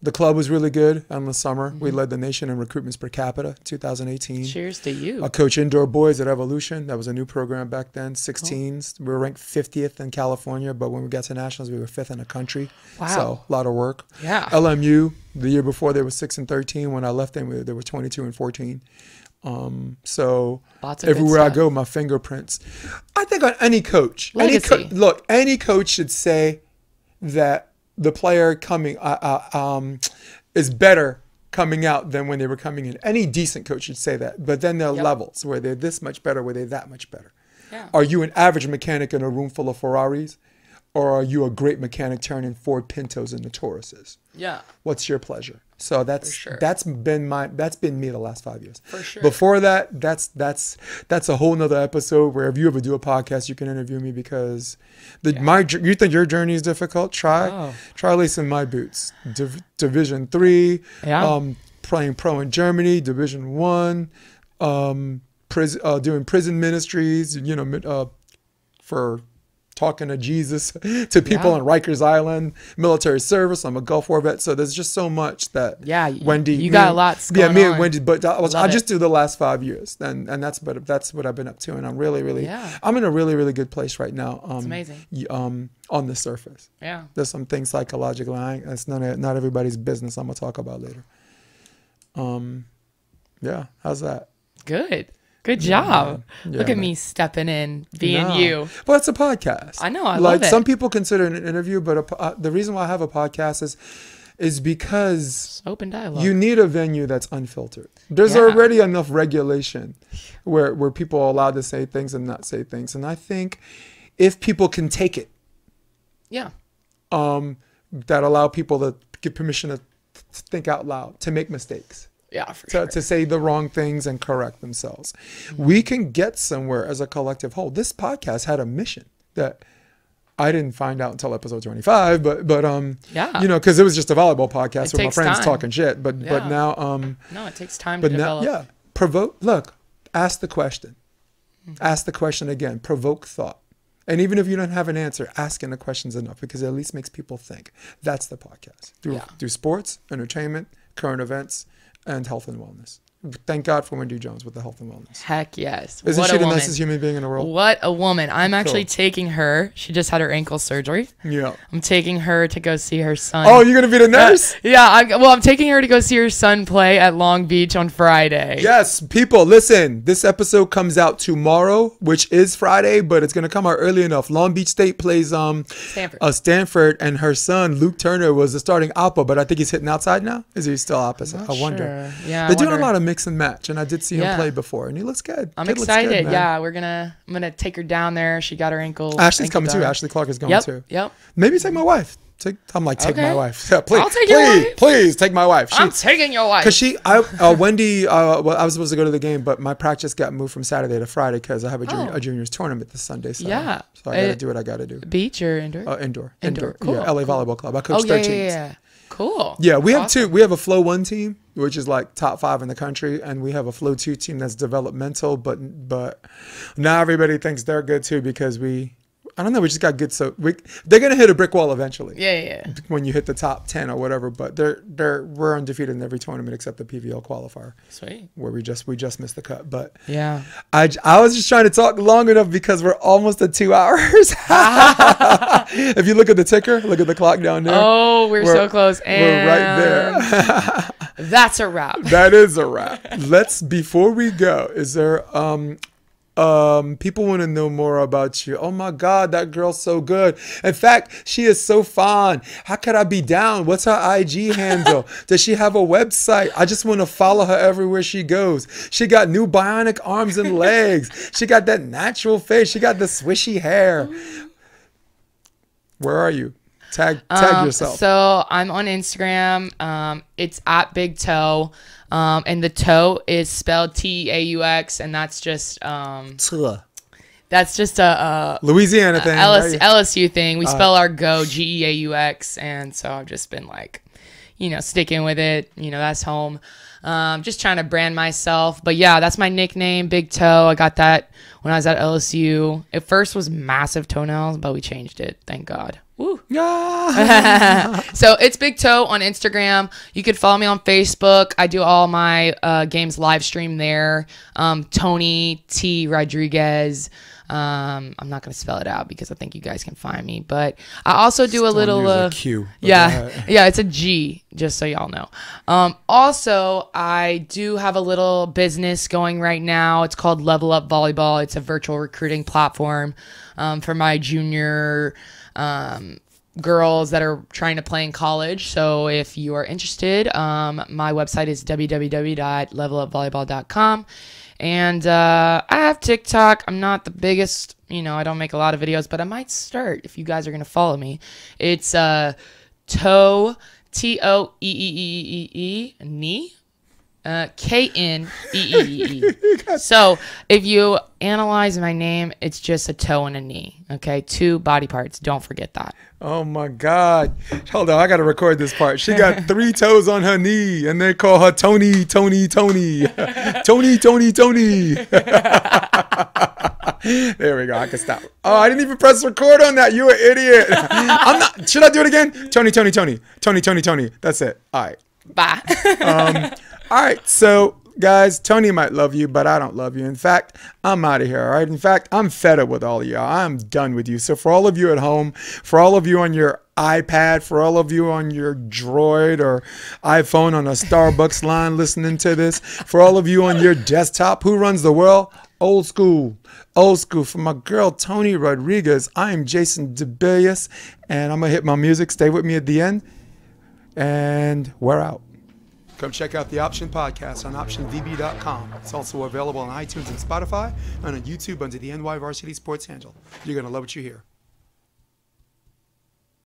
the club was really good in the summer. We Mm-hmm. led the nation in recruitments per capita, 2018. Cheers to you. I coach indoor boys at Evolution. That was a new program back then. 16s. We were ranked 50th in California, but when we got to nationals, we were fifth in the country. Wow. So a lot of work. Yeah. LMU the year before they were six and 13. When I left them, they were 22 and 14. Um, so everywhere I go, my fingerprints. I think on any coach, any co- Legacy. look, any coach should say that the player coming uh, uh, um, is better coming out than when they were coming in. Any decent coach should say that. But then there are Yep. levels where they're this much better, where they're that much better. Yeah. Are you an average mechanic in a room full of Ferraris, or are you a great mechanic turning Ford Pintos into Tauruses? Yeah. What's your pleasure? So that's sure. that's been my that's been me the last five years. For sure. Before that, that's that's that's a whole nother episode where if you ever do a podcast, you can interview me because the my you think your journey is difficult? Try Oh. try lacing my boots. Div, Division three, Yeah. um, playing pro in Germany. Division one, um, prison uh, doing prison ministries. You know, uh, for talking to Jesus <laughs> to people Yeah. on Rikers Island, military service. I'm a Gulf War vet, so there's just so much that Yeah, Wendy, you got and- lots Yeah, going me and. Wendy, but I, was, I just it. do the last five years, and and that's but that's what I've been up to, and I'm really really Yeah. I'm in a really really good place right now. Um, amazing. Um, on the surface, Yeah. there's some things psychological. I ain't, it's none of, not everybody's business. I'm gonna talk about later. Um, yeah, how's that? Good. Good job. Yeah, Look at me stepping in, being No. you. Well, it's a podcast. I know, I like love it. some people consider it an interview, but a, uh, the reason why I have a podcast is is because Open dialogue. you need a venue that's unfiltered. There's Yeah. already enough regulation where where people are allowed to say things and not say things, and I think if people can take it, yeah. um, that allow people to get permission to think out loud, to make mistakes Yeah, for to, sure. to say the wrong things and correct themselves. We can get somewhere as a collective whole. This podcast had a mission that I didn't find out until episode 25, but but um Yeah. you know cuz it was just a volleyball podcast It with my friends time. talking shit, but but now um No, it takes time but to now develop. yeah, provoke look, ask the question. Ask the question again, provoke thought. And even if you don't have an answer, asking the questions enough because it at least makes people think. That's the podcast. Through Yeah. through sports, entertainment, current events, and health and wellness. Thank God for Wendy Jones with the health and wellness. Heck yes. Isn't what she the woman. nicest human being in the world? What a woman. I'm actually Cool. taking her. She just had her ankle surgery. Yeah. I'm taking her to go see her son. Oh, you're gonna be the Uh, nurse? yeah, I, well, I'm taking her to go see her son play at Long Beach on Friday. Yes, people, listen. This episode comes out tomorrow, which is Friday, but it's gonna come out early enough. Long Beach State plays um Stanford. uh, Stanford, and her son Luke Turner was the starting oppa, but I think he's hitting outside now. Is he still opposite? I wonder. sure. Yeah, They're doing a lot of mix and match, and I did see him Yeah. play before, and he looks good. I'm Kid looks good, excited. yeah, we're gonna. I'm gonna take her down there. She got her ankle. Ashley's ankle coming too. Ashley Clark is going Yep. too. Yep. Maybe take my wife. Take, I'm like, take my wife. Yeah, <laughs> please, I'll take your please, wife. please take my wife. She, I'm taking your wife. Cause she, I, uh, Wendy, uh, well, I was supposed to go to the game, but my practice got moved from Saturday to Friday because I have a, junior, Oh. a juniors tournament this Sunday. So, Yeah. so I gotta Uh, do what I gotta do. Beach or indoor? Uh, indoor, Indoor, indoor, yeah. cool, LA cool. Volleyball Club. I coach oh yeah, yeah, yeah, yeah. Cool. Yeah, we have Awesome. two. We have a Flow One team, which is like top five in the country, and we have a Flow Two team that's developmental. But but now everybody thinks they're good too because we, I don't know, we just got good. So we they're gonna hit a brick wall eventually Yeah, yeah. when you hit the top ten or whatever. But they're they're we're undefeated in every tournament except the PVL qualifier Sweet. where we just we just missed the cut. But Yeah. I I was just trying to talk long enough because we're almost at two <laughs> hours. <laughs> if you look at the ticker, look at the clock down there. Oh, we're, We're- so close. And we're right there. <laughs> That's a wrap. that is a wrap. Let's before we go, is there um um people want to know more about you. Oh my god, that girl's so good. In fact, she is so fun. How could I be down? What's her IG handle? <laughs> Does she have a website? I just want to follow her everywhere she goes. She got new bionic arms and <laughs> legs. She got that natural face. She got the swishy hair. Where are you? Tag tag Um, yourself. So I'm on Instagram. Um, it's at Big Toe. Um, and the toe is spelled T A U X, and that's just um, that's just a, a Louisiana thing. LS, right? LSU thing. Uh, We spell our go G E A U X, and so I've just been like, you know, sticking with it. You know, that's home. Um, just trying to brand myself. But yeah, that's my nickname, Big Toe. I got that when I was at LSU. It first was massive toenails, but we changed it. Thank God. Woo. Ah. <laughs> So it's Big Toe on Instagram. You could follow me on Facebook. I do all my uh, games live stream there. Um, Toni T Rodriguez. Um, I'm not gonna spell it out because I think you guys can find me. But I also do a little. Uh, Q, yeah, ahead. yeah, it's a G. Just so y'all know. Um, also, I do have a little business going right now. It's called Level Up Volleyball. It's a virtual recruiting platform um, for my junior um, girls that are trying to play in college. So if you are interested, um, my website is www.levelupvolleyball.com. And uh, I have TikTok. I'm not the biggest, you know, I don't make a lot of videos, but I might start if you guys are going to follow me. It's uh, Toe, T O E E E E E, knee. Uh, K N E E E E. <laughs> So if you analyze my name, it's just a toe and a knee. Okay, two body parts. Don't forget that. Oh my God. Hold on, I gotta record this part. She got <laughs> three toes on her knee, and they call her Tony, Tony, Tony. <laughs> Tony, Tony, Tony. there we go. I can stop. Oh, I didn't even press record on that. You an idiot. I'm not should I do it again? Tony, Tony, Tony. Tony, Tony, Tony. That's it. All right. Bye. All right, so guys, Toni might love you, but I don't love you. In fact, I'm out of here. All right. In fact, I'm fed up with all of y'all. I'm done with you. So for all of you at home, for all of you on your iPad, for all of you on your Droid or iPhone on a Starbucks <laughs> line listening to this, for all of you on your desktop, who runs the world? Old school, old school. For my girl Toni Rodriguez, I am Jason DeBillius, and I'm gonna hit my music. Stay with me at the end, and we're out. Come check out the Option Podcast on OptionVB.com. It's also available on iTunes and Spotify and on YouTube under the NY Varsity Sports handle. You're going to love what you hear.